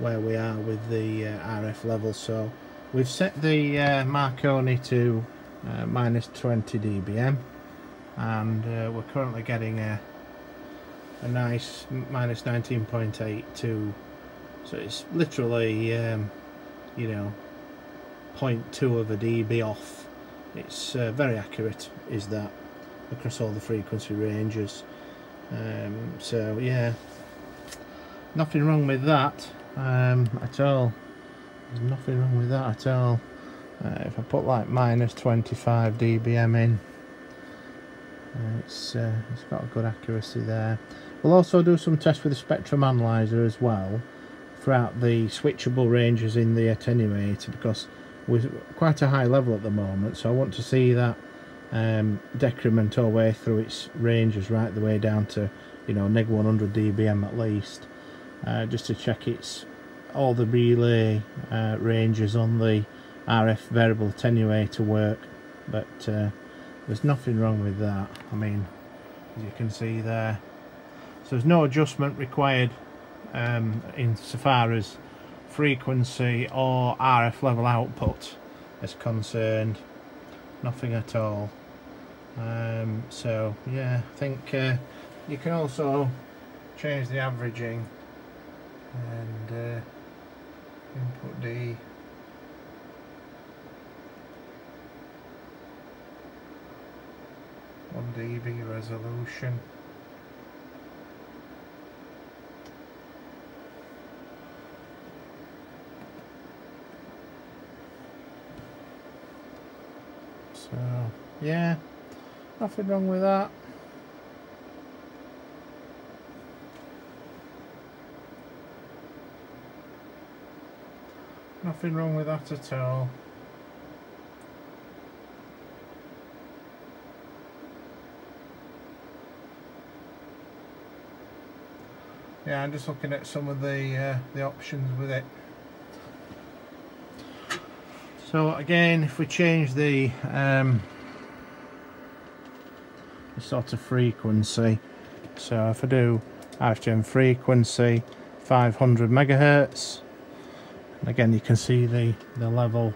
[SPEAKER 1] where we are with the uh, RF level. So we've set the uh, Marconi to uh, minus 20 dBm and uh, we're currently getting a, a nice minus 19.82 so it's literally um, you know 0.2 of a dB off. It's uh, very accurate is that across all the frequency ranges. Um, so yeah. Nothing wrong with that um, at all. There's nothing wrong with that at all. Uh, if I put like minus 25 dBm in uh, it's uh, it's got a good accuracy there we'll also do some tests with the spectrum analyzer as well throughout the switchable ranges in the attenuator because we're quite a high level at the moment so I want to see that um, decrement all the way through its ranges right the way down to you know neg 100 dBm at least uh, just to check its all the relay uh, ranges on the RF variable attenuator work. But uh, there's nothing wrong with that. I mean as you can see there so there's no adjustment required um, in so far as frequency or RF level output is concerned. Nothing at all. Um, so yeah I think uh, you can also change the averaging and uh, input D. One dB resolution So, yeah, nothing wrong with that. Nothing wrong with that at all. Yeah, I'm just looking at some of the uh, the options with it. So again, if we change the, um, the sort of frequency, so if I do RFGen frequency 500 megahertz, and again you can see the the level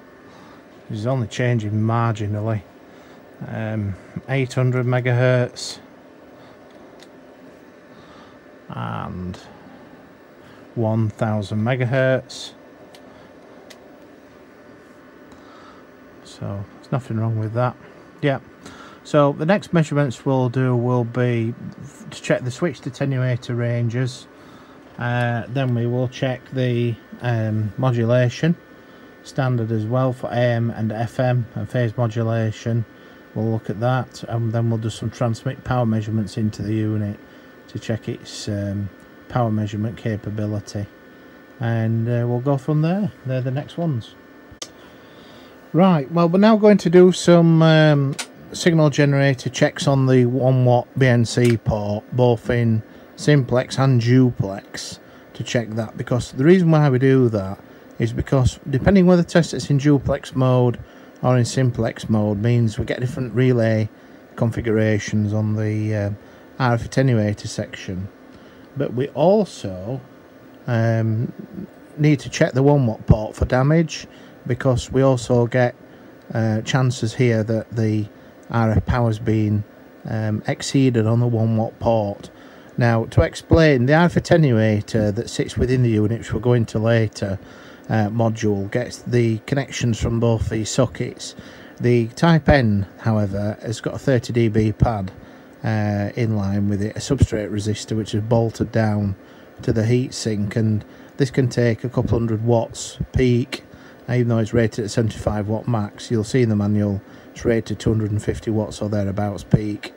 [SPEAKER 1] is only changing marginally. Um, 800 megahertz and 1000 megahertz so there's nothing wrong with that. Yeah. So the next measurements we'll do will be to check the switched attenuator ranges. Uh, then we will check the um, modulation standard as well for AM and FM and phase modulation. We'll look at that and then we'll do some transmit power measurements into the unit to check its um, power measurement capability. And uh, we'll go from there. They're the next ones right well we're now going to do some um, signal generator checks on the 1 watt BNC port both in simplex and duplex to check that because the reason why we do that is because depending whether the test it's in duplex mode or in simplex mode means we get different relay configurations on the uh, RF attenuator section. But we also um, need to check the 1 watt port for damage because we also get uh, chances here that the RF power has been um, exceeded on the 1 watt port. Now to explain the RF attenuator that sits within the unit which we'll go into later uh, module gets the connections from both these sockets. The type N however has got a 30 dB pad uh, in line with it, a substrate resistor which is bolted down to the heatsink and this can take a couple hundred watts peak even though it's rated at 75 watt max you'll see in the manual it's rated 250 watts or thereabouts peak.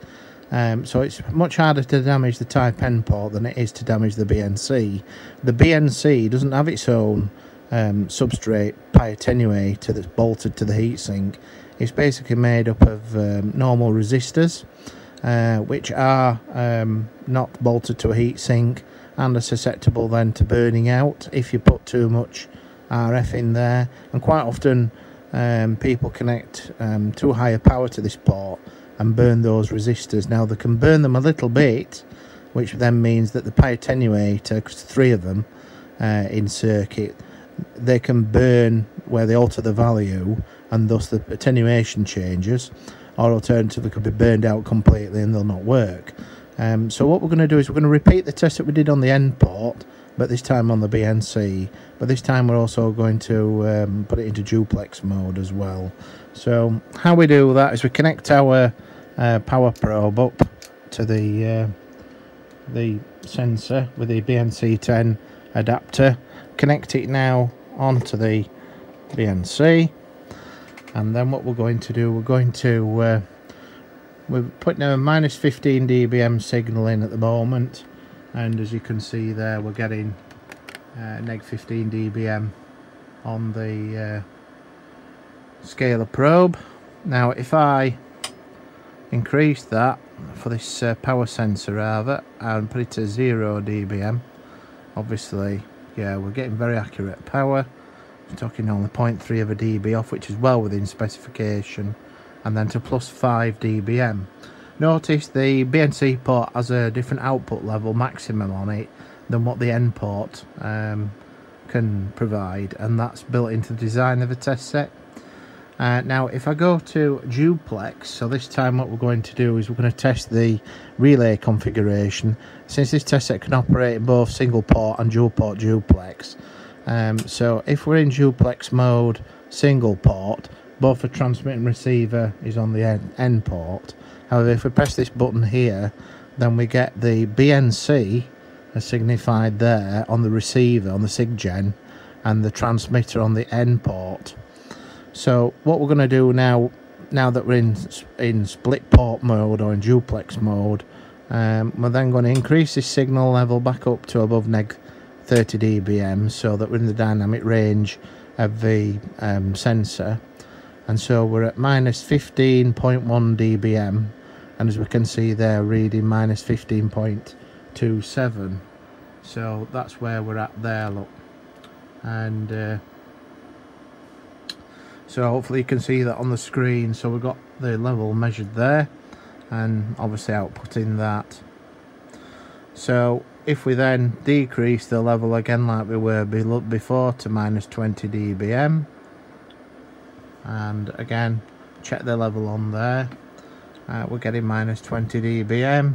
[SPEAKER 1] Um, so it's much harder to damage the type N port than it is to damage the BNC the BNC doesn't have its own um, substrate pi attenuator that's bolted to the heatsink. It's basically made up of um, normal resistors uh, which are um, not bolted to a heatsink and are susceptible then to burning out if you put too much RF in there and quite often um, people connect um, too high a power to this port and burn those resistors now they can burn them a little bit which then means that the pi attenuator because three of them uh, in circuit they can burn where they alter the value and thus the attenuation changes or alternatively could be burned out completely and they'll not work. Um, so what we're going to do is we're going to repeat the test that we did on the N port, but this time on the BNC. But this time we're also going to um, put it into duplex mode as well. So how we do that is we connect our uh, power probe up to the uh, the sensor with the BNC10 adapter. Connect it now onto the BNC and then what we're going to do we're going to uh, we're putting a minus 15 dBm signal in at the moment and as you can see there we're getting uh, neg 15 dBm on the uh, scalar probe. Now if I increase that for this uh, power sensor rather and put it to 0 dBm obviously yeah we're getting very accurate power. Talking only 0.3 of a dB off which is well within specification. And then to plus 5 dBm notice the BNC port has a different output level maximum on it than what the N port um, can provide and that's built into the design of the test set uh, now if I go to duplex so this time what we're going to do is we're going to test the relay configuration since this test set can operate in both single port and dual port duplex um, so if we're in duplex mode, single port, both the transmit and receiver is on the N, N port. However, if we press this button here, then we get the BNC as signified there on the receiver, on the SIGGEN, and the transmitter on the N port. So what we're going to do now, now that we're in, in split port mode or in duplex mode, um, we're then going to increase this signal level back up to above neg 30 dBm so that we're in the dynamic range of the um, sensor and so we're at minus 15.1 dBm and as we can see there reading minus 15.27 so that's where we're at there look. And uh, so hopefully you can see that on the screen. So we've got the level measured there and obviously outputting that. So if we then decrease the level again like we were before to minus 20 dBm. And again check the level on there uh, we're getting minus 20 dBm.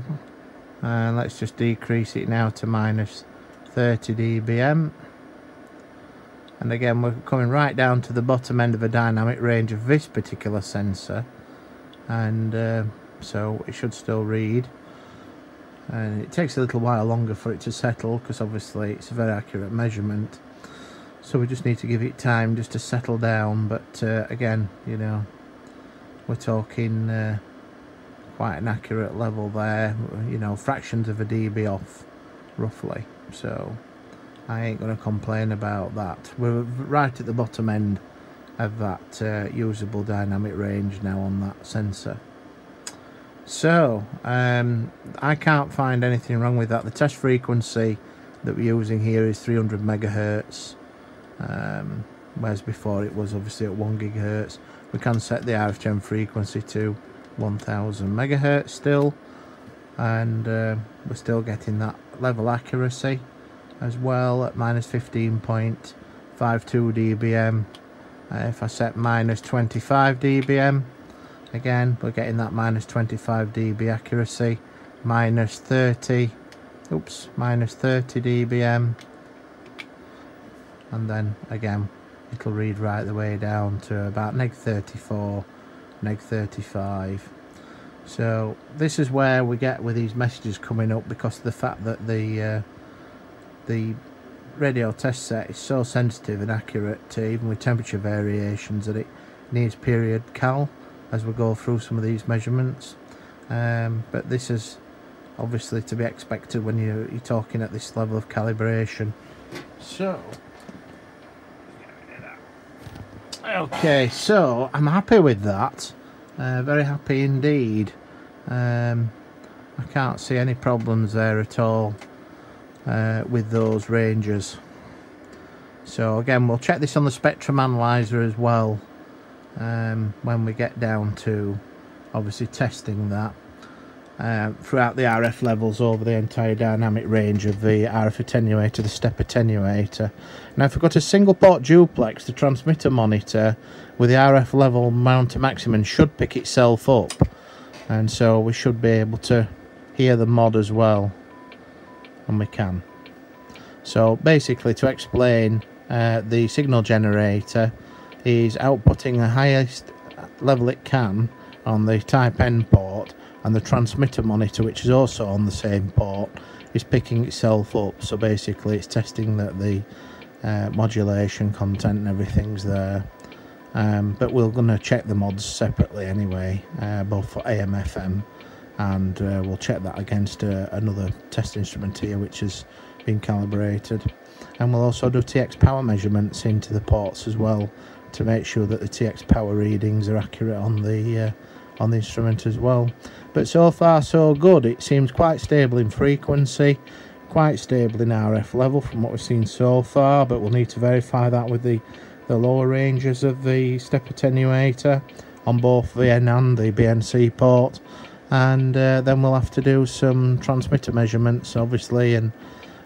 [SPEAKER 1] And uh, let's just decrease it now to minus 30 dBm. And again we're coming right down to the bottom end of a dynamic range of this particular sensor. And uh, so it should still read. And it takes a little while longer for it to settle because obviously it's a very accurate measurement. So we just need to give it time just to settle down. But uh, again you know we're talking uh, quite an accurate level there you know fractions of a dB off roughly. So I ain't gonna complain about that. We're right at the bottom end of that uh, usable dynamic range now on that sensor. So um, I can't find anything wrong with that. The test frequency that we're using here is 300 megahertz. Um, whereas before it was obviously at 1 gigahertz. We can set the RF frequency to 1000 megahertz still and uh, we're still getting that level accuracy as well at minus 15.52 dBm. Uh, if I set minus 25 dBm again we're getting that minus 25 dB accuracy minus 30 oops minus 30 dBm. And then again it'll read right the way down to about neg 34 neg 35 so this is where we get with these messages coming up because of the fact that the uh, the radio test set is so sensitive and accurate to even with temperature variations that it needs period cal as we go through some of these measurements. Um, but this is obviously to be expected when you're, you're talking at this level of calibration. So Okay, so I'm happy with that. Uh, very happy indeed. Um, I can't see any problems there at all uh, with those ranges. So again, we'll check this on the spectrum analyzer as well um, when we get down to obviously testing that uh, throughout the RF levels over the entire dynamic range of the RF attenuator, the step attenuator. Now if we've got a single port duplex, the transmitter monitor with the RF level mount to maximum should pick itself up and so we should be able to hear the mod as well and we can. So basically to explain uh, the signal generator is outputting the highest level it can on the type N port and the transmitter monitor which is also on the same port is picking itself up. So basically it's testing that the uh, modulation content and everything's there. Um, but we're going to check the mods separately anyway uh, both for AM FM and uh, we'll check that against uh, another test instrument here which has been calibrated. And we'll also do TX power measurements into the ports as well to make sure that the TX power readings are accurate on the uh, on the instrument as well but so far so good. It seems quite stable in frequency quite stable in RF level from what we've seen so far but we'll need to verify that with the the lower ranges of the step attenuator on both the N and the BNC port. And uh, then we'll have to do some transmitter measurements obviously and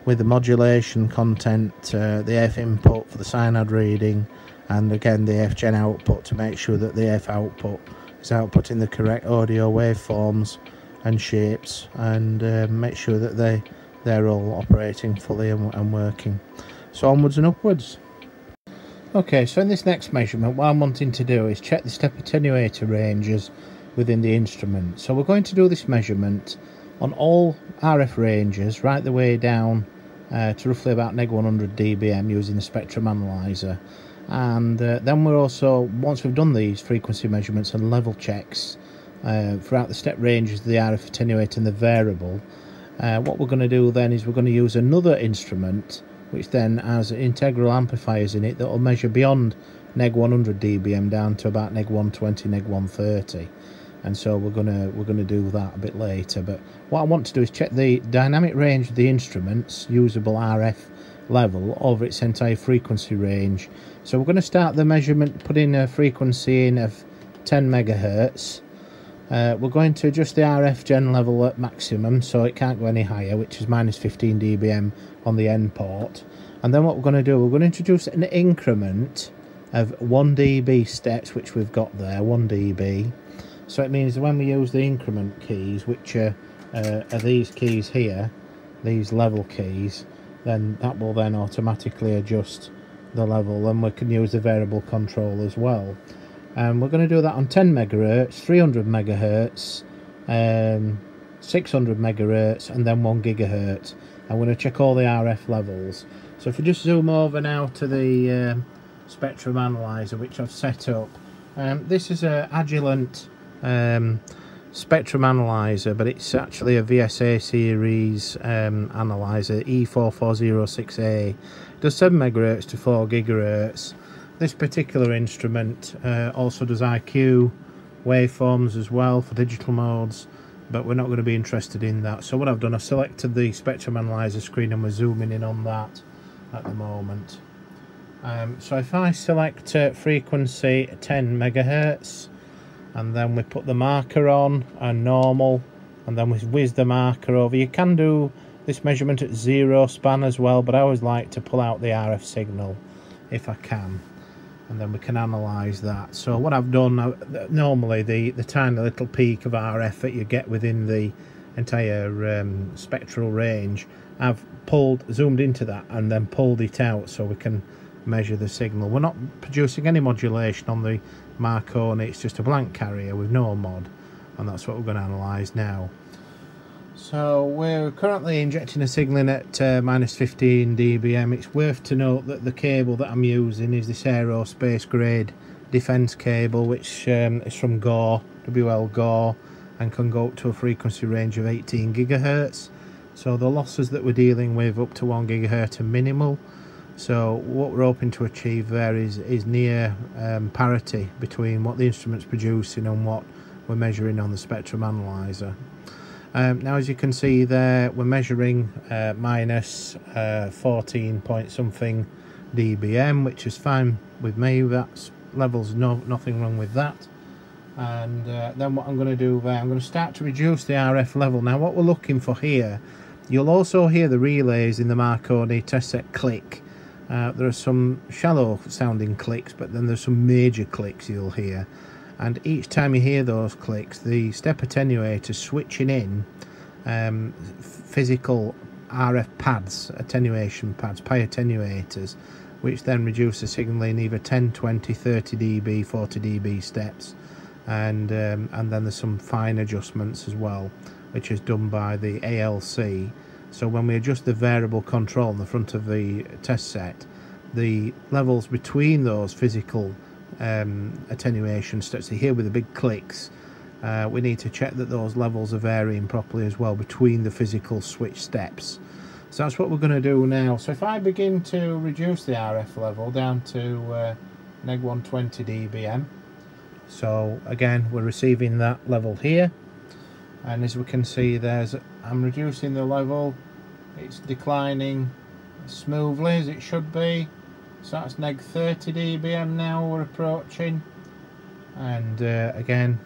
[SPEAKER 1] with the modulation content uh, the AF input for the SINAD reading and again the AF gen output to make sure that the AF output is outputting the correct audio waveforms and shapes and uh, make sure that they they're all operating fully and, and working. So onwards and upwards. Okay so in this next measurement what I'm wanting to do is check the step attenuator ranges within the instrument. So we're going to do this measurement on all RF ranges right the way down uh, to roughly about neg 100 dBm using the spectrum analyzer and uh, then we're also once we've done these frequency measurements and level checks uh, throughout the step ranges of the RF attenuator and the variable uh, what we're going to do then is we're going to use another instrument which then has integral amplifiers in it that will measure beyond neg 100 dBm down to about neg 120, neg 130 and so we're gonna we're gonna do that a bit later. But what I want to do is check the dynamic range of the instruments usable RF level over its entire frequency range. So we're going to start the measurement putting a frequency in of 10 megahertz. Uh, we're going to adjust the RF gen level at maximum so it can't go any higher which is minus 15 dBm on the N port. And then what we're going to do we're going to introduce an increment of 1 dB steps which we've got there 1 dB. So it means when we use the increment keys which are, uh, are these keys here these level keys then that will then automatically adjust the level and we can use the variable control as well. And we're going to do that on 10 megahertz 300 megahertz um, 600 megahertz and then 1 gigahertz. I'm going to check all the RF levels. So if we just zoom over now to the um, spectrum analyzer which I've set up um, this is a Agilent um, spectrum analyzer but it's actually a VSA series um, analyzer E4406A it does 7 megahertz to 4 gigahertz. This particular instrument uh, also does IQ waveforms as well for digital modes but we're not going to be interested in that. So what I've done I've selected the spectrum analyzer screen and we're zooming in on that at the moment. Um, so if I select uh, frequency 10 megahertz and then we put the marker on and normal and then we whiz the marker over you can do this measurement at zero span as well but I always like to pull out the RF signal if I can. And then we can analyze that. So what I've done uh, normally the the tiny little peak of RF that you get within the entire um, spectral range I've pulled zoomed into that and then pulled it out so we can measure the signal. We're not producing any modulation on the Marconi it's just a blank carrier with no mod and that's what we're going to analyze now so we're currently injecting a signal in at uh, minus 15 dBm. It's worth to note that the cable that I'm using is this aerospace grade defense cable which um, is from Gore, WL Gore and can go up to a frequency range of 18 gigahertz. So the losses that we're dealing with up to 1 gigahertz are minimal. So what we're hoping to achieve there is, is near um, parity between what the instrument's producing and what we're measuring on the spectrum analyzer. Um, now as you can see there we're measuring uh, minus, uh, 14 point something dBm which is fine with me. That's levels no nothing wrong with that. And uh, then what I'm going to do there I'm going to start to reduce the RF level. Now what we're looking for here you'll also hear the relays in the Marconi test set click uh, there are some shallow sounding clicks but then there's some major clicks you'll hear. And each time you hear those clicks the step attenuator switching in um, physical RF pads, attenuation pads, pi attenuators which then reduce the signal in either 10, 20, 30 dB, 40 dB steps. And um, and then there's some fine adjustments as well which is done by the ALC so when we adjust the variable control in the front of the test set the levels between those physical um, attenuation starts to here with the big clicks. Uh, we need to check that those levels are varying properly as well between the physical switch steps. So that's what we're going to do now. So if I begin to reduce the RF level down to uh, neg 120 dBm so again we're receiving that level here. And as we can see there's I'm reducing the level. It's declining smoothly as it should be. So that's neg 30 dBm now we're approaching. And uh, again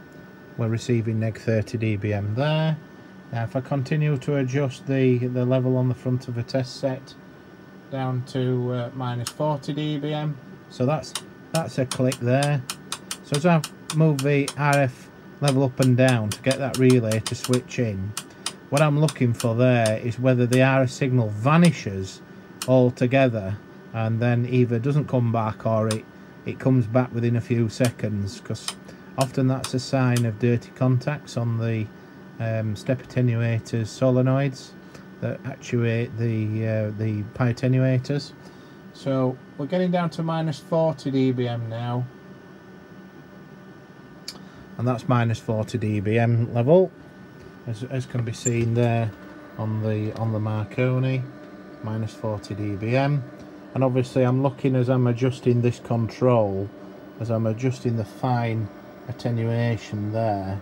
[SPEAKER 1] we're receiving neg 30 dBm there. Now if I continue to adjust the the level on the front of a test set down to uh, minus 40 dBm. So that's that's a click there. So as I move the RF level up and down to get that relay to switch in what I'm looking for there is whether the RF signal vanishes altogether and then either doesn't come back or it it comes back within a few seconds because often that's a sign of dirty contacts on the um, step attenuators solenoids that actuate the uh, the pi attenuators. So we're getting down to minus 40 dBm now. And that's minus 40 dBm level as, as can be seen there on the on the Marconi minus 40 dBm. And obviously I'm looking as I'm adjusting this control as I'm adjusting the fine attenuation there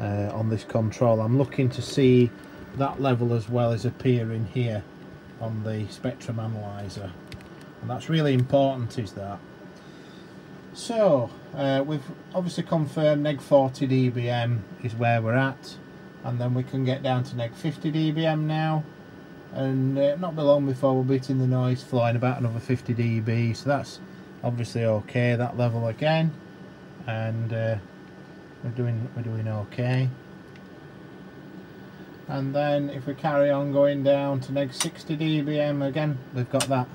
[SPEAKER 1] uh, on this control. I'm looking to see that level as well as appearing here on the spectrum analyzer. And that's really important is that. So uh, we've obviously confirmed neg 40 dBm is where we're at and then we can get down to neg 50 dBm now. And uh, not be long before we're beating the noise flying about another 50 dB. So that's obviously okay that level again. And uh, we're doing we're doing okay. And then if we carry on going down to neg 60 dBm again we've got that.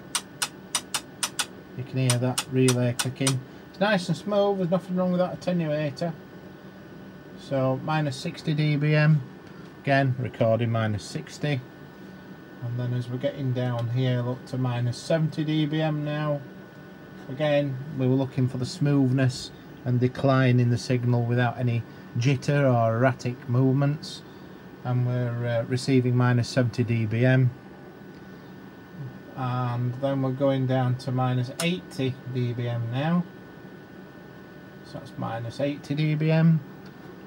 [SPEAKER 1] You can hear that relay clicking. It's nice and smooth there's nothing wrong with that attenuator so minus 60 dBm. Again recording minus 60 and then as we're getting down here look to minus 70 dBm now. Again we were looking for the smoothness and decline in the signal without any jitter or erratic movements. And we're uh, receiving minus 70 dBm. And then we're going down to minus 80 dBm now. So that's minus 80 dBm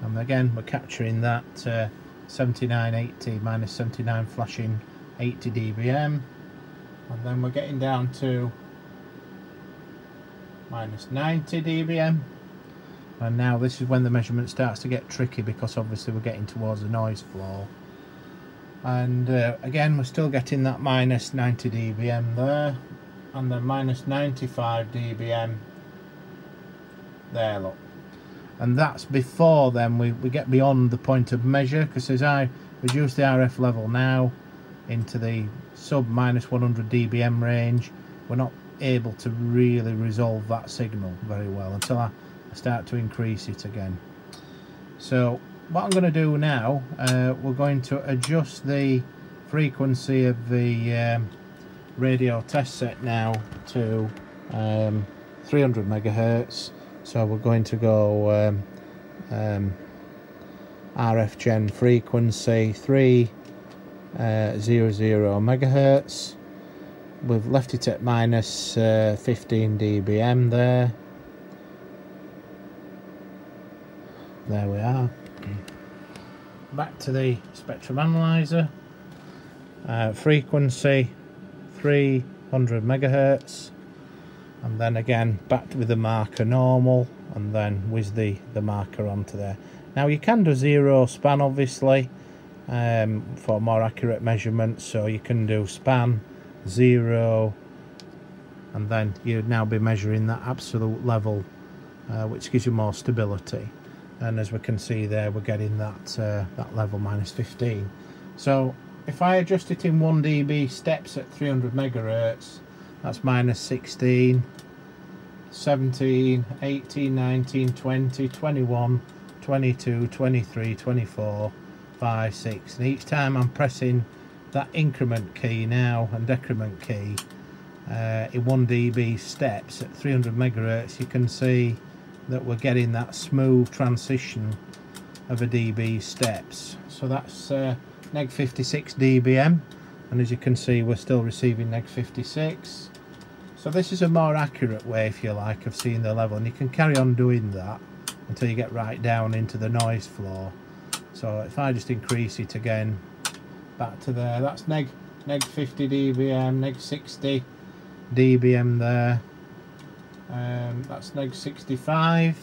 [SPEAKER 1] and again we're capturing that uh, 7980 minus 79 flashing 80 dBm. And then we're getting down to minus 90 dBm. And now this is when the measurement starts to get tricky because obviously we're getting towards the noise floor. And uh, again we're still getting that minus 90 dBm there and then minus 95 dBm there look and that's before then we, we get beyond the point of measure because as I reduce the RF level now into the sub minus 100 dBm range we're not able to really resolve that signal very well until I start to increase it again. So what I'm going to do now uh, we're going to adjust the frequency of the um, radio test set now to um, 300 megahertz so we're going to go um, um, RF gen frequency 300 uh, megahertz. We've left it at minus, uh, 15 dBm there. There we are. Back to the spectrum analyzer. Uh, frequency 300 megahertz and then again back with the marker normal and then with the the marker onto there. Now you can do zero span obviously um, for more accurate measurements. So you can do span zero and then you'd now be measuring that absolute level uh, which gives you more stability. And as we can see there we're getting that uh, that level minus 15 so if I adjust it in 1 dB steps at 300 megahertz that's minus 16 17 18 19 20 21 22 23 24 5 6 and each time I'm pressing that increment key now and decrement key uh, in 1 dB steps at 300 megahertz you can see that we're getting that smooth transition of a dB steps. So that's uh, neg 56 dBm. And as you can see we're still receiving neg 56 so this is a more accurate way if you like of seeing the level and you can carry on doing that until you get right down into the noise floor. So if I just increase it again back to there that's neg neg 50 dBm neg 60 dBm there. Um, that's neg 65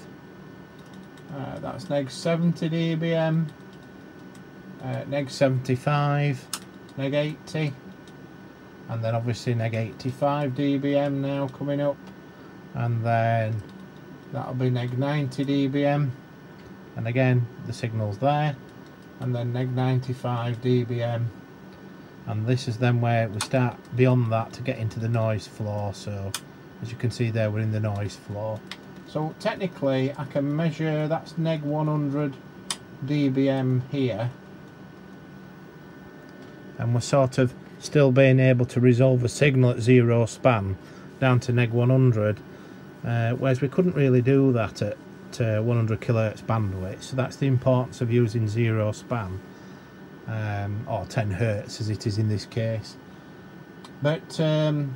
[SPEAKER 1] uh, that's neg 70 dBm uh, neg 75 neg 80 and then obviously neg 85 dBm now coming up. And then that'll be neg 90 dBm and again the signal's there. And then neg 95 dBm and this is then where we start beyond that to get into the noise floor. So as you can see there we're in the noise floor. So technically I can measure that's neg 100 dBm here. And we're sort of still being able to resolve a signal at zero span down to neg 100 uh, whereas we couldn't really do that at uh, 100 kilohertz bandwidth. So that's the importance of using zero span um, or 10 hertz as it is in this case. But um,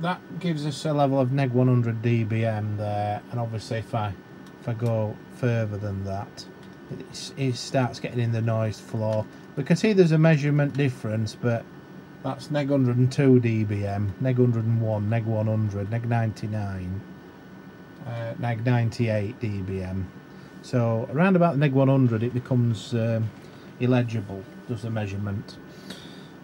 [SPEAKER 1] that gives us a level of neg 100 dBm there and obviously if I if I go further than that it starts getting in the noise floor we can see there's a measurement difference but that's neg 102 dBm neg 101 neg 100 neg 99 uh, neg 98 dBm so around about neg 100 it becomes um, illegible does the measurement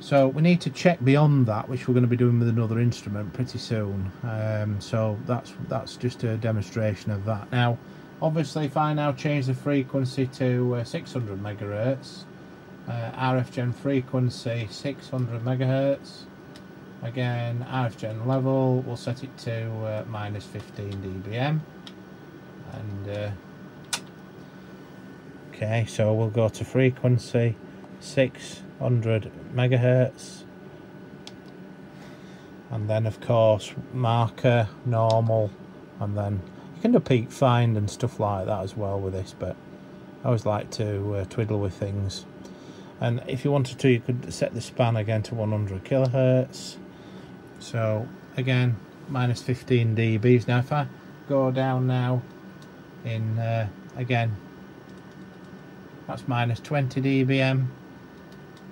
[SPEAKER 1] so we need to check beyond that, which we're going to be doing with another instrument pretty soon. Um, so that's that's just a demonstration of that. Now, obviously, if I now change the frequency to uh, 600 megahertz, uh, RF gen frequency 600 megahertz. Again, RF gen level, we'll set it to uh, minus 15 dBm. And uh, okay, so we'll go to frequency 600 megahertz and then of course marker normal and then you can do peak find and stuff like that as well with this but I always like to uh, twiddle with things and if you wanted to you could set the span again to 100 kilohertz so again minus 15 dBs now if I go down now in uh, again that's minus 20 dBm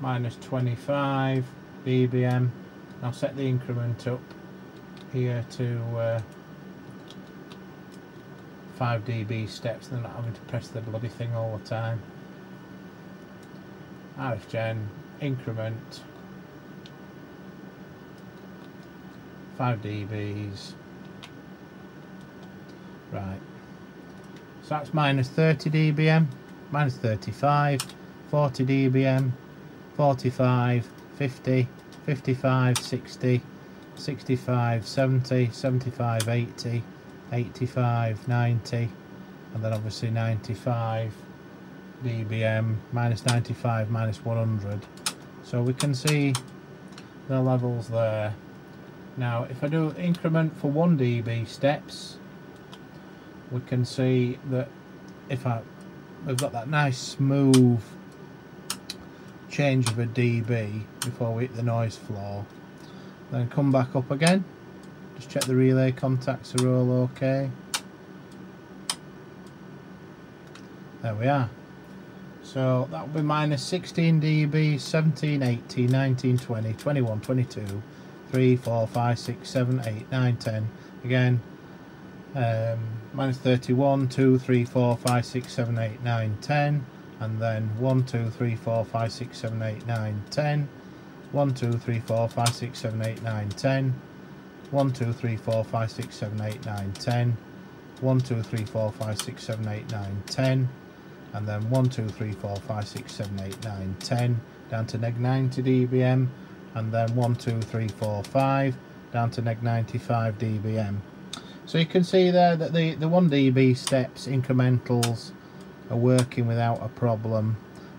[SPEAKER 1] minus 25 dBm. I'll set the increment up here to uh, 5 dB steps and not having to press the bloody thing all the time. RF gen, increment, 5 dBs. Right. So that's minus 30 dBm, minus 35, 40 dBm, 45, 50, 55, 60, 65, 70, 75, 80, 85, 90, and then obviously 95 dBm, minus 95, minus 100. So we can see the levels there. Now, if I do increment for 1 dB steps, we can see that if I, we've got that nice smooth change of a dB before we hit the noise floor then come back up again just check the relay contacts are all okay there we are so that will be minus 16 dB 17 18 19 20 21 22 3 4 5 6 7 8 9 10 again um, minus 31 2 3 4 5 6 7 8 9 10 and then 1 2 3 4 5 6 7 8 9 10 1 2 3 4 5 6 7 8 9 10 1 2 3 4 5 6 7 8 9 10 1 2 3 4 5 6 7 8 9 10 and then 1 2 3 4 5 6 7 8 9 10 down to neg 90 dBm and then 1 2 3 4 5 down to neg 95 dBm so you can see there that the the 1 dB steps incrementals are working without a problem.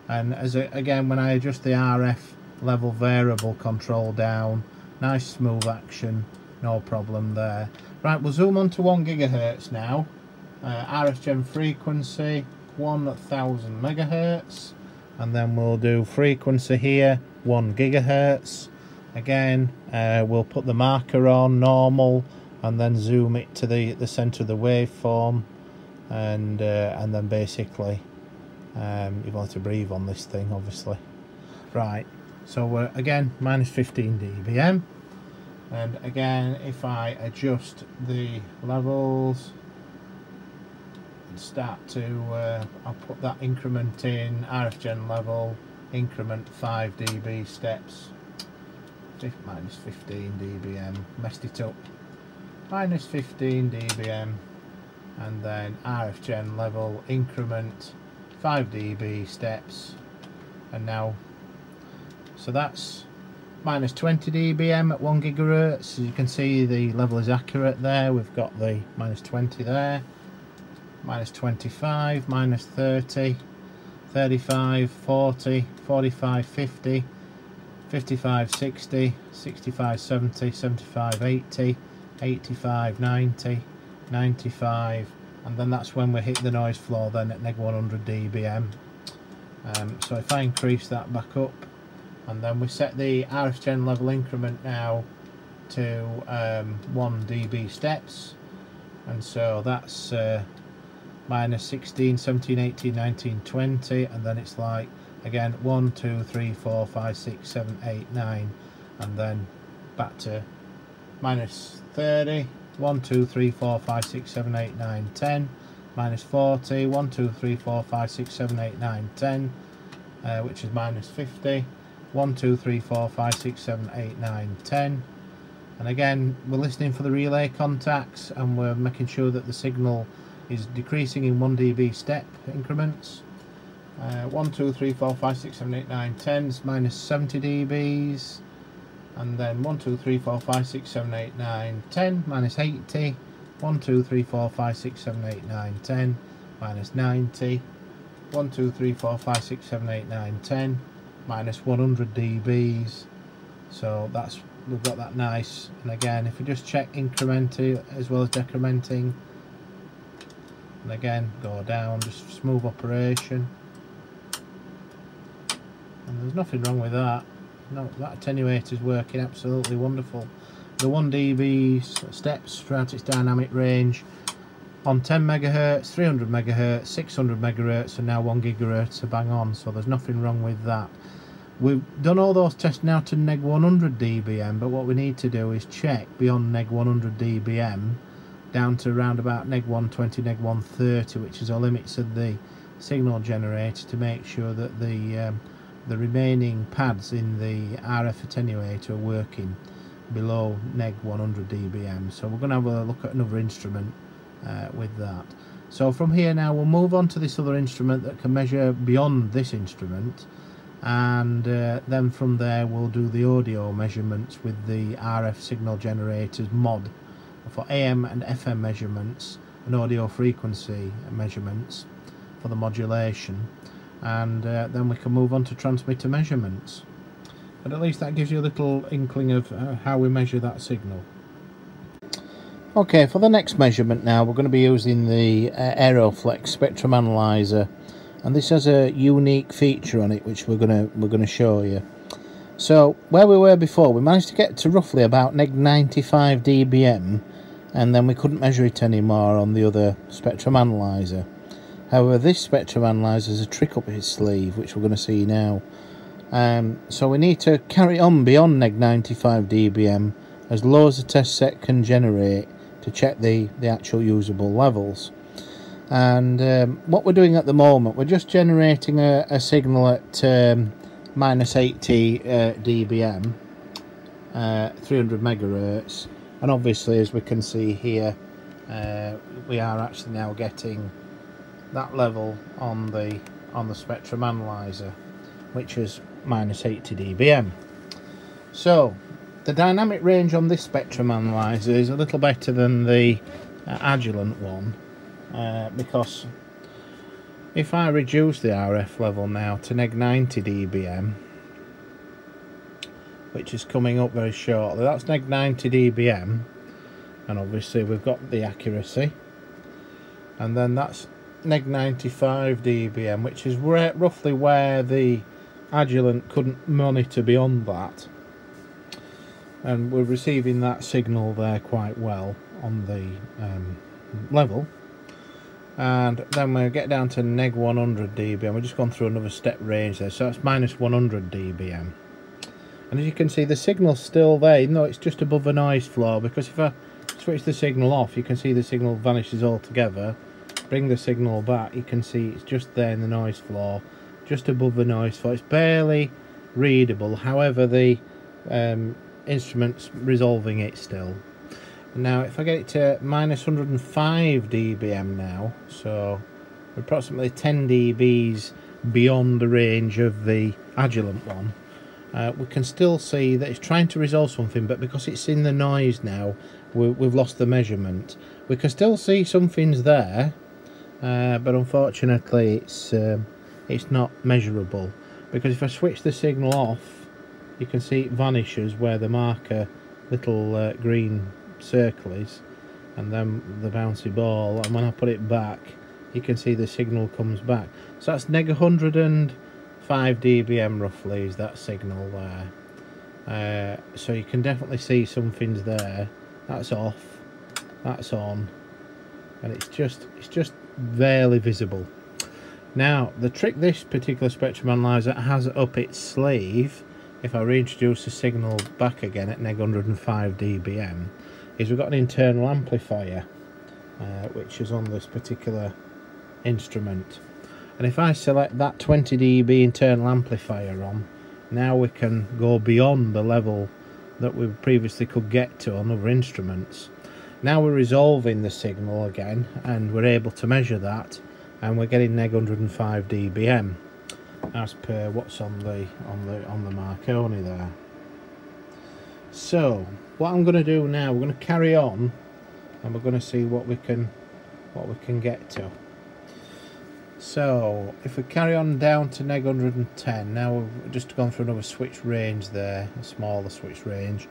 [SPEAKER 1] And as a, again when I adjust the RF level variable control down nice smooth action no problem there. Right we'll zoom on to 1 gigahertz now. Uh, RF gen frequency 1000 megahertz and then we'll do frequency here 1 gigahertz. Again uh, we'll put the marker on normal and then zoom it to the the center of the waveform and uh, and then basically um, you've got to breathe on this thing obviously. Right so we're again minus 15 dBm. And again if I adjust the levels and start to uh, I'll put that increment in RF gen level increment 5 dB steps. Minus 15 dBm messed it up. Minus 15 dBm and then RF gen level increment 5 dB steps. And now so that's minus 20 dBm at 1 gigahertz. As you can see the level is accurate there. We've got the minus 20 there minus 25 minus 30 35 40 45 50 55 60 65 70 75 80 85 90 95 and then that's when we hit the noise floor then at neg 100 dBm. Um, so if I increase that back up and then we set the RF gen level increment now to um, 1 dB steps. And so that's uh, minus 16 17 18 19 20 and then it's like again 1 2 3 4 5 6 7 8 9 and then back to minus 30 1 2 3 4 5 6 7 8 9 10 minus 40 1 2 3 4 5 6 7 8 9 10 uh, which is minus 50 1 2 3 4 5 6 7 8 9 10 and again we're listening for the relay contacts and we're making sure that the signal is decreasing in 1 dB step increments. Uh, 1 2 3 4 5 6 7 8 9 10 is minus 70 dBs and then 1 2 3 4 5 6 7 8 9 10 minus 80 1 2 3 4 5 6 7 8 9 10 minus 90 1 2 3 4 5 6 7 8 9 10 minus 100 dBs so that's we've got that nice. And again if we just check incrementing as well as decrementing and again go down just smooth operation. And there's nothing wrong with that. No that attenuator is working absolutely wonderful. The 1 dB steps throughout its dynamic range on 10 megahertz 300 megahertz 600 megahertz and now 1 gigahertz are bang on. So there's nothing wrong with that. We've done all those tests now to neg 100 dBm but what we need to do is check beyond neg 100 dBm down to around about neg 120 neg 130 which is our limits of the signal generator to make sure that the um, the remaining pads in the RF attenuator are working below neg 100 dBm. So we're going to have a look at another instrument uh, with that. So from here now we'll move on to this other instrument that can measure beyond this instrument. And uh, then from there we'll do the audio measurements with the RF signal generators mod for AM and FM measurements and audio frequency measurements for the modulation. And uh, then we can move on to transmitter measurements. But at least that gives you a little inkling of uh, how we measure that signal. Okay for the next measurement now we're going to be using the uh, Aeroflex spectrum analyzer. And this has a unique feature on it which we're gonna we're gonna show you. So where we were before we managed to get to roughly about neg 95 dBm and then we couldn't measure it anymore on the other spectrum analyzer. However this spectrum analyzer has a trick up its sleeve which we're going to see now. Um, so we need to carry on beyond neg 95 dBm as low as the test set can generate to check the the actual usable levels. And um, what we're doing at the moment we're just generating a, a signal at um, minus 80 uh, dBm uh, 300 megahertz and obviously as we can see here uh, we are actually now getting that level on the on the spectrum analyzer which is minus 80 dBm. So the dynamic range on this spectrum analyzer is a little better than the uh, Agilent one uh, because if I reduce the RF level now to neg 90 dBm which is coming up very shortly. That's neg 90 dBm and obviously we've got the accuracy. And then that's neg 95 dBm which is roughly where the Agilent couldn't monitor beyond that. And we're receiving that signal there quite well on the um, level. And then we get down to neg 100 dBm. We've just gone through another step range there so that's minus 100 dBm and as you can see the signal's still there. Even though it's just above the noise floor because if I switch the signal off you can see the signal vanishes altogether. Bring the signal back you can see it's just there in the noise floor just above the noise floor. It's barely readable however the um, instrument's resolving it still. Now if I get it to minus 105 dBm now, so approximately 10 dBs beyond the range of the Agilent one, uh, we can still see that it's trying to resolve something, but because it's in the noise now, we, have lost the measurement. We can still see something's there, uh, but unfortunately it's, um, it's not measurable. Because if I switch the signal off, you can see it vanishes where the marker little uh, green circle is and then the bouncy ball and when I put it back you can see the signal comes back so that's neg 105 5 dBm roughly is that signal there. Uh, so you can definitely see something's there. That's off, that's on, and it's just it's just barely visible. Now the trick this particular spectrum analyzer has up its sleeve, if I reintroduce the signal back again at neg 105 dBm, is we've got an internal amplifier uh, which is on this particular instrument and if I select that 20 dB internal amplifier on now we can go beyond the level that we previously could get to on other instruments. Now we're resolving the signal again and we're able to measure that and we're getting neg 105 dBm as per what's on the on the on the Marconi there. So what I'm going to do now we're going to carry on and we're going to see what we can what we can get to so if we carry on down to neg 110 now we've just gone through another switch range there a smaller switch range.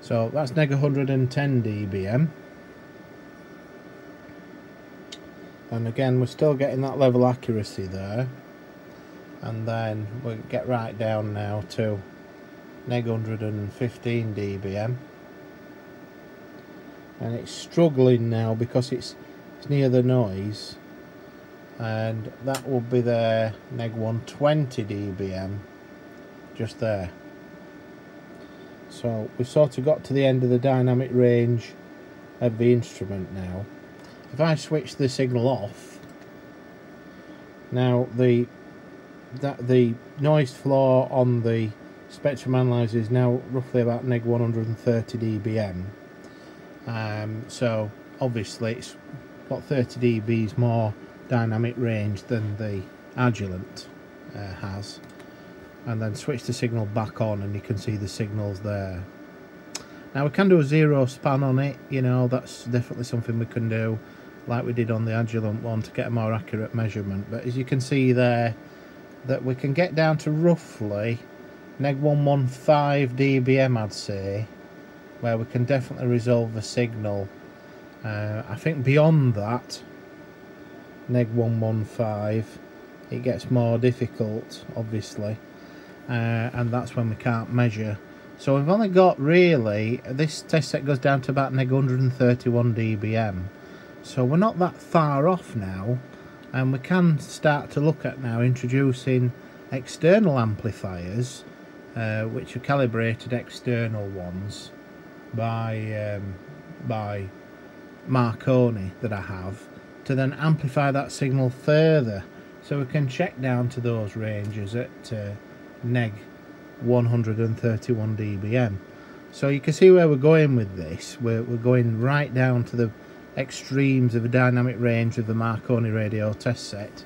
[SPEAKER 1] So that's neg 110 dBm and again we're still getting that level accuracy there. And then we'll get right down now to neg 115 dBm and it's struggling now because it's, it's near the noise and that will be there neg 120 dBm just there. So we've sort of got to the end of the dynamic range of the instrument now. If I switch the signal off now the that the noise floor on the spectrum analyzer is now roughly about neg 130 dBm um, so obviously it's got 30 dBs more dynamic range than the Agilent uh, has. And then switch the signal back on and you can see the signals there. Now we can do a zero span on it you know that's definitely something we can do like we did on the Agilent one to get a more accurate measurement. But as you can see there that we can get down to roughly neg 115 dBm I'd say where we can definitely resolve the signal. Uh, I think beyond that neg 115 it gets more difficult obviously uh, and that's when we can't measure. So we've only got really this test set goes down to about neg 131 dBm. So we're not that far off now and we can start to look at now introducing external amplifiers uh, which are calibrated external ones by um, by Marconi that I have to then amplify that signal further so we can check down to those ranges at uh, neg 131 dBm so you can see where we're going with this we're, we're going right down to the extremes of the dynamic range of the Marconi radio test set.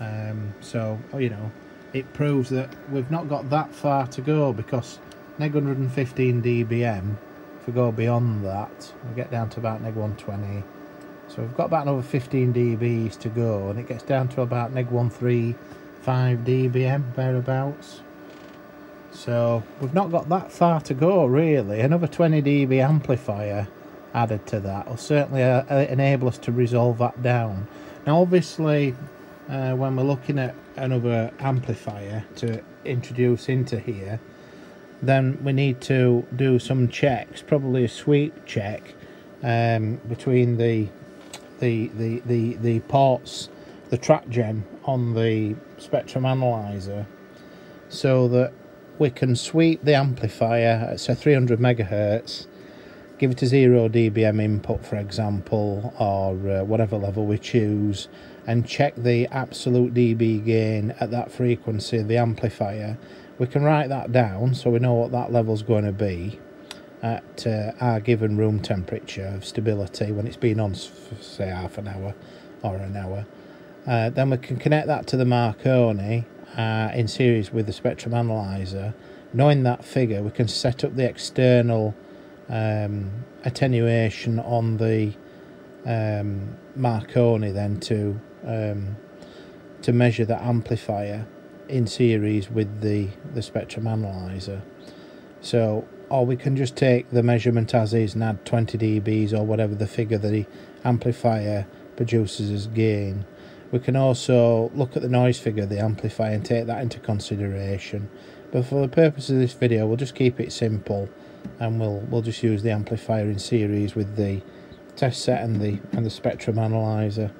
[SPEAKER 1] Um, so, oh, you know, it proves that we've not got that far to go because neg 115 dBm, if we go beyond that, we get down to about neg 120. So we've got about another 15 dBs to go and it gets down to about neg 135 dBm, thereabouts. So we've not got that far to go really. Another 20 dB amplifier added to that will certainly uh, enable us to resolve that down. Now obviously uh, when we're looking at another amplifier to introduce into here then we need to do some checks, probably a sweep check um, between the, the, the, the, the ports, the track gen on the spectrum analyzer so that we can sweep the amplifier at say 300 megahertz give it a 0 dBm input for example or uh, whatever level we choose and check the absolute dB gain at that frequency of the amplifier. We can write that down so we know what that level is going to be at uh, our given room temperature of stability when it's been on for say half an hour or an hour uh, then we can connect that to the Marconi uh, in series with the spectrum analyzer knowing that figure we can set up the external um, attenuation on the um, Marconi then to um, to measure the amplifier in series with the the spectrum analyzer. So or we can just take the measurement as is and add 20 dBs or whatever the figure the amplifier produces as gain We can also look at the noise figure of the amplifier and take that into consideration. But for the purpose of this video, we'll just keep it simple and we'll we'll just use the amplifier in series with the test set and the and the spectrum analyzer.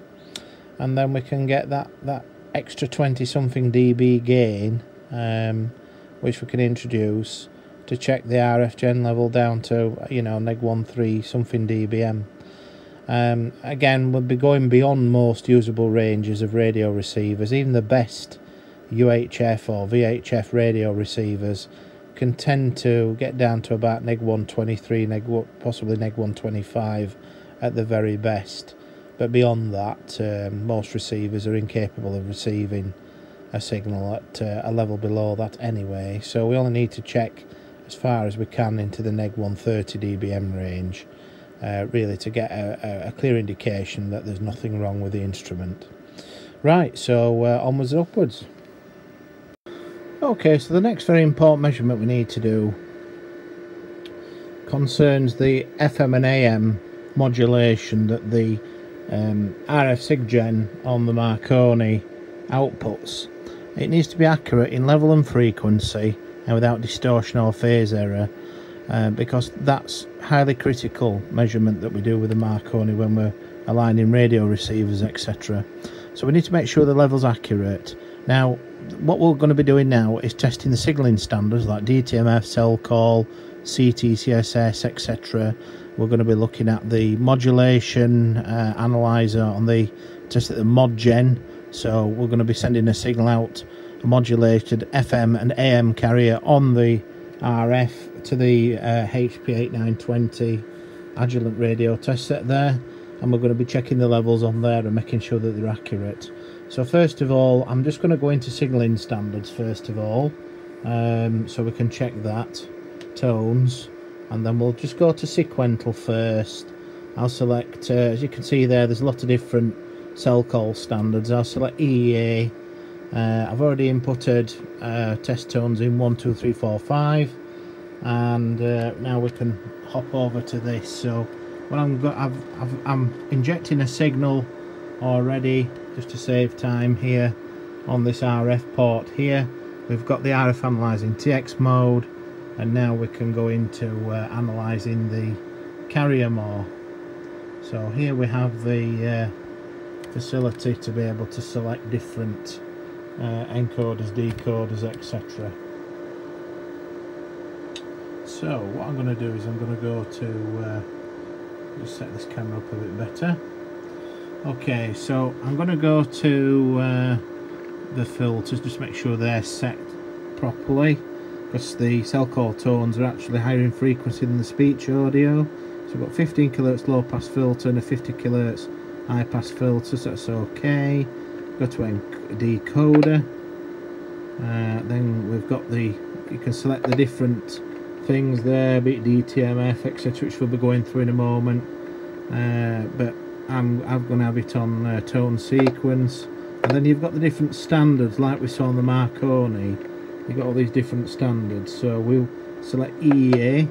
[SPEAKER 1] And then we can get that, that extra 20 something dB gain um, which we can introduce to check the RF gen level down to you know neg 13 something dBm. Um, again we'll be going beyond most usable ranges of radio receivers. Even the best UHF or VHF radio receivers can tend to get down to about neg 123 neg possibly neg 125 at the very best. But beyond that um, most receivers are incapable of receiving a signal at uh, a level below that anyway. So we only need to check as far as we can into the neg 130 dBm range uh, really to get a, a, clear indication that there's nothing wrong with the instrument. Right so uh, onwards and upwards. Okay so the next very important measurement we need to do concerns the FM and AM modulation that the um, RF SIGGEN on the Marconi outputs. It needs to be accurate in level and frequency and without distortion or phase error uh, because that's highly critical measurement that we do with the Marconi when we're aligning radio receivers etc so we need to make sure the level's accurate. Now what we're going to be doing now is testing the signaling standards like DTMF, selcall, CTCSS etc we're going to be looking at the modulation uh, analyzer on the test at the ModGen so we're going to be sending a signal out modulated FM and AM carrier on the RF to the uh, HP8920 Agilent radio test set there and we're going to be checking the levels on there and making sure that they're accurate. So first of all I'm just going to go into signaling standards first of all um, so we can check that tones and then we'll just go to sequential first. I'll select uh, as you can see there there's a lot of different selcall standards. I'll select EEA uh, I've already inputted uh, test tones in 1 2 3 4 5 and uh, now we can hop over to this. So what I'm I've, I've, I'm injecting a signal already just to save time here on this RF port here. We've got the RF analyzing TX mode and now we can go into uh, analysing the carrier more. So here we have the uh, facility to be able to select different uh, encoders, decoders etc so what I'm going to do is I'm going to go to uh, just set this camera up a bit better okay so I'm going to go to uh, the filters just make sure they're set properly because the selcall tones are actually higher in frequency than the speech audio. So we've got 15 kHz low pass filter and a 50 kHz high pass filter, so that's okay. Go to a decoder. Uh, then we've got the, you can select the different things there, be it DTMF, etc., which we'll be going through in a moment. Uh, but I'm, I'm going to have it on uh, tone sequence. And then you've got the different standards, like we saw on the Marconi you've got all these different standards so we'll select EEA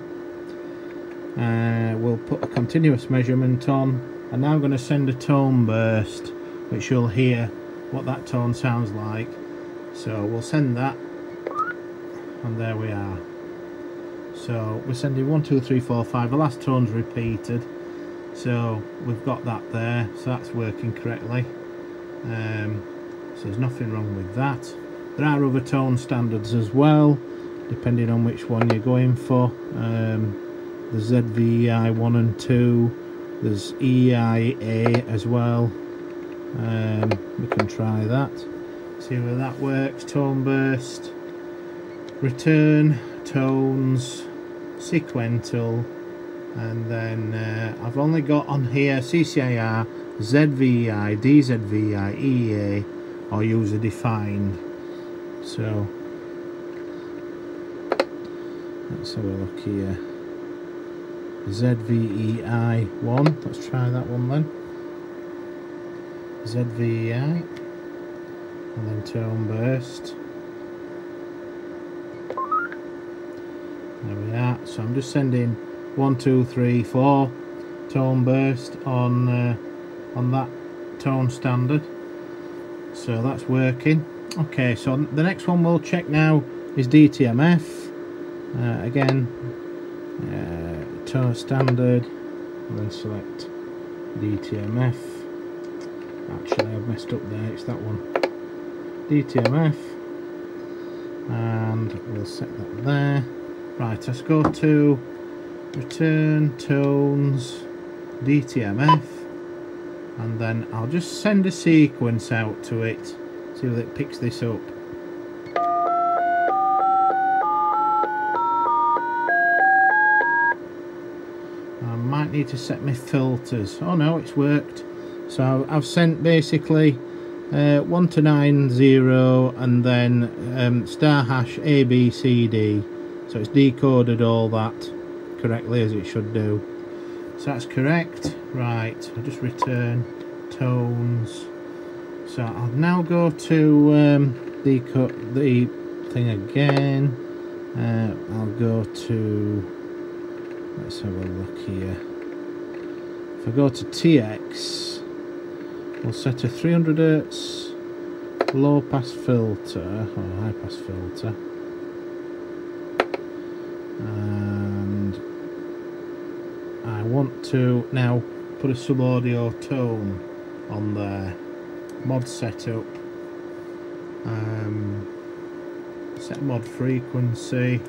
[SPEAKER 1] uh, we'll put a continuous measurement on and now I'm going to send a tone burst which you'll hear what that tone sounds like. So we'll send that and there we are. So we're sending one two three four five. The last tone's repeated. So we've got that there so that's working correctly. Um, so there's nothing wrong with that. There are other tone standards as well, depending on which one you're going for. Um, the ZVEI 1 and 2, there's EIA as well. Um, we can try that, see where that works. Tone burst, return, tones, sequential, and then uh, I've only got on here CCIR, ZVEI, DZVEI, EA, or user defined. So let's have a look here. ZVEI 1, let's try that one then. ZVEI and then tone burst. There we are. So I'm just sending one, two, three, four tone burst on uh, on that tone standard. So that's working. Okay so the next one we'll check now is DTMF uh, again uh, standard. And then select DTMF actually I've messed up there. It's that one. DTMF and we'll set that there. Right let's go to return tones. DTMF and then I'll just send a sequence out to it see if it picks this up. I might need to set my filters. Oh no it's worked so I've sent basically uh, 1 to 9 0 and then um, star hash A B C D. So it's decoded all that correctly as it should do. So that's correct. Right I'll just return tones. So I'll now go to um, the the thing again. Uh, I'll go to let's have a look here. If I go to TX we'll set a 300 Hertz low pass filter or high pass filter. And I want to now put a sub audio tone on there. Mod setup. Um, set mod frequency.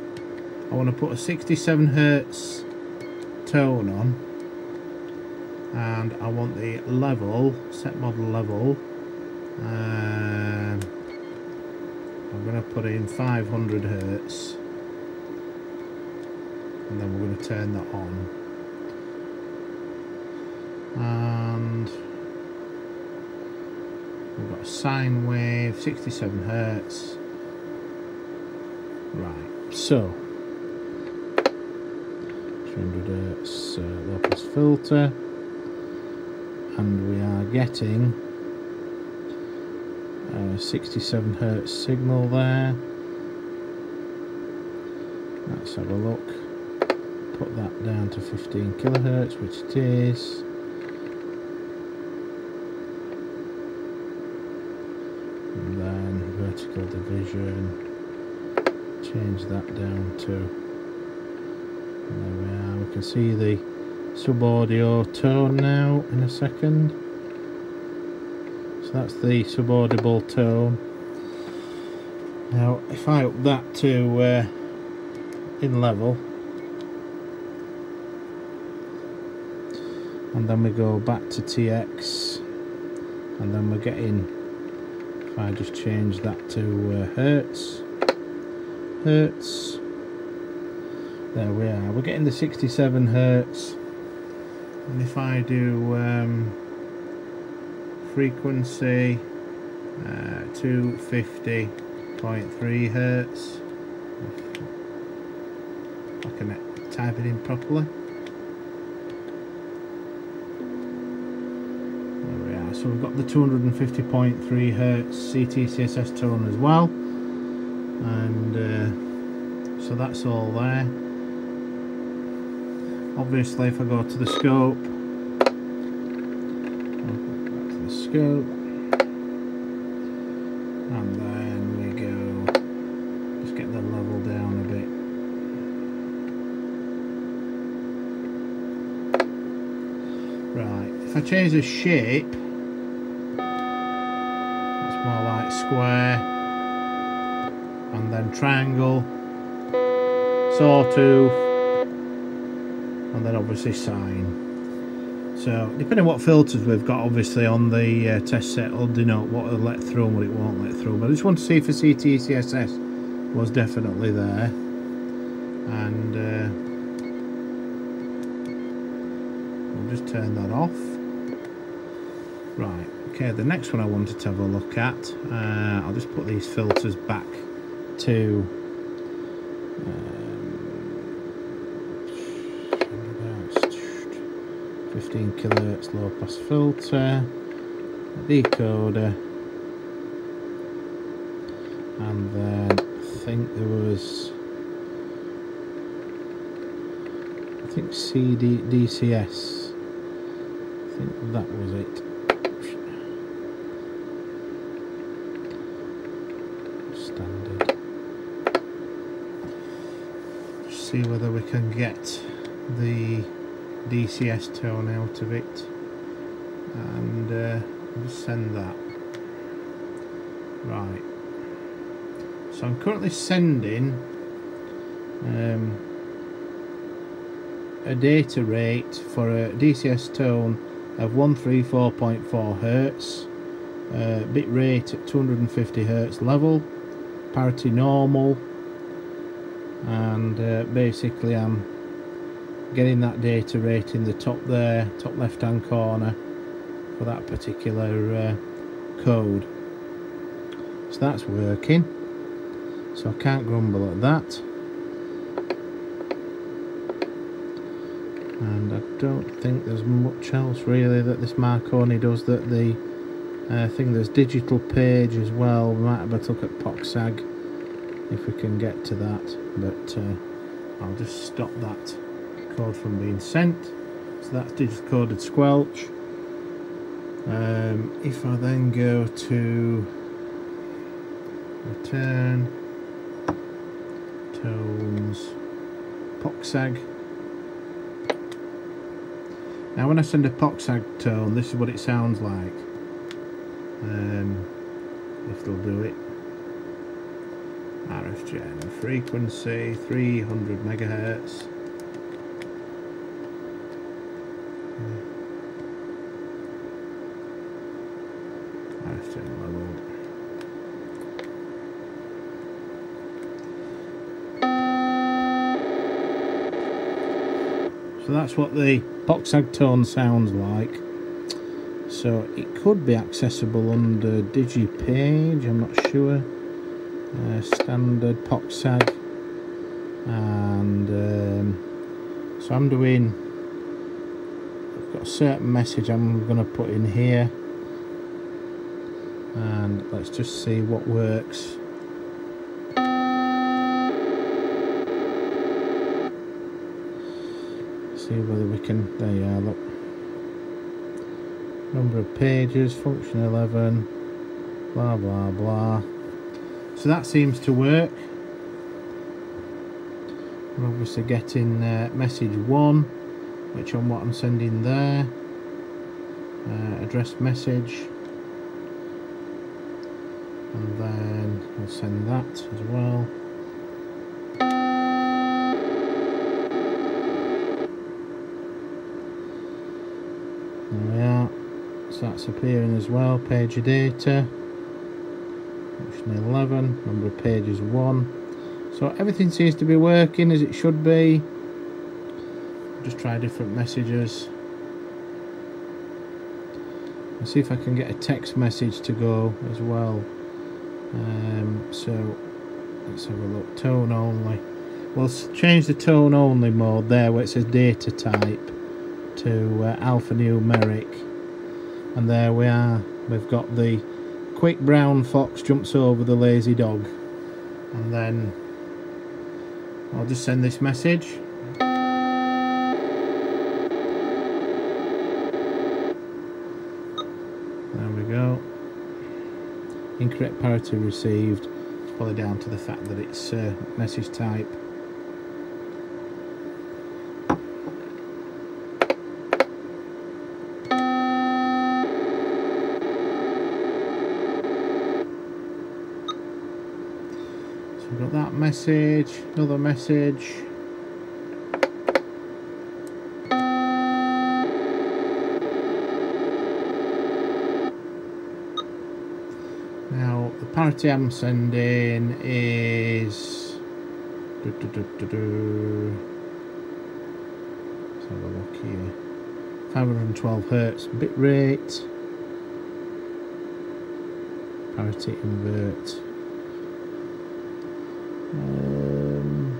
[SPEAKER 1] I want to put a 67 hertz tone on and I want the level set model level um, I'm going to put in 500 hertz. And then we're going to turn that on. And we've got a sine wave 67 hertz. Right so 300 hertz uh, pass filter and we are getting a 67 hertz signal there. Let's have a look. Put that down to 15 kilohertz which it is. And then vertical division. Change that down to there we are. We can see the sub audio tone now in a second. So that's the sub audible tone. Now if I up that to uh, in level and then we go back to TX and then we're getting if I just change that to uh, Hertz Hertz. There we are. We're getting the 67 Hertz and if I do um, frequency uh, 250.3 Hertz. I can type it in properly. So we've got the 250.3 hertz CTCSS tone as well. And uh, so that's all there obviously if I go to the scope to the scope and then we go just get the level down a bit. Right if I change the shape it's more like square and then triangle sawtooth and then obviously sine so depending what filters we've got obviously on the uh, test set will denote what will let through and what it won't let through. But I just want to see if the CTCSS was definitely there. And uh, we'll just turn that off. Right Okay, the next one I wanted to have a look at, uh, I'll just put these filters back to 15 kilohertz low pass filter, decoder, and then I think there was I think CD DCS. I think that was it. standard. see whether we can get the DCS tone out of it. And uh, send that. Right. So I'm currently sending um, a data rate for a DCS tone of 134.4 Hertz uh, bit rate at 250 Hertz level parity normal and uh, basically I'm getting that data rate in the top there top left hand corner for that particular uh, code. So that's working. So I can't grumble at that. And I don't think there's much else really that this Marconi does that the uh, I think there's digital page as well. We might have a look at POCSAG if we can get to that but uh, I'll just stop that code from being sent. So that's digital coded squelch. Um, if I then go to return tones POCSAG now when I send a POCSAG tone this is what it sounds like. Um, if they'll do it. RFGen frequency 300 megahertz that's what the POCSAG tone sounds like. So it could be accessible under DigiPage I'm not sure. Uh, standard POCSAG and um, so I'm doing I've got a certain message I'm going to put in here. And let's just see what works see whether we can there you are look. Number of pages function 11 blah blah blah. So that seems to work. We're obviously getting uh, message 1 which on what I'm sending there uh, address message. And then we'll send that as well so that's appearing as well. Page of data. 11 number of pages 1 so everything seems to be working as it should be. Just try different messages. I'll see if I can get a text message to go as well. Um, so let's have a look. Tone only. We'll change the tone only mode there where it says data type to uh, alphanumeric and there we are. We've got the quick brown fox jumps over the lazy dog. And then I'll just send this message. There we go. Incorrect parity received. It's probably down to the fact that it's uh, message type message, another message. Now the parity I'm sending is do, do, do, Let's have a look here. 512 hertz bit rate. Parity invert. Um,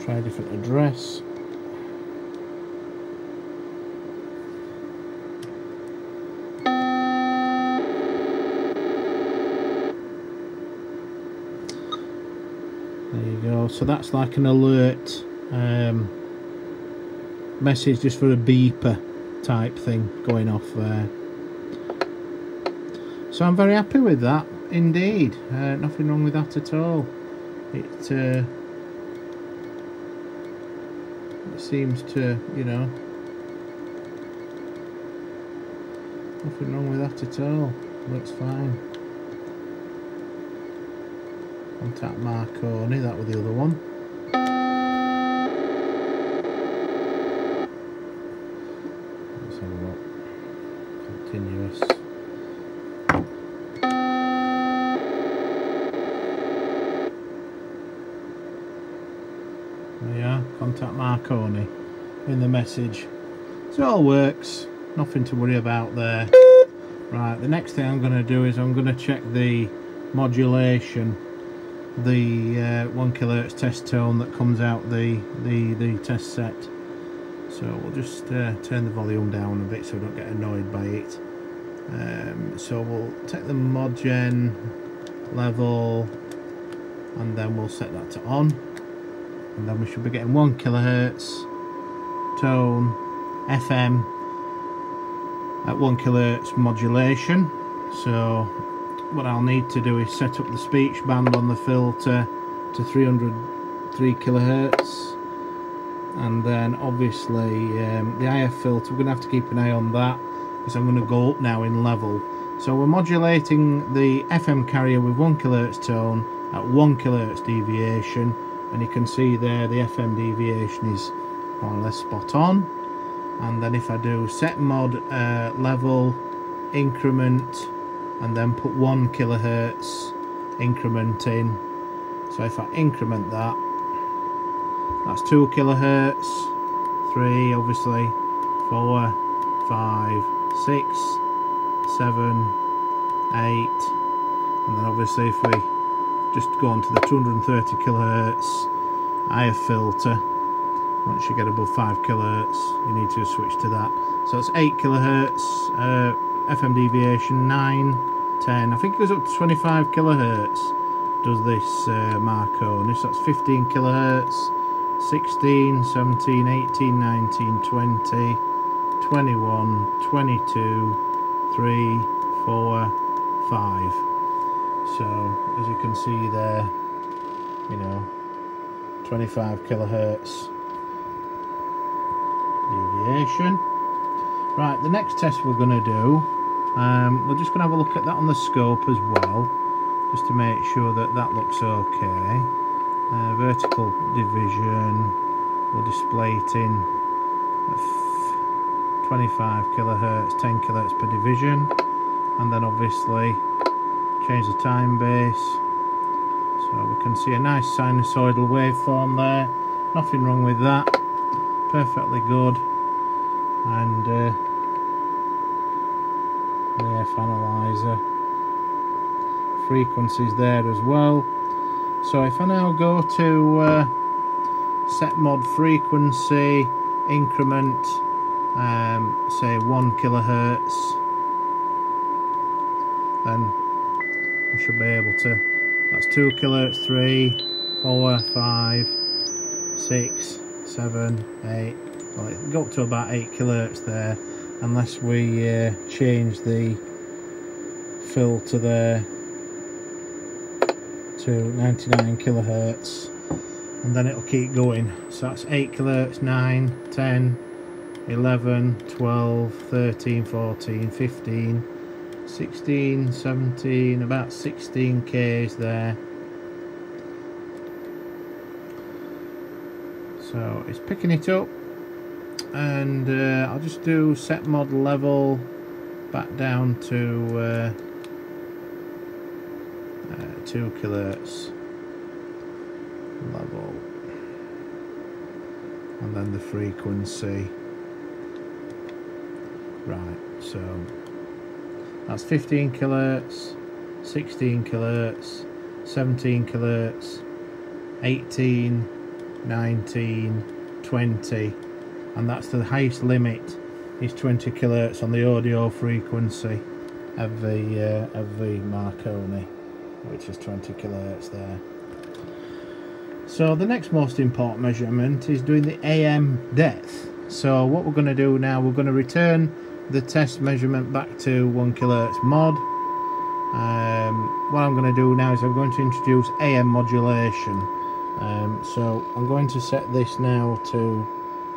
[SPEAKER 1] try a different address. There you go. So that's like an alert um, message just for a beeper type thing going off there. so I'm very happy with that indeed uh, nothing wrong with that at all it, uh, it seems to you know. Nothing wrong with that at all. Looks fine. Contact Marconi that was the other one Marconi in the message. So it all works. Nothing to worry about there. Right the next thing I'm going to do is I'm going to check the modulation the uh, 1 kilohertz test tone that comes out the the the test set. So we'll just uh, turn the volume down a bit so we don't get annoyed by it. Um, so we'll take the modgen level and then we'll set that to on and then we should be getting 1 kilohertz tone FM at 1 kilohertz modulation. So what I'll need to do is set up the speech band on the filter to 303 kilohertz. And then obviously um, the IF filter we're going to have to keep an eye on that because I'm going to go up now in level. So we're modulating the FM carrier with 1 kilohertz tone at 1 kilohertz deviation and you can see there the FM deviation is more or less spot on. And then if I do set mod uh, level increment and then put 1 kilohertz increment in. So if I increment that that's 2 kilohertz 3 obviously 4 5 6 7 8 and then obviously if we just go on to the 230 kilohertz IF filter. Once you get above 5 kilohertz you need to switch to that. So it's 8 kilohertz uh, FM deviation 9 10 I think it goes up to 25 kilohertz does this uh, Marconi so that's 15 kilohertz 16 17 18 19 20 21 22 3 4 5 so as you can see there you know 25 kilohertz deviation right the next test we're going to do um, we're just going to have a look at that on the scope as well just to make sure that that looks okay. Uh, vertical division we'll display it in 25 kilohertz 10 kilohertz per division and then obviously change the time base. So we can see a nice sinusoidal waveform there. Nothing wrong with that. Perfectly good. And uh, the AF analyzer. Frequencies there as well. So if I now go to uh, set mod frequency increment um, say 1 kilohertz then should be able to. That's 2 kilohertz 3 4 5 6 7 8 well it go up to about 8 kilohertz there unless we uh, change the filter there to 99 kilohertz and then it'll keep going. So that's 8 kilohertz 9 10 11 12 13 14 15 16 17 about 16 k's there. So it's picking it up. And uh, I'll just do set mod level back down to uh, uh, 2 kilohertz level. And then the frequency. Right so that's 15 kilohertz 16 kilohertz 17 kilohertz 18 19 20 and that's the highest limit is 20 kilohertz on the audio frequency of the uh, of the Marconi which is 20 kilohertz there. So the next most important measurement is doing the AM depth. So what we're going to do now we're going to return the test measurement back to 1 kilohertz mod um, what I'm going to do now is I'm going to introduce AM modulation. Um, so I'm going to set this now to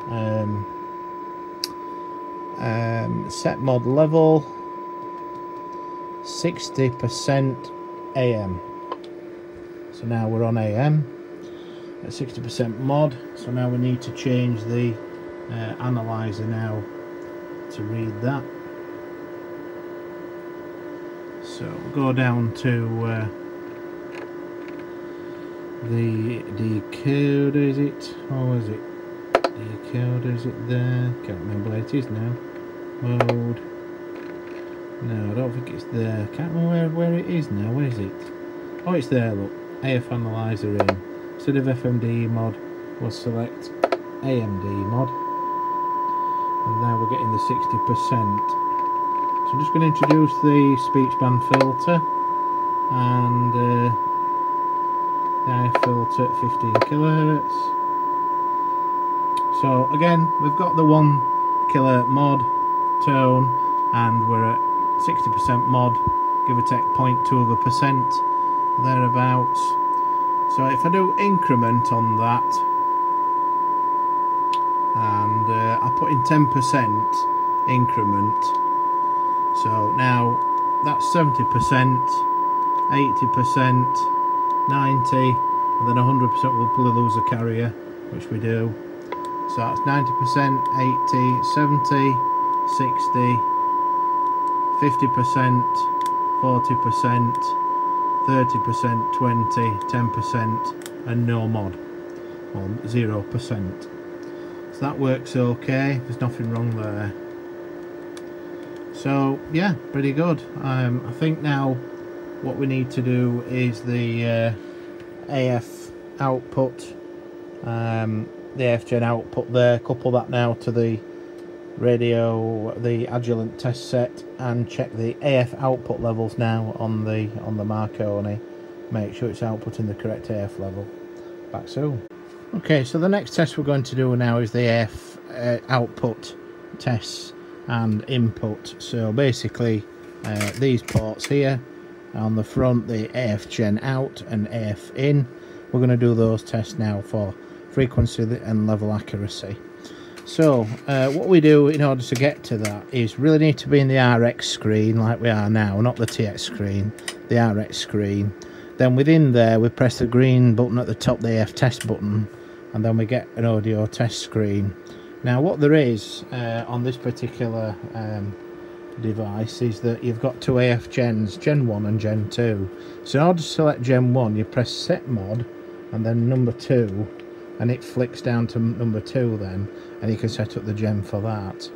[SPEAKER 1] um, um, set mod level 60% AM. So now we're on AM at 60% mod. So now we need to change the uh, analyzer now to read that. So we'll go down to uh, the decoder, is it? Or is it? Decoder, is it there? Can't remember where it is now. Mode. No, I don't think it's there. Can't remember where, where it is now. Where is it? Oh, it's there, look. AF Analyzer in. Instead of FM demod, we'll select AM demod. And now we're getting the 60%. So I'm just going to introduce the speech band filter. And uh, the IF filter at 15 kilohertz. So again, we've got the 1 kilo mod tone and we're at 60% mod, give or take 0.2 of a percent, thereabouts. So if I do increment on that, uh, I put in 10% increment, so now that's 70%, 80%, 90, and then 100% we'll probably lose a carrier, which we do. So that's 90%, 80, 70, 60, 50%, 40%, 30%, 20, 10% and no mod or 0%. So that works okay, there's nothing wrong there. So yeah, pretty good. Um, I think now what we need to do is the uh, AF output, um, the AF output there, couple that now to the radio the Agilent test set and check the AF output levels now on the on the Marconi. Make sure it's outputting the correct AF level. Back soon okay so the next test we're going to do now is the AF uh, output tests and input. So basically uh, these ports here on the front the AF gen out and AF in. We're going to do those tests now for frequency and level accuracy. So uh, what we do in order to get to that is really need to be in the RX screen like we are now, not the TX screen, the RX screen. Then within there we press the green button at the top, the AF test button, and then we get an audio test screen. Now what there is uh, on this particular um, device is that you've got two AF gens, Gen 1 and Gen 2. So in order to select Gen 1 you press set mod and then number 2 and it flicks down to number 2 then and you can set up the gen for that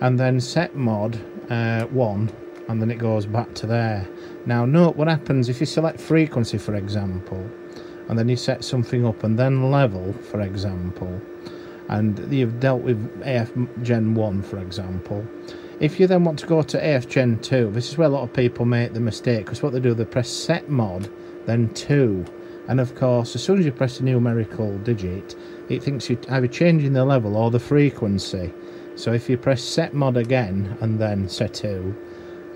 [SPEAKER 1] and then set mod uh, 1 and then it goes back to there now note what happens if you select frequency for example and then you set something up and then level for example and you've dealt with AF Gen 1 for example. If you then want to go to AF Gen 2 this is where a lot of people make the mistake because what they do they press set mod then 2 and of course as soon as you press the numerical digit it thinks you're either changing the level or the frequency. So if you press set mod again and then set 2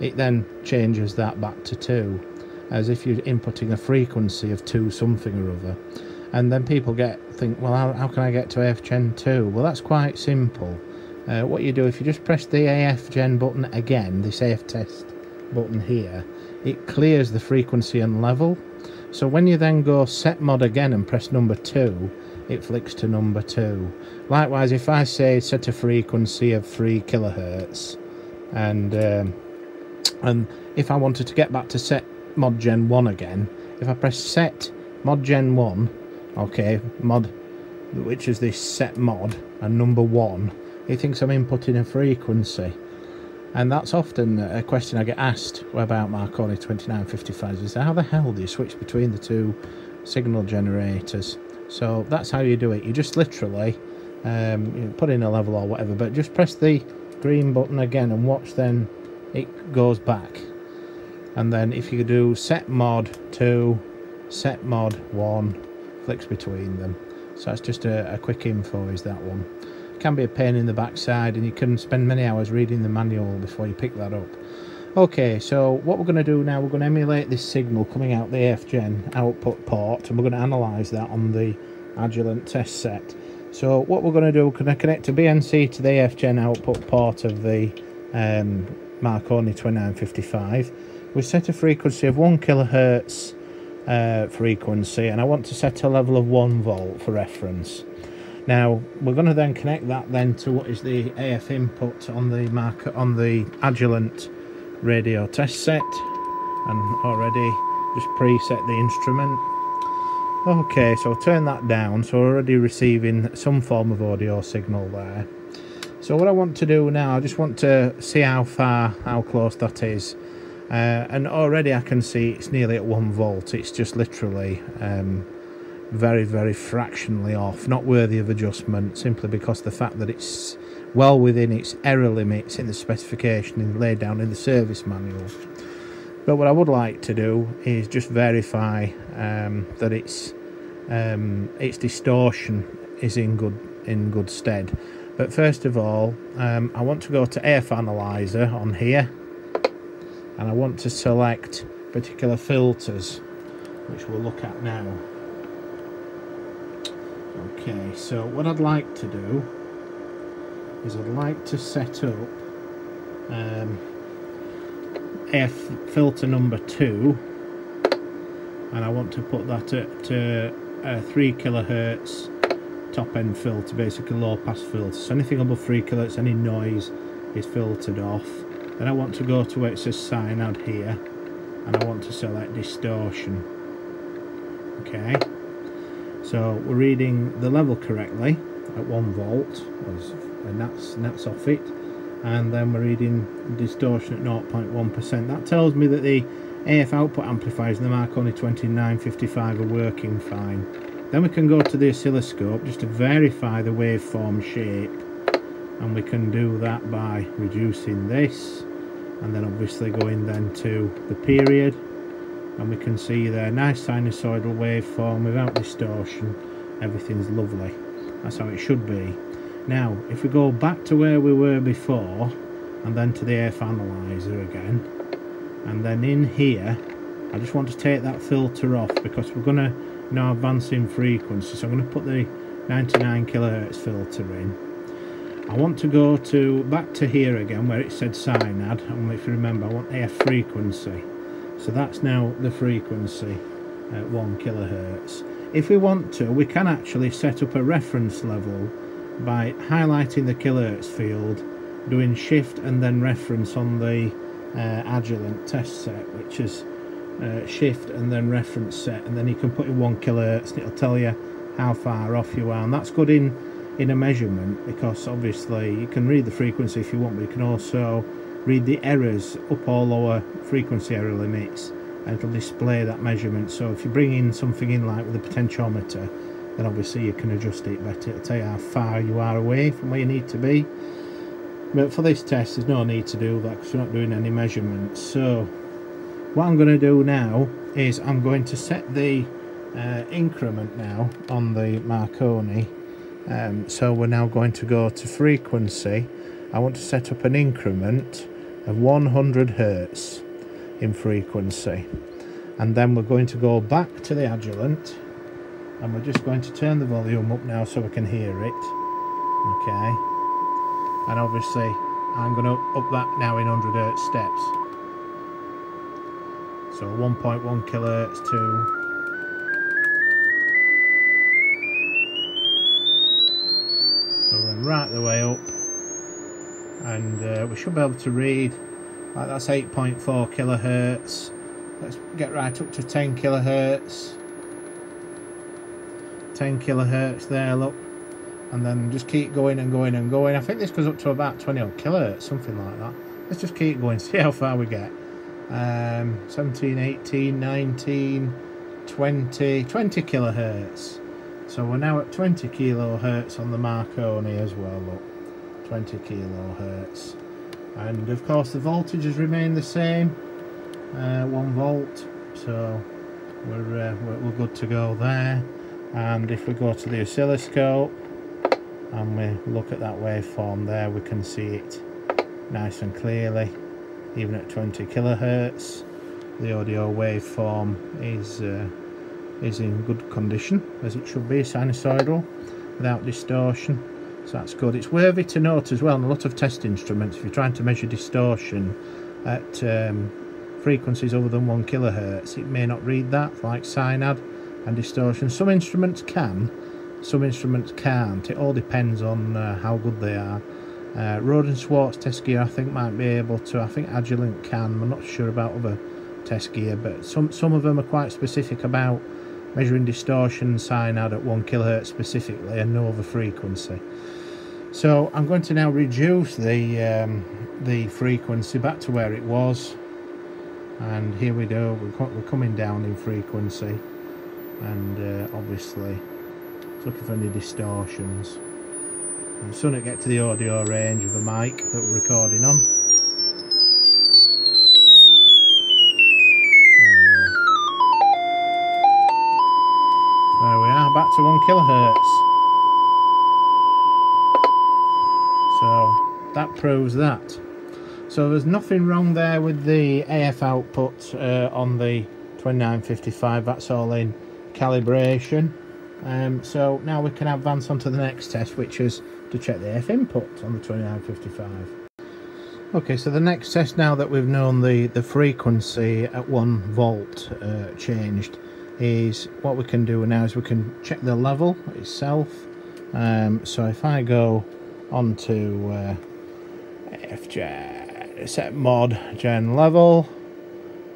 [SPEAKER 1] it then changes that back to 2 as if you're inputting a frequency of 2 something or other. And then people get think well how, how can I get to AF Gen 2 well that's quite simple. Uh, what you do if you just press the AF Gen button again this AF test button here it clears the frequency and level. So when you then go set mod again and press number 2 it flicks to number 2 likewise if I say set a frequency of 3 kilohertz and um, and if I wanted to get back to set mod gen 1 again. If I press set mod gen 1 okay mod which is this set mod and number 1 it thinks I'm inputting a frequency. And that's often a question I get asked about Marconi 2955 is how the hell do you switch between the two signal generators? So that's how you do it. You just literally um, you put in a level or whatever but just press the green button again and watch then it goes back and then if you do set mod 2 set mod 1 flicks between them so that's just a, a quick info is that one it can be a pain in the backside and you can spend many hours reading the manual before you pick that up Okay, so what we're going to do now, we're going to emulate this signal coming out the AF-Gen output port and we're going to analyse that on the Agilent test set. So what we're going to do, we're going to connect a BNC to the AF-Gen output port of the um, Marconi 2955. We set a frequency of 1 kilohertz uh, frequency and I want to set a level of 1 volt for reference. Now we're going to then connect that then to what is the AF input on the mark on the Agilent radio test set and already just preset the instrument. Okay, so I'll turn that down. So we're already receiving some form of audio signal there. So what I want to do now, I just want to see how far, how close that is. Uh, and already I can see it's nearly at one volt. It's just literally um, very, very fractionally off, not worthy of adjustment, simply because the fact that it's well within its error limits in the specification and laid down in the service manual. But what I would like to do is just verify um, that its um, its distortion is in good in good stead. But first of all, um, I want to go to AF Analyzer on here, and I want to select particular filters, which we'll look at now. Okay, so what I'd like to do is I'd like to set up um, AF filter number two and I want to put that at uh, 3 kilohertz top end filter, basically low pass filter. So anything above 3 kilohertz, any noise is filtered off. Then I want to go to where it says SINAD here and I want to select distortion. Okay. So we're reading the level correctly at 1 volt, and that's, that's off it. And then we're reading distortion at 0.1%. That tells me that the AF output amplifiers in the Marconi 2955 are working fine. Then we can go to the oscilloscope just to verify the waveform shape. And we can do that by reducing this and then obviously going then to the period. And we can see there nice sinusoidal waveform without distortion. Everything's lovely. That's how it should be. Now if we go back to where we were before and then to the AF analyzer again and then in here I just want to take that filter off because we're going to now advance in frequency. So I'm going to put the 99 kilohertz filter in I want to go to back to here again where it said SINAD and if you remember I want AF frequency. So that's now the frequency at 1 kilohertz. If we want to we can actually set up a reference level by highlighting the kilohertz field doing shift and then reference on the uh, Agilent test set which is uh, shift and then reference set and then you can put in 1 kilohertz and it'll tell you how far off you are and that's good in in a measurement because obviously you can read the frequency if you want but you can also read the errors up or lower frequency error limits and it'll display that measurement. So if you bring in something in like with a potentiometer then obviously you can adjust it better. It'll tell you how far you are away from where you need to be. But for this test there's no need to do that because we're not doing any measurements. So what I'm going to do now is I'm going to set the uh, increment now on the Marconi um, so we're now going to go to frequency. I want to set up an increment of 100 hertz in frequency. And then we're going to go back to the Agilent and we're just going to turn the volume up now so we can hear it. Okay. And obviously I'm going to up that now in 100 hertz steps. So 1.1 kilohertz to right the way up. And uh, we should be able to read like that's 8.4 kilohertz. Let's get right up to 10 kilohertz. 10 kilohertz there look. And then just keep going and going and going. I think this goes up to about 20 kilohertz something like that. Let's just keep going see how far we get. Um, 17 18 19 20 20 kilohertz so we're now at 20 kilohertz on the Marconi as well look. 20 kilohertz and of course the voltages remain the same uh, 1 volt. So we're, uh, we're, we're good to go there. And if we go to the oscilloscope and we look at that waveform there we can see it nice and clearly even at 20 kilohertz. The audio waveform is uh, is in good condition as it should be sinusoidal without distortion. So that's good. It's worthy to note as well in a lot of test instruments if you're trying to measure distortion at um, frequencies other than one kilohertz it may not read that like SINAD and distortion. Some instruments can some instruments can't. It all depends on uh, how good they are. Uh, Rohde and Schwarz test gear I think might be able to I think Agilent can. I'm not sure about other test gear but some some of them are quite specific about measuring distortion SINAD at 1 kilohertz specifically and no other frequency. So I'm going to now reduce the um, the frequency back to where it was. And here we go we're, coming down in frequency. And uh, obviously looking for any distortions. I'm soon to get to the audio range of the mic that we're recording on back to one kilohertz. So that proves that. So there's nothing wrong there with the AF output uh, on the 2955, that's all in calibration. Um, so now we can advance on to the next test, which is to check the AF input on the 2955. Okay, so the next test now that we've known the, the frequency at 1 volt uh, changed is what we can do now is we can check the level itself. Um, so if I go onto uh, FJ, set mod gen level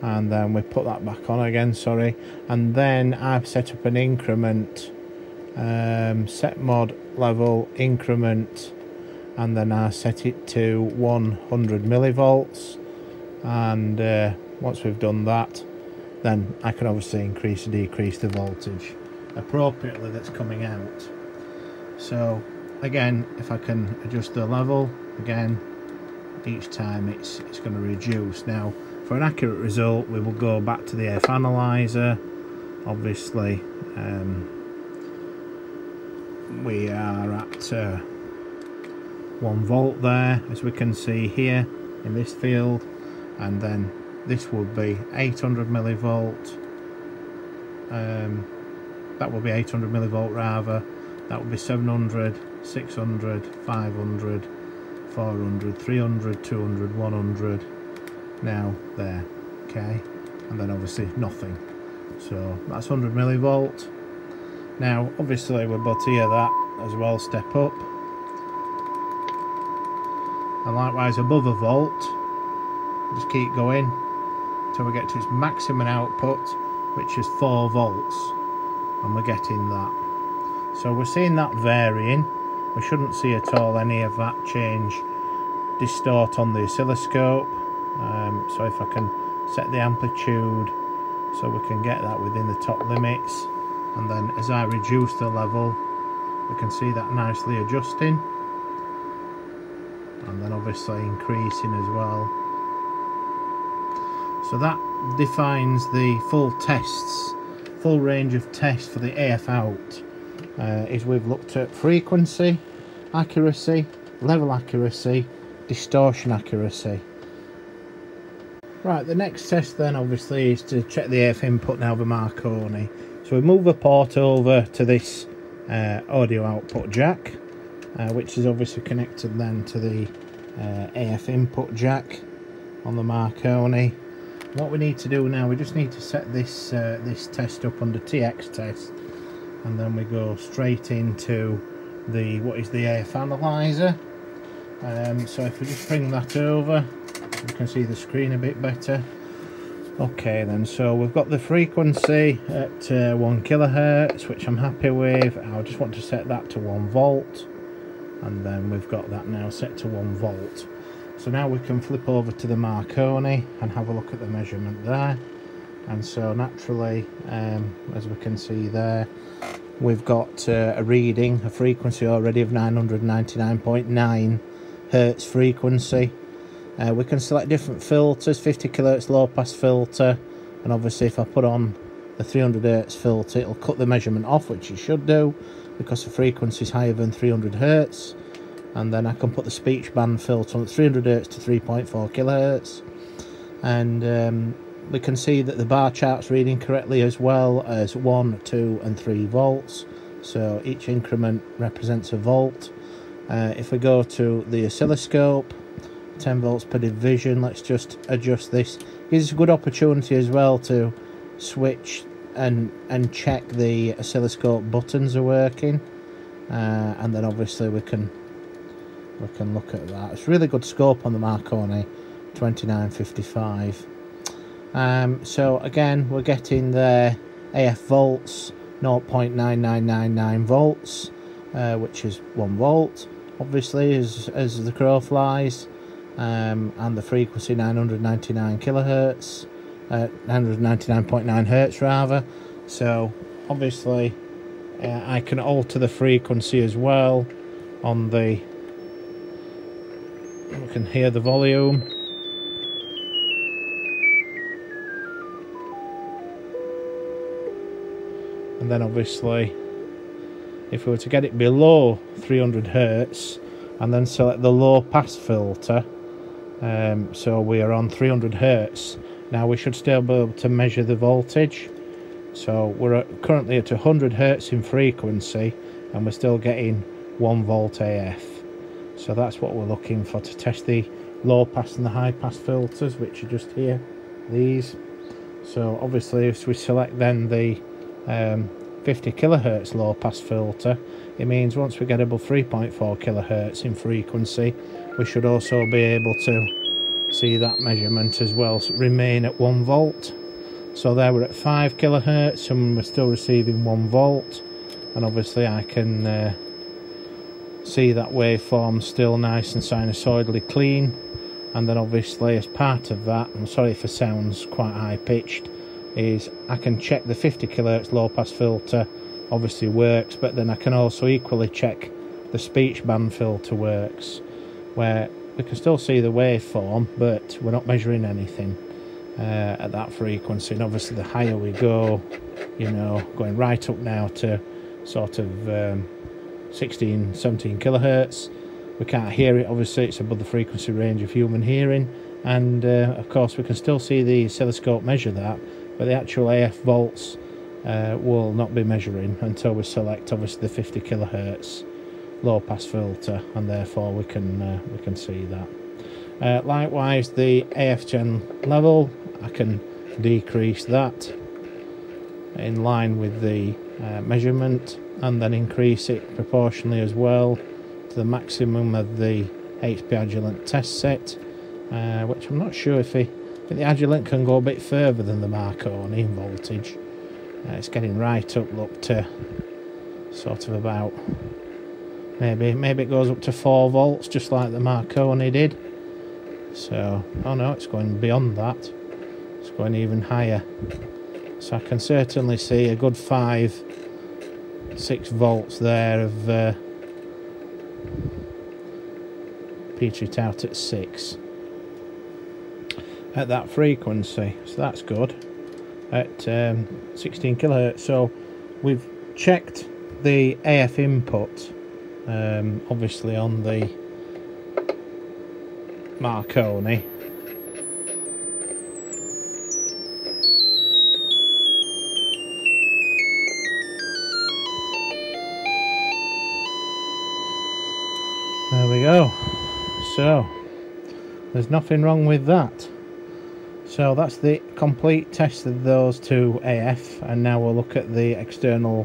[SPEAKER 1] and then we put that back on again sorry and then I've set up an increment um, set mod level increment and then I set it to 100 millivolts and uh, once we've done that then I can obviously increase or decrease the voltage appropriately that's coming out. So again if I can adjust the level again each time it's it's going to reduce. Now for an accurate result we will go back to the AF analyzer. Obviously um, we are at uh, 1 volt there as we can see here in this field and then this would be 800 millivolt. Um, that would be 800 millivolt rather. That would be 700 600 500 400 300 200 100 now there. Okay. And then obviously nothing. So that's 100 millivolt. Now obviously we're about to hear that as well. Step up. And likewise above a volt just keep going till we get to its maximum output which is 4 volts and we're getting that. So we're seeing that varying. We shouldn't see at all any of that change distort on the oscilloscope. Um, so if I can set the amplitude so we can get that within the top limits and then as I reduce the level we can see that nicely adjusting and then obviously increasing as well so that defines the full tests, full range of tests for the AF out. Uh, is we've looked at frequency, accuracy, level accuracy, distortion accuracy. Right, the next test then obviously is to check the AF input now a Marconi. So we move the port over to this uh, audio output jack, uh, which is obviously connected then to the uh, AF input jack on the Marconi what we need to do now we just need to set this uh, this test up under TX test and then we go straight into the what is the AF analyzer. Um, so if we just bring that over you can see the screen a bit better. Okay then so we've got the frequency at uh, 1 kilohertz which I'm happy with. I just want to set that to 1 volt and then we've got that now set to 1 volt so now we can flip over to the Marconi and have a look at the measurement there. And so naturally, um, as we can see there, we've got uh, a reading, a frequency already of 999.9 hertz frequency. Uh, we can select different filters, 50 kilohertz low pass filter, and obviously if I put on the 300 hertz filter, it'll cut the measurement off, which it should do, because the frequency is higher than 300 hertz and then I can put the speech band filter on 300 Hz to 3.4 kHz and um, we can see that the bar chart's reading correctly as well as 1, 2 and 3 volts. So each increment represents a volt. Uh, if we go to the oscilloscope 10 volts per division let's just adjust this. Gives a good opportunity as well to switch and and check the oscilloscope buttons are working. Uh, and then obviously we can we can look at that. It's really good scope on the Marconi 2955 um, so again we're getting the AF volts 0.9999 volts uh, which is 1 volt obviously as, as the crow flies um, and the frequency 999 kilohertz uh, 999.9 hertz rather. So obviously uh, I can alter the frequency as well on the we can hear the volume. And then obviously if we were to get it below 300 hertz and then select the low pass filter um, so we are on 300 hertz now we should still be able to measure the voltage. So we're at, currently at 100 hertz in frequency and we're still getting 1 volt AF so that's what we're looking for to test the low pass and the high pass filters which are just here these. So obviously if we select then the um, 50 kilohertz low pass filter it means once we get above 3.4 kilohertz in frequency we should also be able to see that measurement as well so remain at 1 volt. So there we're at 5 kilohertz and we're still receiving 1 volt. And obviously I can uh, see that waveform still nice and sinusoidally clean and then obviously as part of that I'm sorry if it sounds quite high pitched is I can check the 50 kilohertz low pass filter obviously works but then I can also equally check the speech band filter works where we can still see the waveform but we're not measuring anything uh, at that frequency. And obviously the higher we go you know going right up now to sort of um, 16 17 kilohertz. We can't hear it obviously. It's above the frequency range of human hearing. And uh, of course we can still see the oscilloscope measure that but the actual AF volts uh, will not be measuring until we select obviously the 50 kilohertz low pass filter and therefore we can uh, we can see that. Uh, likewise the AF gen level I can decrease that in line with the uh, measurement and then increase it proportionally as well to the maximum of the HP Agilent test set uh, which I'm not sure if he the Agilent can go a bit further than the Marconi in voltage. Uh, it's getting right up, look, to sort of about maybe maybe it goes up to 4 volts just like the Marconi did. So, oh no, it's going beyond that. It's going even higher. So I can certainly see a good 5, 6 volts there of uh, Petri tout at 6 at that frequency so that's good. At um, 16 kilohertz. So we've checked the AF input um, obviously on the Marconi go so there's nothing wrong with that so that's the complete test of those two AF and now we'll look at the external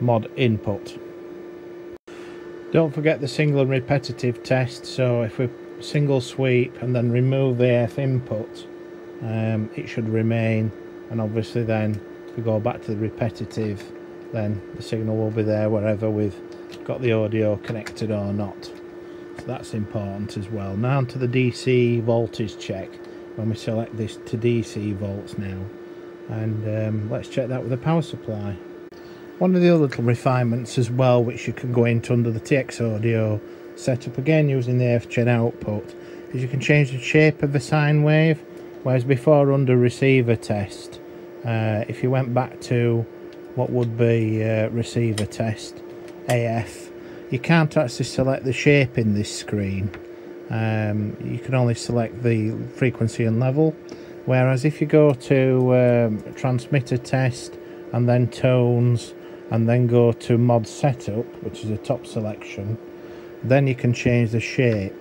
[SPEAKER 1] mod input. Don't forget the single and repetitive test so if we single sweep and then remove the AF input um, it should remain and obviously then if we go back to the repetitive then the signal will be there wherever we've got the audio connected or not. That's important as well. Now to the DC voltage check. When we select this to DC volts now. And um, let's check that with the power supply. One of the other little refinements as well which you can go into under the TX audio setup again using the AF-Gen output is you can change the shape of the sine wave whereas before under receiver test. Uh, if you went back to what would be uh, receiver test AF you can't actually select the shape in this screen um, you can only select the frequency and level Whereas if you go to um, transmitter test and then tones and then go to mod setup, which is a top selection, then you can change the shape.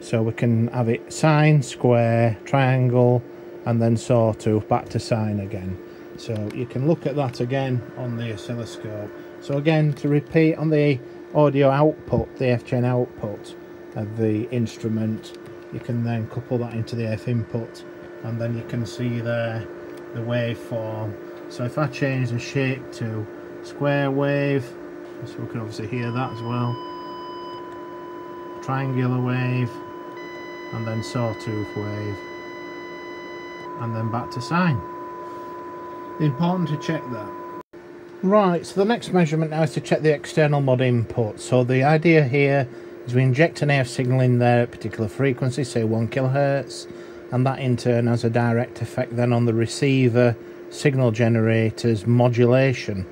[SPEAKER 1] So we can have it sine, square, triangle, and then sawtooth back to sine again. So you can look at that again on the oscilloscope. So again, to repeat on the audio output, the FGen output of the instrument, you can then couple that into the F input and then you can see there the waveform. So if I change the shape to square wave so we can obviously hear that as well. Triangular wave and then sawtooth wave and then back to sine. Important to check that right so the next measurement now is to check the external mod input. So the idea here is we inject an AF signal in there at particular frequency say 1 kilohertz and that in turn has a direct effect then on the receiver signal generator's modulation.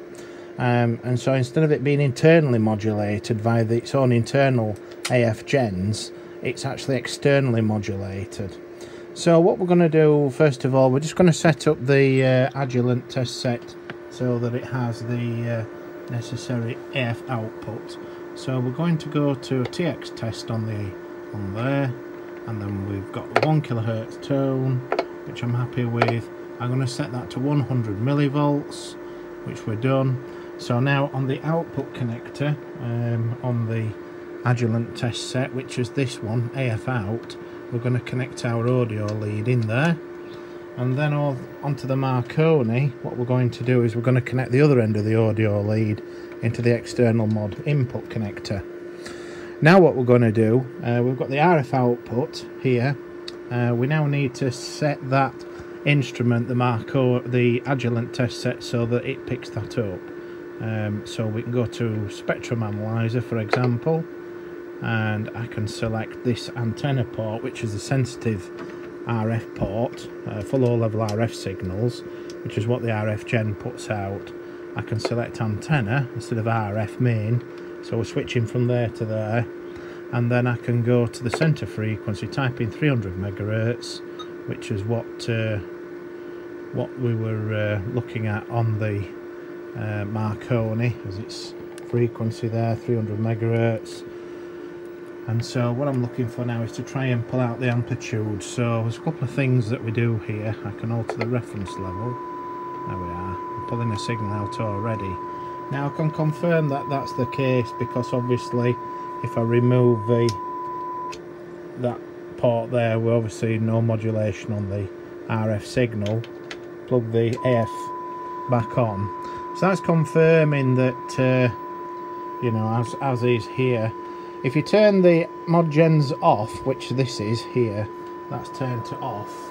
[SPEAKER 1] Um, and so instead of it being internally modulated via the, its own internal AF gens it's actually externally modulated. So what we're going to do first of all we're just going to set up the uh, Agilent test set so that it has the uh, necessary AF output. So we're going to go to a TX test on the on there and then we've got one kilohertz tone which I'm happy with. I'm going to set that to 100 millivolts which we're done. So now on the output connector um, on the Agilent test set which is this one AF out we're going to connect our audio lead in there and then on onto the Marconi what we're going to do is we're going to connect the other end of the audio lead into the external mod input connector now what we're going to do, uh, we've got the RF output here. Uh, we now need to set that instrument, the Marco, the Agilent test set, so that it picks that up. Um, so we can go to Spectrum Analyzer, for example, and I can select this antenna port, which is a sensitive RF port uh, for low-level RF signals, which is what the RF gen puts out. I can select antenna instead of RF main, so we're switching from there to there and then I can go to the center frequency type in 300 megahertz which is what uh, what we were uh, looking at on the uh, Marconi as its frequency there 300 megahertz and so what I'm looking for now is to try and pull out the amplitude. So there's a couple of things that we do here. I can alter the reference level. There we are. I'm pulling a signal out already. Now I can confirm that that's the case because obviously if I remove the that port there we're obviously no modulation on the RF signal. Plug the AF back on. So that's confirming that uh, you know as, as is here if you turn the mod gens off which this is here that's turned to off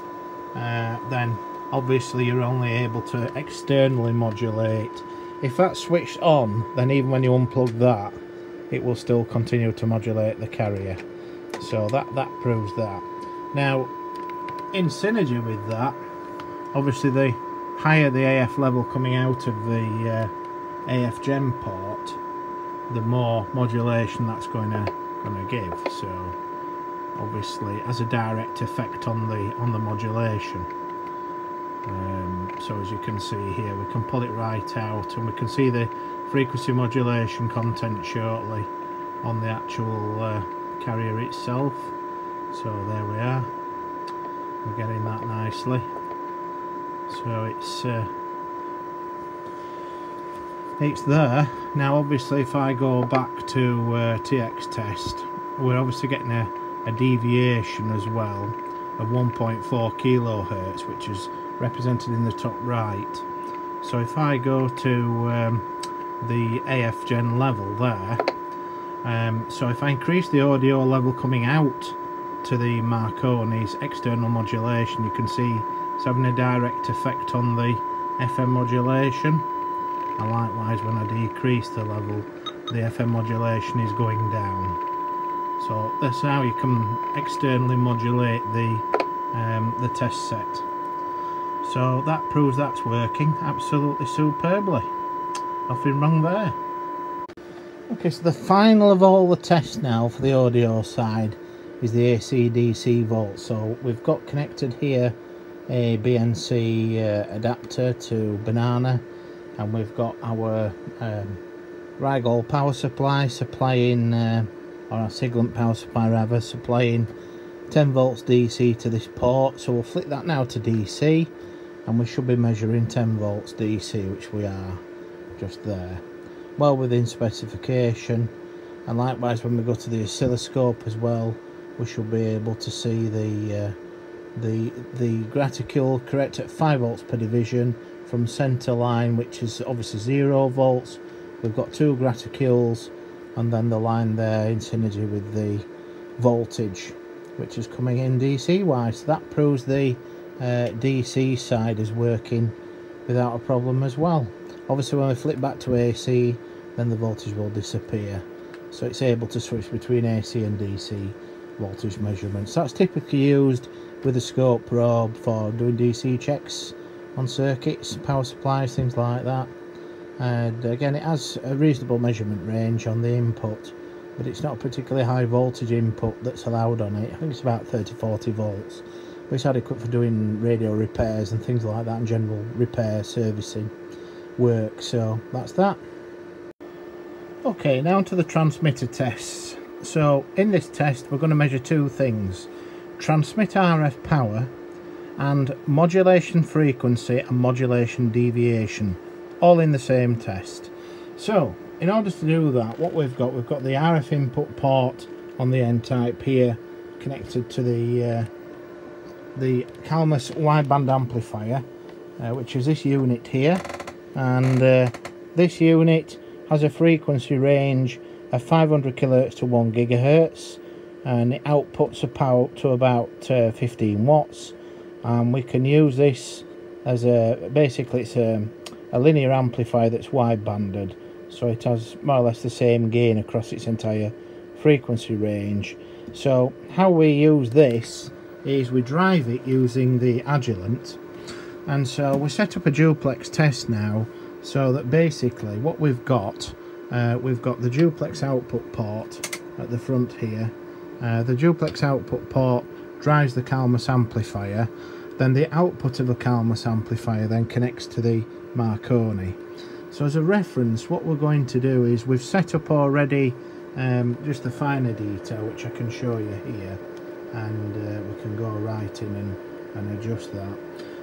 [SPEAKER 1] uh, then obviously you're only able to externally modulate. If that's switched on then even when you unplug that it will still continue to modulate the carrier. So that that proves that. Now in synergy with that obviously the higher the AF level coming out of the uh, AF gen port the more modulation that's going to going to give. So obviously has a direct effect on the on the modulation. Um, so as you can see here we can pull it right out and we can see the frequency modulation content shortly on the actual uh, carrier itself. So there we are. We're getting that nicely. So it's uh, it's there. Now obviously if I go back to uh, TX test we're obviously getting a, a deviation as well of 1.4 kilohertz which is represented in the top right. So if I go to um, the AF gen level there um, so if I increase the audio level coming out to the Marconi's external modulation you can see it's having a direct effect on the FM modulation and likewise when I decrease the level the FM modulation is going down. So that's how you can externally modulate the um, the test set. So that proves that's working absolutely superbly. Nothing wrong there. Okay so the final of all the tests now for the audio side is the AC DC volt so we've got connected here a BNC uh, adapter to banana and we've got our um, Rigol power supply supplying uh, or our Siglent power supply rather supplying 10 volts DC to this port. So we'll flick that now to DC and we should be measuring 10 volts DC which we are just there. Well within specification and likewise when we go to the oscilloscope as well we should be able to see the uh, the the graticule correct at 5 volts per division from center line which is obviously 0 volts we've got two graticules and then the line there in synergy with the voltage which is coming in DC wise. So that proves the uh, DC side is working without a problem as well. Obviously when we flip back to AC then the voltage will disappear. So it's able to switch between AC and DC voltage measurements. That's typically used with a scope probe for doing DC checks on circuits, power supplies, things like that. And again it has a reasonable measurement range on the input but it's not a particularly high voltage input that's allowed on it. I think it's about 30-40 volts. But it's adequate for doing radio repairs and things like that and general repair servicing work. So that's that. Okay, now to the transmitter tests. So in this test we're going to measure two things. Transmit RF power and modulation frequency and modulation deviation all in the same test. So in order to do that what we've got we've got the RF input port on the N-type here connected to the uh, the Kalmus wideband amplifier uh, which is this unit here and uh, this unit has a frequency range of 500 kilohertz to 1 gigahertz and it outputs a power to about uh, 15 watts and we can use this as a basically it's a, a linear amplifier that's wide banded so it has more or less the same gain across its entire frequency range. So how we use this is we drive it using the Agilent and so we set up a duplex test now so that basically what we've got uh, we've got the duplex output port at the front here. Uh, the duplex output port drives the Kalmus amplifier then the output of the Kalmus amplifier then connects to the Marconi so as a reference, what we're going to do is we've set up already um, just the finer detail, which I can show you here. And uh, we can go right in and, and adjust that.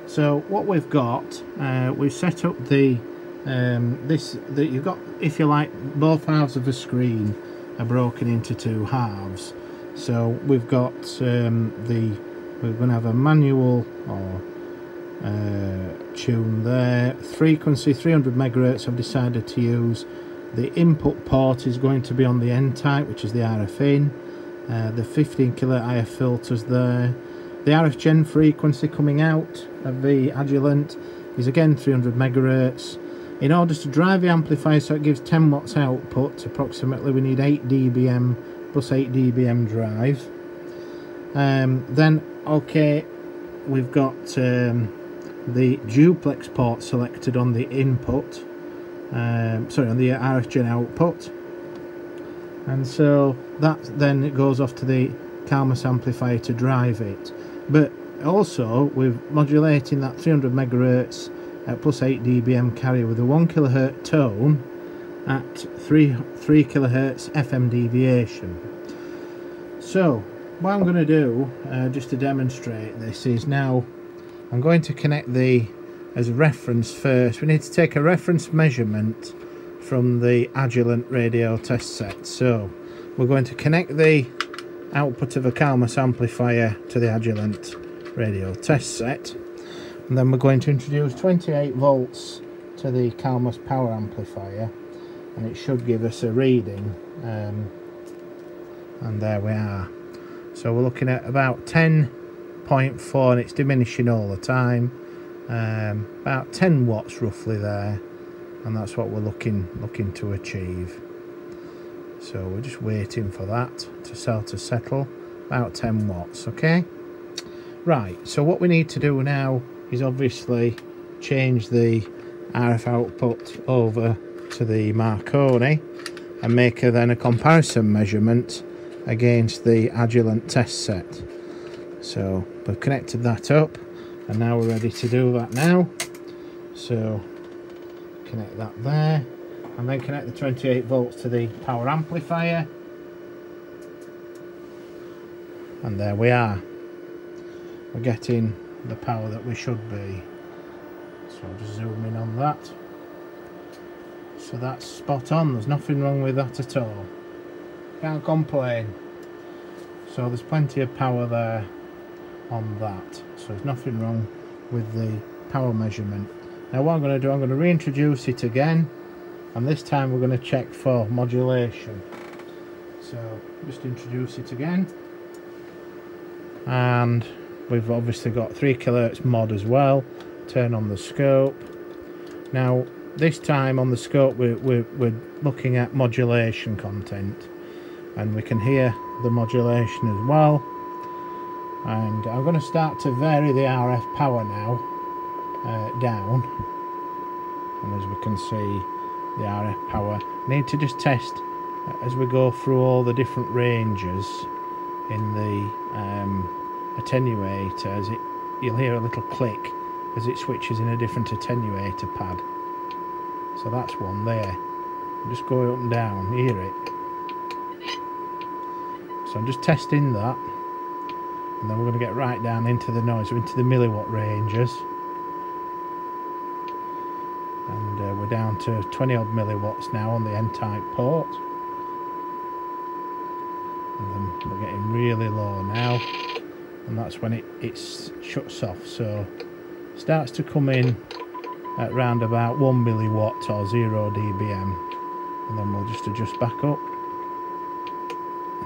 [SPEAKER 1] So what we've got, uh, we've set up the um, this that you've got, if you like, both halves of the screen are broken into two halves. So we've got um, the we're going to have a manual or uh, tune there. Frequency 300 megahertz I've decided to use. The input port is going to be on the N-type which is the RF in. Uh, the 15 kilo IF filters there. The RF gen frequency coming out of the Agilent is again 300 megahertz. In order to drive the amplifier so it gives 10 watts output. Approximately we need 8 dBm plus 8 dBm drive. Um, then okay we've got um, the duplex port selected on the input um, sorry on the RF gen output. And so that then it goes off to the Kalmus amplifier to drive it. But also we're modulating that 300 megahertz at plus 8 dBm carrier with a 1 kilohertz tone at 3 3 kilohertz FM deviation so what I'm going to do uh, just to demonstrate this is now I'm going to connect the as a reference first. We need to take a reference measurement from the Agilent radio test set. So we're going to connect the output of a Kalmus amplifier to the Agilent radio test set. And then we're going to introduce 28 volts to the Kalmus power amplifier and it should give us a reading um, and there we are. So we're looking at about 10.4 and it's diminishing all the time. Um, about 10 watts roughly there and that's what we're looking looking to achieve. So we're just waiting for that to start to settle. About 10 watts okay? Right so what we need to do now is obviously change the RF output over to the Marconi and make a, then a comparison measurement against the Agilent test set. So we've connected that up and now we're ready to do that now. So connect that there and then connect the 28 volts to the power amplifier. And there we are. We're getting the power that we should be. So I'll just zoom in on that so that's spot on. There's nothing wrong with that at all. Can't complain. So there's plenty of power there on that. So there's nothing wrong with the power measurement. Now what I'm going to do I'm going to reintroduce it again and this time we're going to check for modulation. So just introduce it again. And we've obviously got 3 kilohertz mod as well. Turn on the scope. Now this time on the scope we're, we're, we're looking at modulation content. And we can hear the modulation as well. And I'm going to start to vary the RF power now uh, down. And as we can see the RF power need to just test as we go through all the different ranges in the um, attenuator as it you'll hear a little click as it switches in a different attenuator pad so that's one there. Just go up and down hear it. So I'm just testing that. And then we're going to get right down into the noise into the milliwatt ranges. And uh, we're down to 20 odd milliwatts now on the n-type port. And then we're getting really low now. And that's when it it shuts off. So starts to come in at round about 1 milliwatt or 0 dBm. And then we'll just adjust back up.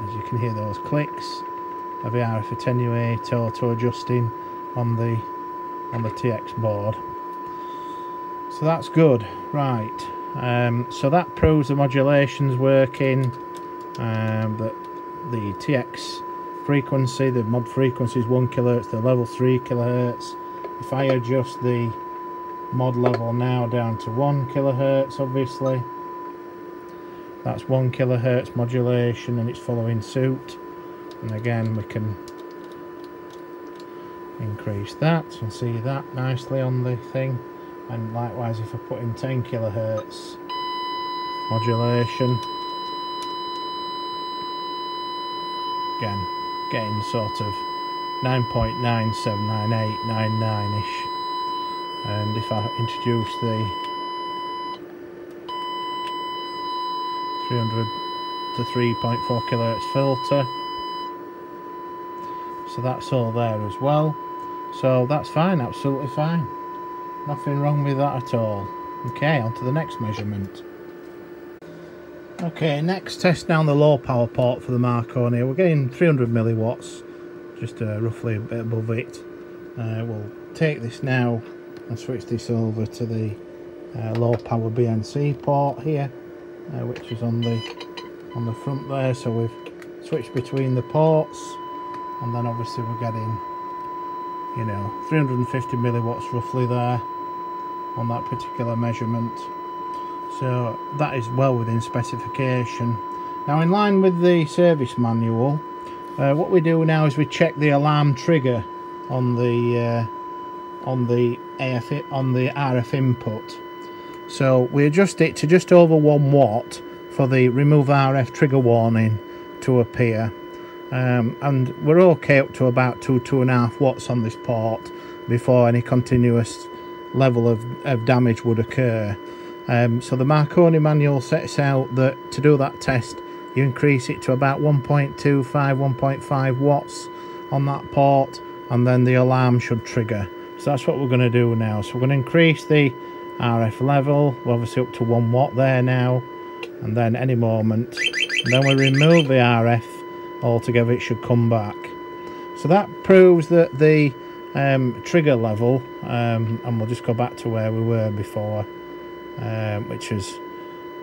[SPEAKER 1] As you can hear those clicks of the RF attenuator auto adjusting on the on the TX board. So that's good. Right. Um, so that proves the modulation's working um, that the TX frequency, the mod frequency is 1 kilohertz, the level 3 kilohertz. If I adjust the mod level now down to 1 kilohertz, obviously, that's 1 kilohertz modulation and it's following suit. And again, we can increase that and see that nicely on the thing. And likewise, if I put in 10 kilohertz modulation, again getting sort of 9.979899-ish and if I introduce the 300 to 3.4 kilohertz filter. So that's all there as well. So that's fine absolutely fine. Nothing wrong with that at all. Okay on to the next measurement. Okay, next test down the low power port for the Marconi. We're getting 300 milliwatts, just uh, roughly a bit above it. Uh, we'll take this now and switch this over to the uh, low power BNC port here, uh, which is on the on the front there. So we've switched between the ports, and then obviously we're getting, you know, 350 milliwatts roughly there on that particular measurement so that is well within specification now in line with the service manual uh, what we do now is we check the alarm trigger on the uh, on the AF on the RF input. So we adjust it to just over 1 watt for the remove RF trigger warning to appear. Um, and we're okay up to about two two and a half watts on this port before any continuous level of, of damage would occur. Um, so the Marconi manual sets out that to do that test you increase it to about 1.25 1.5 watts on that port and then the alarm should trigger so that's what we're going to do now. So we're going to increase the RF level. We're obviously up to 1 watt there now. And then any moment. And then we remove the RF altogether it should come back. So that proves that the um, trigger level um, and we'll just go back to where we were before um, which is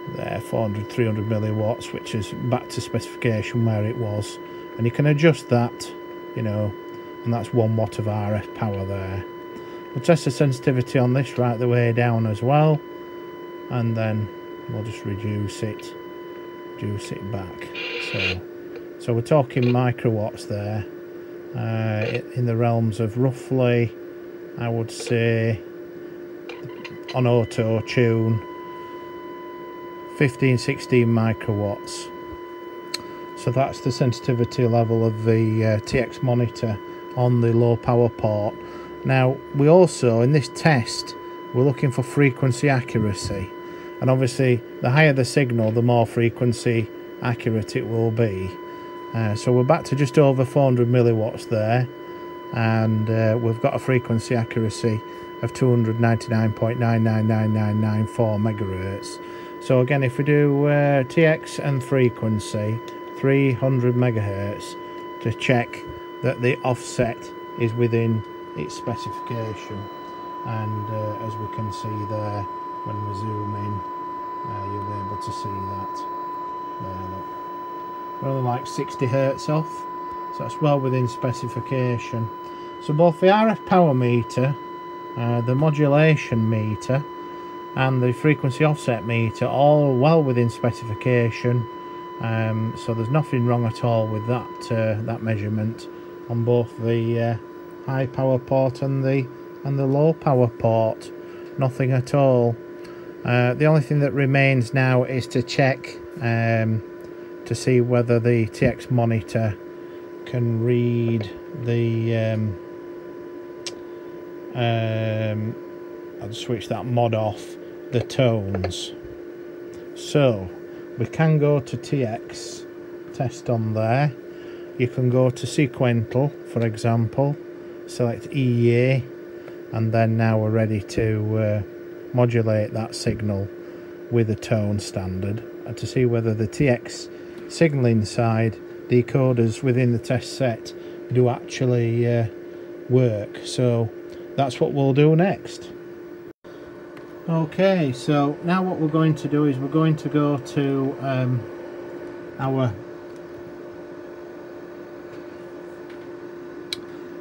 [SPEAKER 1] there 400 300 milliwatts which is back to specification where it was. And you can adjust that you know and that's one watt of RF power there we'll test the sensitivity on this right the way down as well and then we'll just reduce it reduce it back. So so we're talking microwatts there. Uh, in the realms of roughly I would say on auto tune 15 16 microwatts. So that's the sensitivity level of the uh, TX monitor on the low power port now we also in this test we're looking for frequency accuracy. And obviously the higher the signal the more frequency accurate it will be. Uh, so we're back to just over 400 milliwatts there. And uh, we've got a frequency accuracy of 299.999994 megahertz. So again if we do uh, TX and frequency 300 megahertz to check that the offset is within its specification. And uh, as we can see there when we zoom in uh, you'll be able to see that there. Look we're only like 60 hertz off so that's well within specification. So both the RF power meter uh, the modulation meter and the frequency offset meter all well within specification. Um, so there's nothing wrong at all with that uh, that measurement on both the uh, high power port and the and the low power port. Nothing at all. Uh, the only thing that remains now is to check um, to see whether the TX monitor can read the um, um, I'll switch that mod off the tones. So we can go to TX test on there. You can go to sequential for example select EA and then now we're ready to uh, modulate that signal with a tone standard and to see whether the TX signaling side decoders within the test set do actually uh, work. So that's what we'll do next. Okay so now what we're going to do is we're going to go to um, our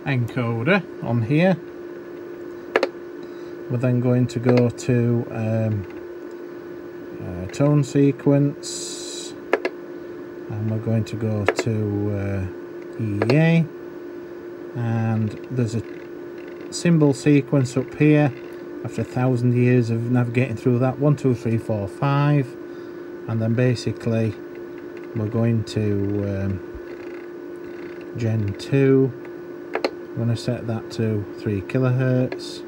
[SPEAKER 1] encoder on here. We're then going to go to um, uh, tone sequence. And we're going to go to uh, EA and there's a symbol sequence up here after a thousand years of navigating through that. One two three four five. And then basically we're going to um, gen 2 I'm going to set that to 3 kilohertz.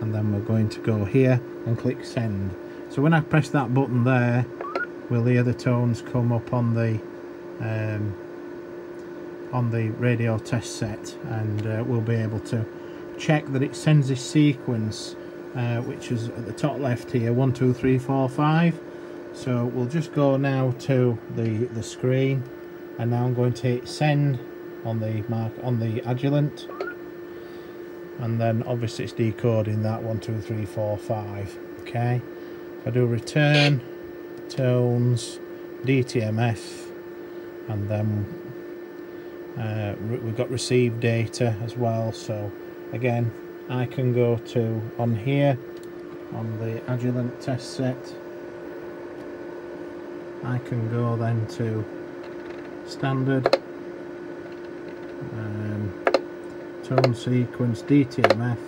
[SPEAKER 1] And then we're going to go here and click send. So when I press that button there we'll hear the tones come up on the um, on the radio test set and uh, we'll be able to check that it sends this sequence uh, which is at the top left here one two three four five. So we'll just go now to the the screen. And now I'm going to hit send on the mark on the Agilent. And then obviously it's decoding that one two three four five. Okay. If I do return tones DTMF and then uh, we've got received data as well. So again I can go to on here on the Agilent test set. I can go then to standard um, tone sequence DTMF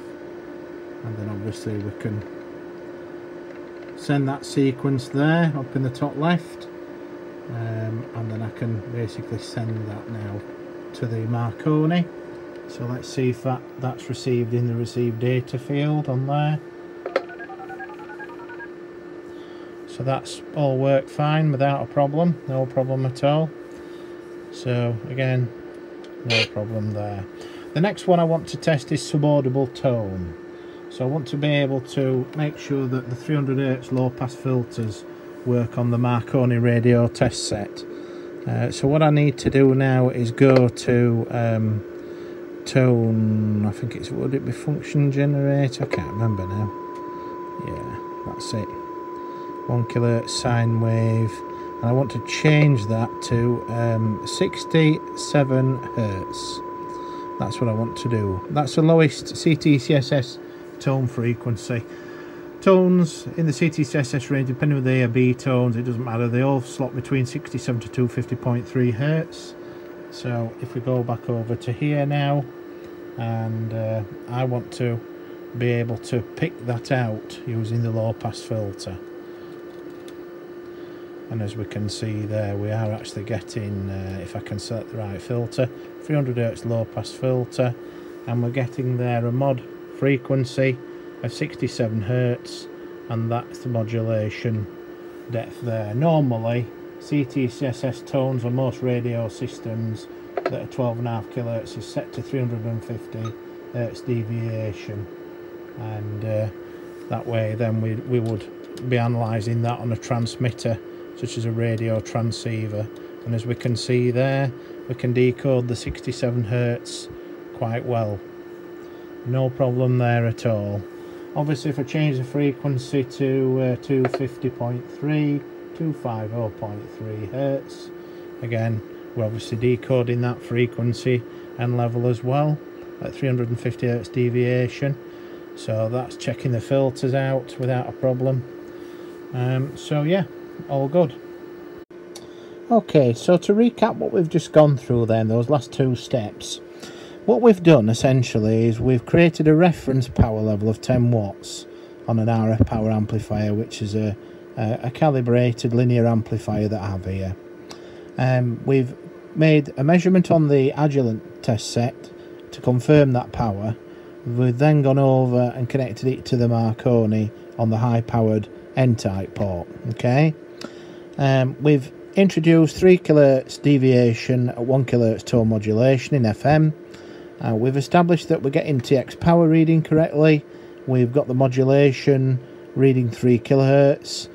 [SPEAKER 1] and then obviously we can send that sequence there up in the top left. Um, and then I can basically send that now to the Marconi. So let's see if that that's received in the received data field on there. So that's all worked fine without a problem no problem at all. So again no problem there the next one I want to test is subaudible tone so I want to be able to make sure that the 300 Hz low pass filters work on the Marconi radio test set uh, so what I need to do now is go to um, tone, I think it's, would it be function generator? I can't remember now. Yeah, that's it. One kilohertz sine wave. And I want to change that to um, 67 hertz. That's what I want to do. That's the lowest CTCSS tone frequency tones in the CTCSS range, depending on the A or B tones, it doesn't matter. They all slot between 67 to 250.3 hertz. So if we go back over to here now, and uh, I want to be able to pick that out using the low pass filter and as we can see there we are actually getting uh, if I can select the right filter 300 Hz low pass filter. And we're getting there a mod frequency of 67 Hz and that's the modulation depth there. Normally CTCSS tones on most radio systems that are 12.5 kHz is set to 350 Hz deviation. And uh, that way then we, we would be analysing that on a transmitter such as a radio transceiver. And as we can see there we can decode the 67 hertz quite well. No problem there at all. Obviously if I change the frequency to uh, 250.3 250.3 hertz again we're obviously decoding that frequency and level as well at 350 hertz deviation. So that's checking the filters out without a problem. Um, so yeah all good. Okay so to recap what we've just gone through then those last two steps what we've done essentially is we've created a reference power level of 10 watts on an RF power amplifier which is a, a, a calibrated linear amplifier that I have here. Um, we've made a measurement on the Agilent test set to confirm that power. We've then gone over and connected it to the Marconi on the high powered N-type port. Okay, um, we've introduced 3 kHz deviation at 1 kHz tone modulation in FM. Uh, we've established that we're getting TX power reading correctly. We've got the modulation reading 3 kHz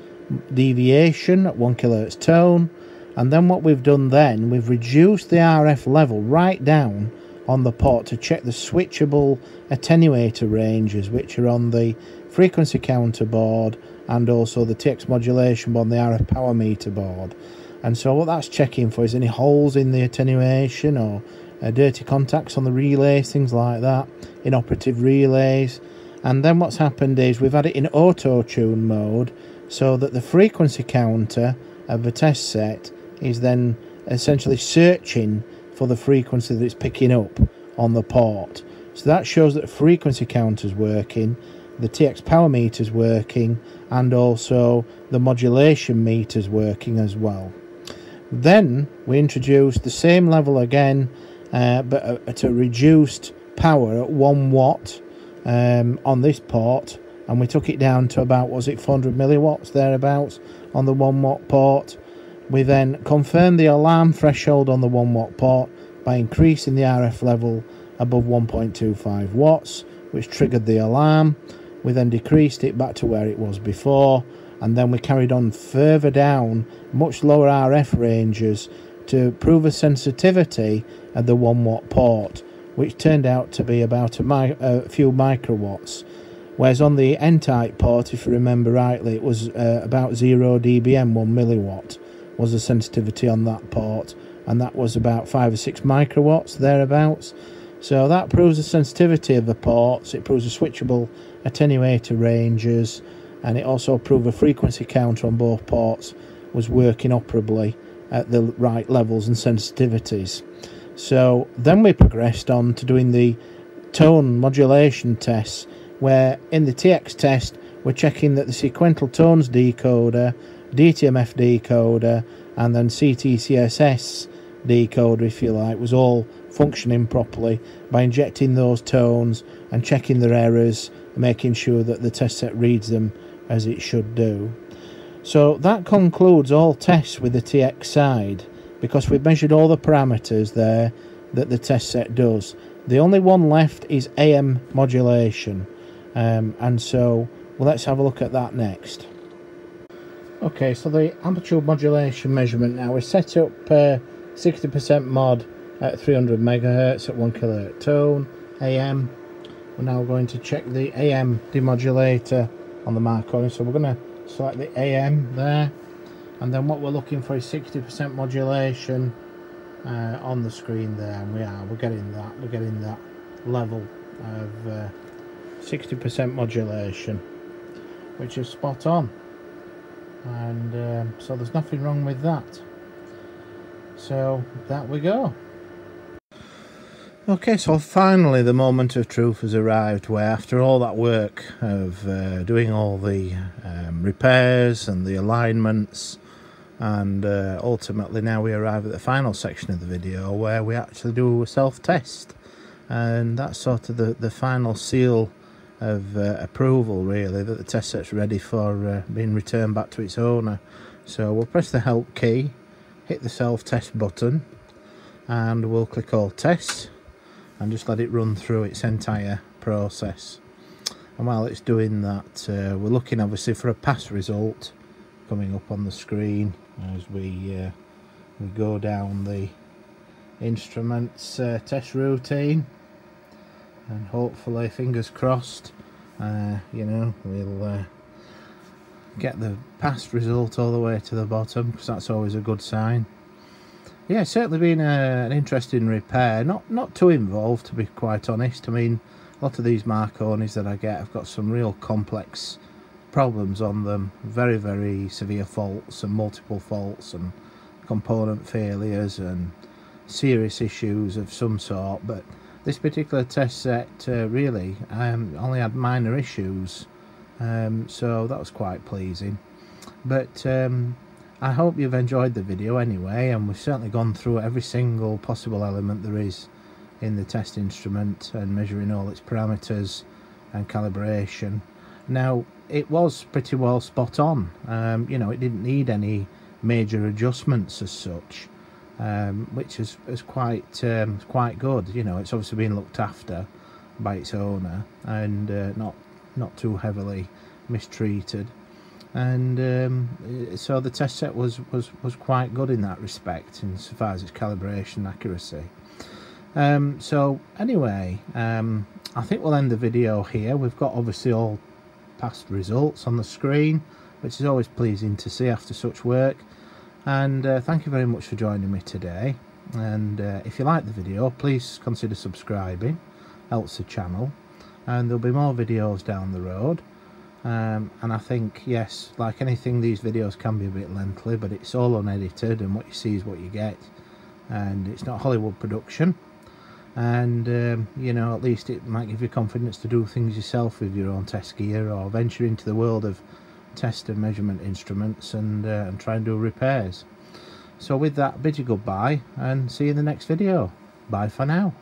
[SPEAKER 1] deviation at 1 kHz tone. And then what we've done then, we've reduced the RF level right down on the port to check the switchable attenuator ranges which are on the frequency counter board and also the TX modulation on the RF power meter board. And so what that's checking for is any holes in the attenuation or uh, dirty contacts on the relays, things like that, inoperative relays. And then what's happened is we've had it in auto tune mode so that the frequency counter of the test set is then essentially searching for the frequency that it's picking up on the port. So that shows that the frequency counter is working, the TX power meter is working, and also the modulation meter is working as well. Then we introduced the same level again, uh, but at a reduced power at 1 watt um, on this port, and we took it down to about, was it 400 milliwatts thereabouts on the 1 watt port. We then confirmed the alarm threshold on the 1 watt port by increasing the RF level above 1.25 watts, which triggered the alarm. We then decreased it back to where it was before, and then we carried on further down much lower RF ranges to prove a sensitivity at the 1 watt port, which turned out to be about a, mi- a few microwatts. Whereas on the N type port, if you remember rightly, it was uh, about 0 dBm, 1 milliwatt was the sensitivity on that port, and that was about 5 or 6 microwatts thereabouts. So that proves the sensitivity of the ports, it proves the switchable attenuator ranges, and it also proved a frequency counter on both ports was working operably at the right levels and sensitivities. So then we progressed on to doing the tone modulation tests, where in the TX test we're checking that the sequential tones decoder, DTMF decoder, and then CTCSS decoder, if you like, was all functioning properly by injecting those tones and checking their errors, making sure that the test set reads them as it should do. So that concludes all tests with the TX side because we've measured all the parameters there that the test set does. The only one left is AM modulation, um, and so well, let's have a look at that next. Okay, so the amplitude modulation measurement now is set up uh, 60% mod at 300 megahertz at 1 kilohertz tone AM. We're now going to check the AM demodulator on the Marconi. So we're going to select the AM there. And then what we're looking for is 60% modulation uh, on the screen there. And we are, we're getting that. We're getting that level of 60% uh, modulation, which is spot on. And um, so there's nothing wrong with that. So that we go. Okay, so finally the moment of truth has arrived where after all that work of uh, doing all the um, repairs and the alignments and uh, ultimately now we arrive at the final section of the video where we actually do a self-test and that's sort of the, the final seal of uh, approval really that the test set's ready for uh, being returned back to its owner. So we'll press the help key, hit the self-test button and we'll click all tests and just let it run through its entire process and while it's doing that uh, we're looking obviously for a pass result coming up on the screen as we uh, we go down the instruments uh, test routine and hopefully fingers crossed uh, you know we'll uh, get the past result all the way to the bottom because that's always a good sign yeah, certainly been a, uh, an interesting repair. Not not too involved, to be quite honest. I mean, a lot of these Marconis that I get have got some real complex problems on them. Very, very severe faults and multiple faults and component failures and serious issues of some sort. But this particular test set uh, really um, only had minor issues. Um, so that was quite pleasing. But um, I hope you've enjoyed the video anyway and we've certainly gone through every single possible element there is in the test instrument and measuring all its parameters and calibration. Now it was pretty well spot on, um, you know it didn't need any major adjustments as such um, which is, is quite um, quite good, you know it's obviously been looked after by its owner and uh, not not too heavily mistreated and um, so the test set was, was, was quite good in that respect insofar as its calibration accuracy. Um, so anyway, um, I think we'll end the video here. We've got obviously all past results on the screen, which is always pleasing to see after such work. And uh, thank you very much for joining me today. And uh, if you like the video, please consider subscribing, helps the channel. And there'll be more videos down the road um, and I think yes like anything these videos can be a bit lengthy but it's all unedited and what you see is what you get and it's not Hollywood production and um, you know at least it might give you confidence to do things yourself with your own test gear or venture into the world of test and measurement instruments and, uh, and try and do repairs. So with that bid you goodbye and see you in the next video. Bye for now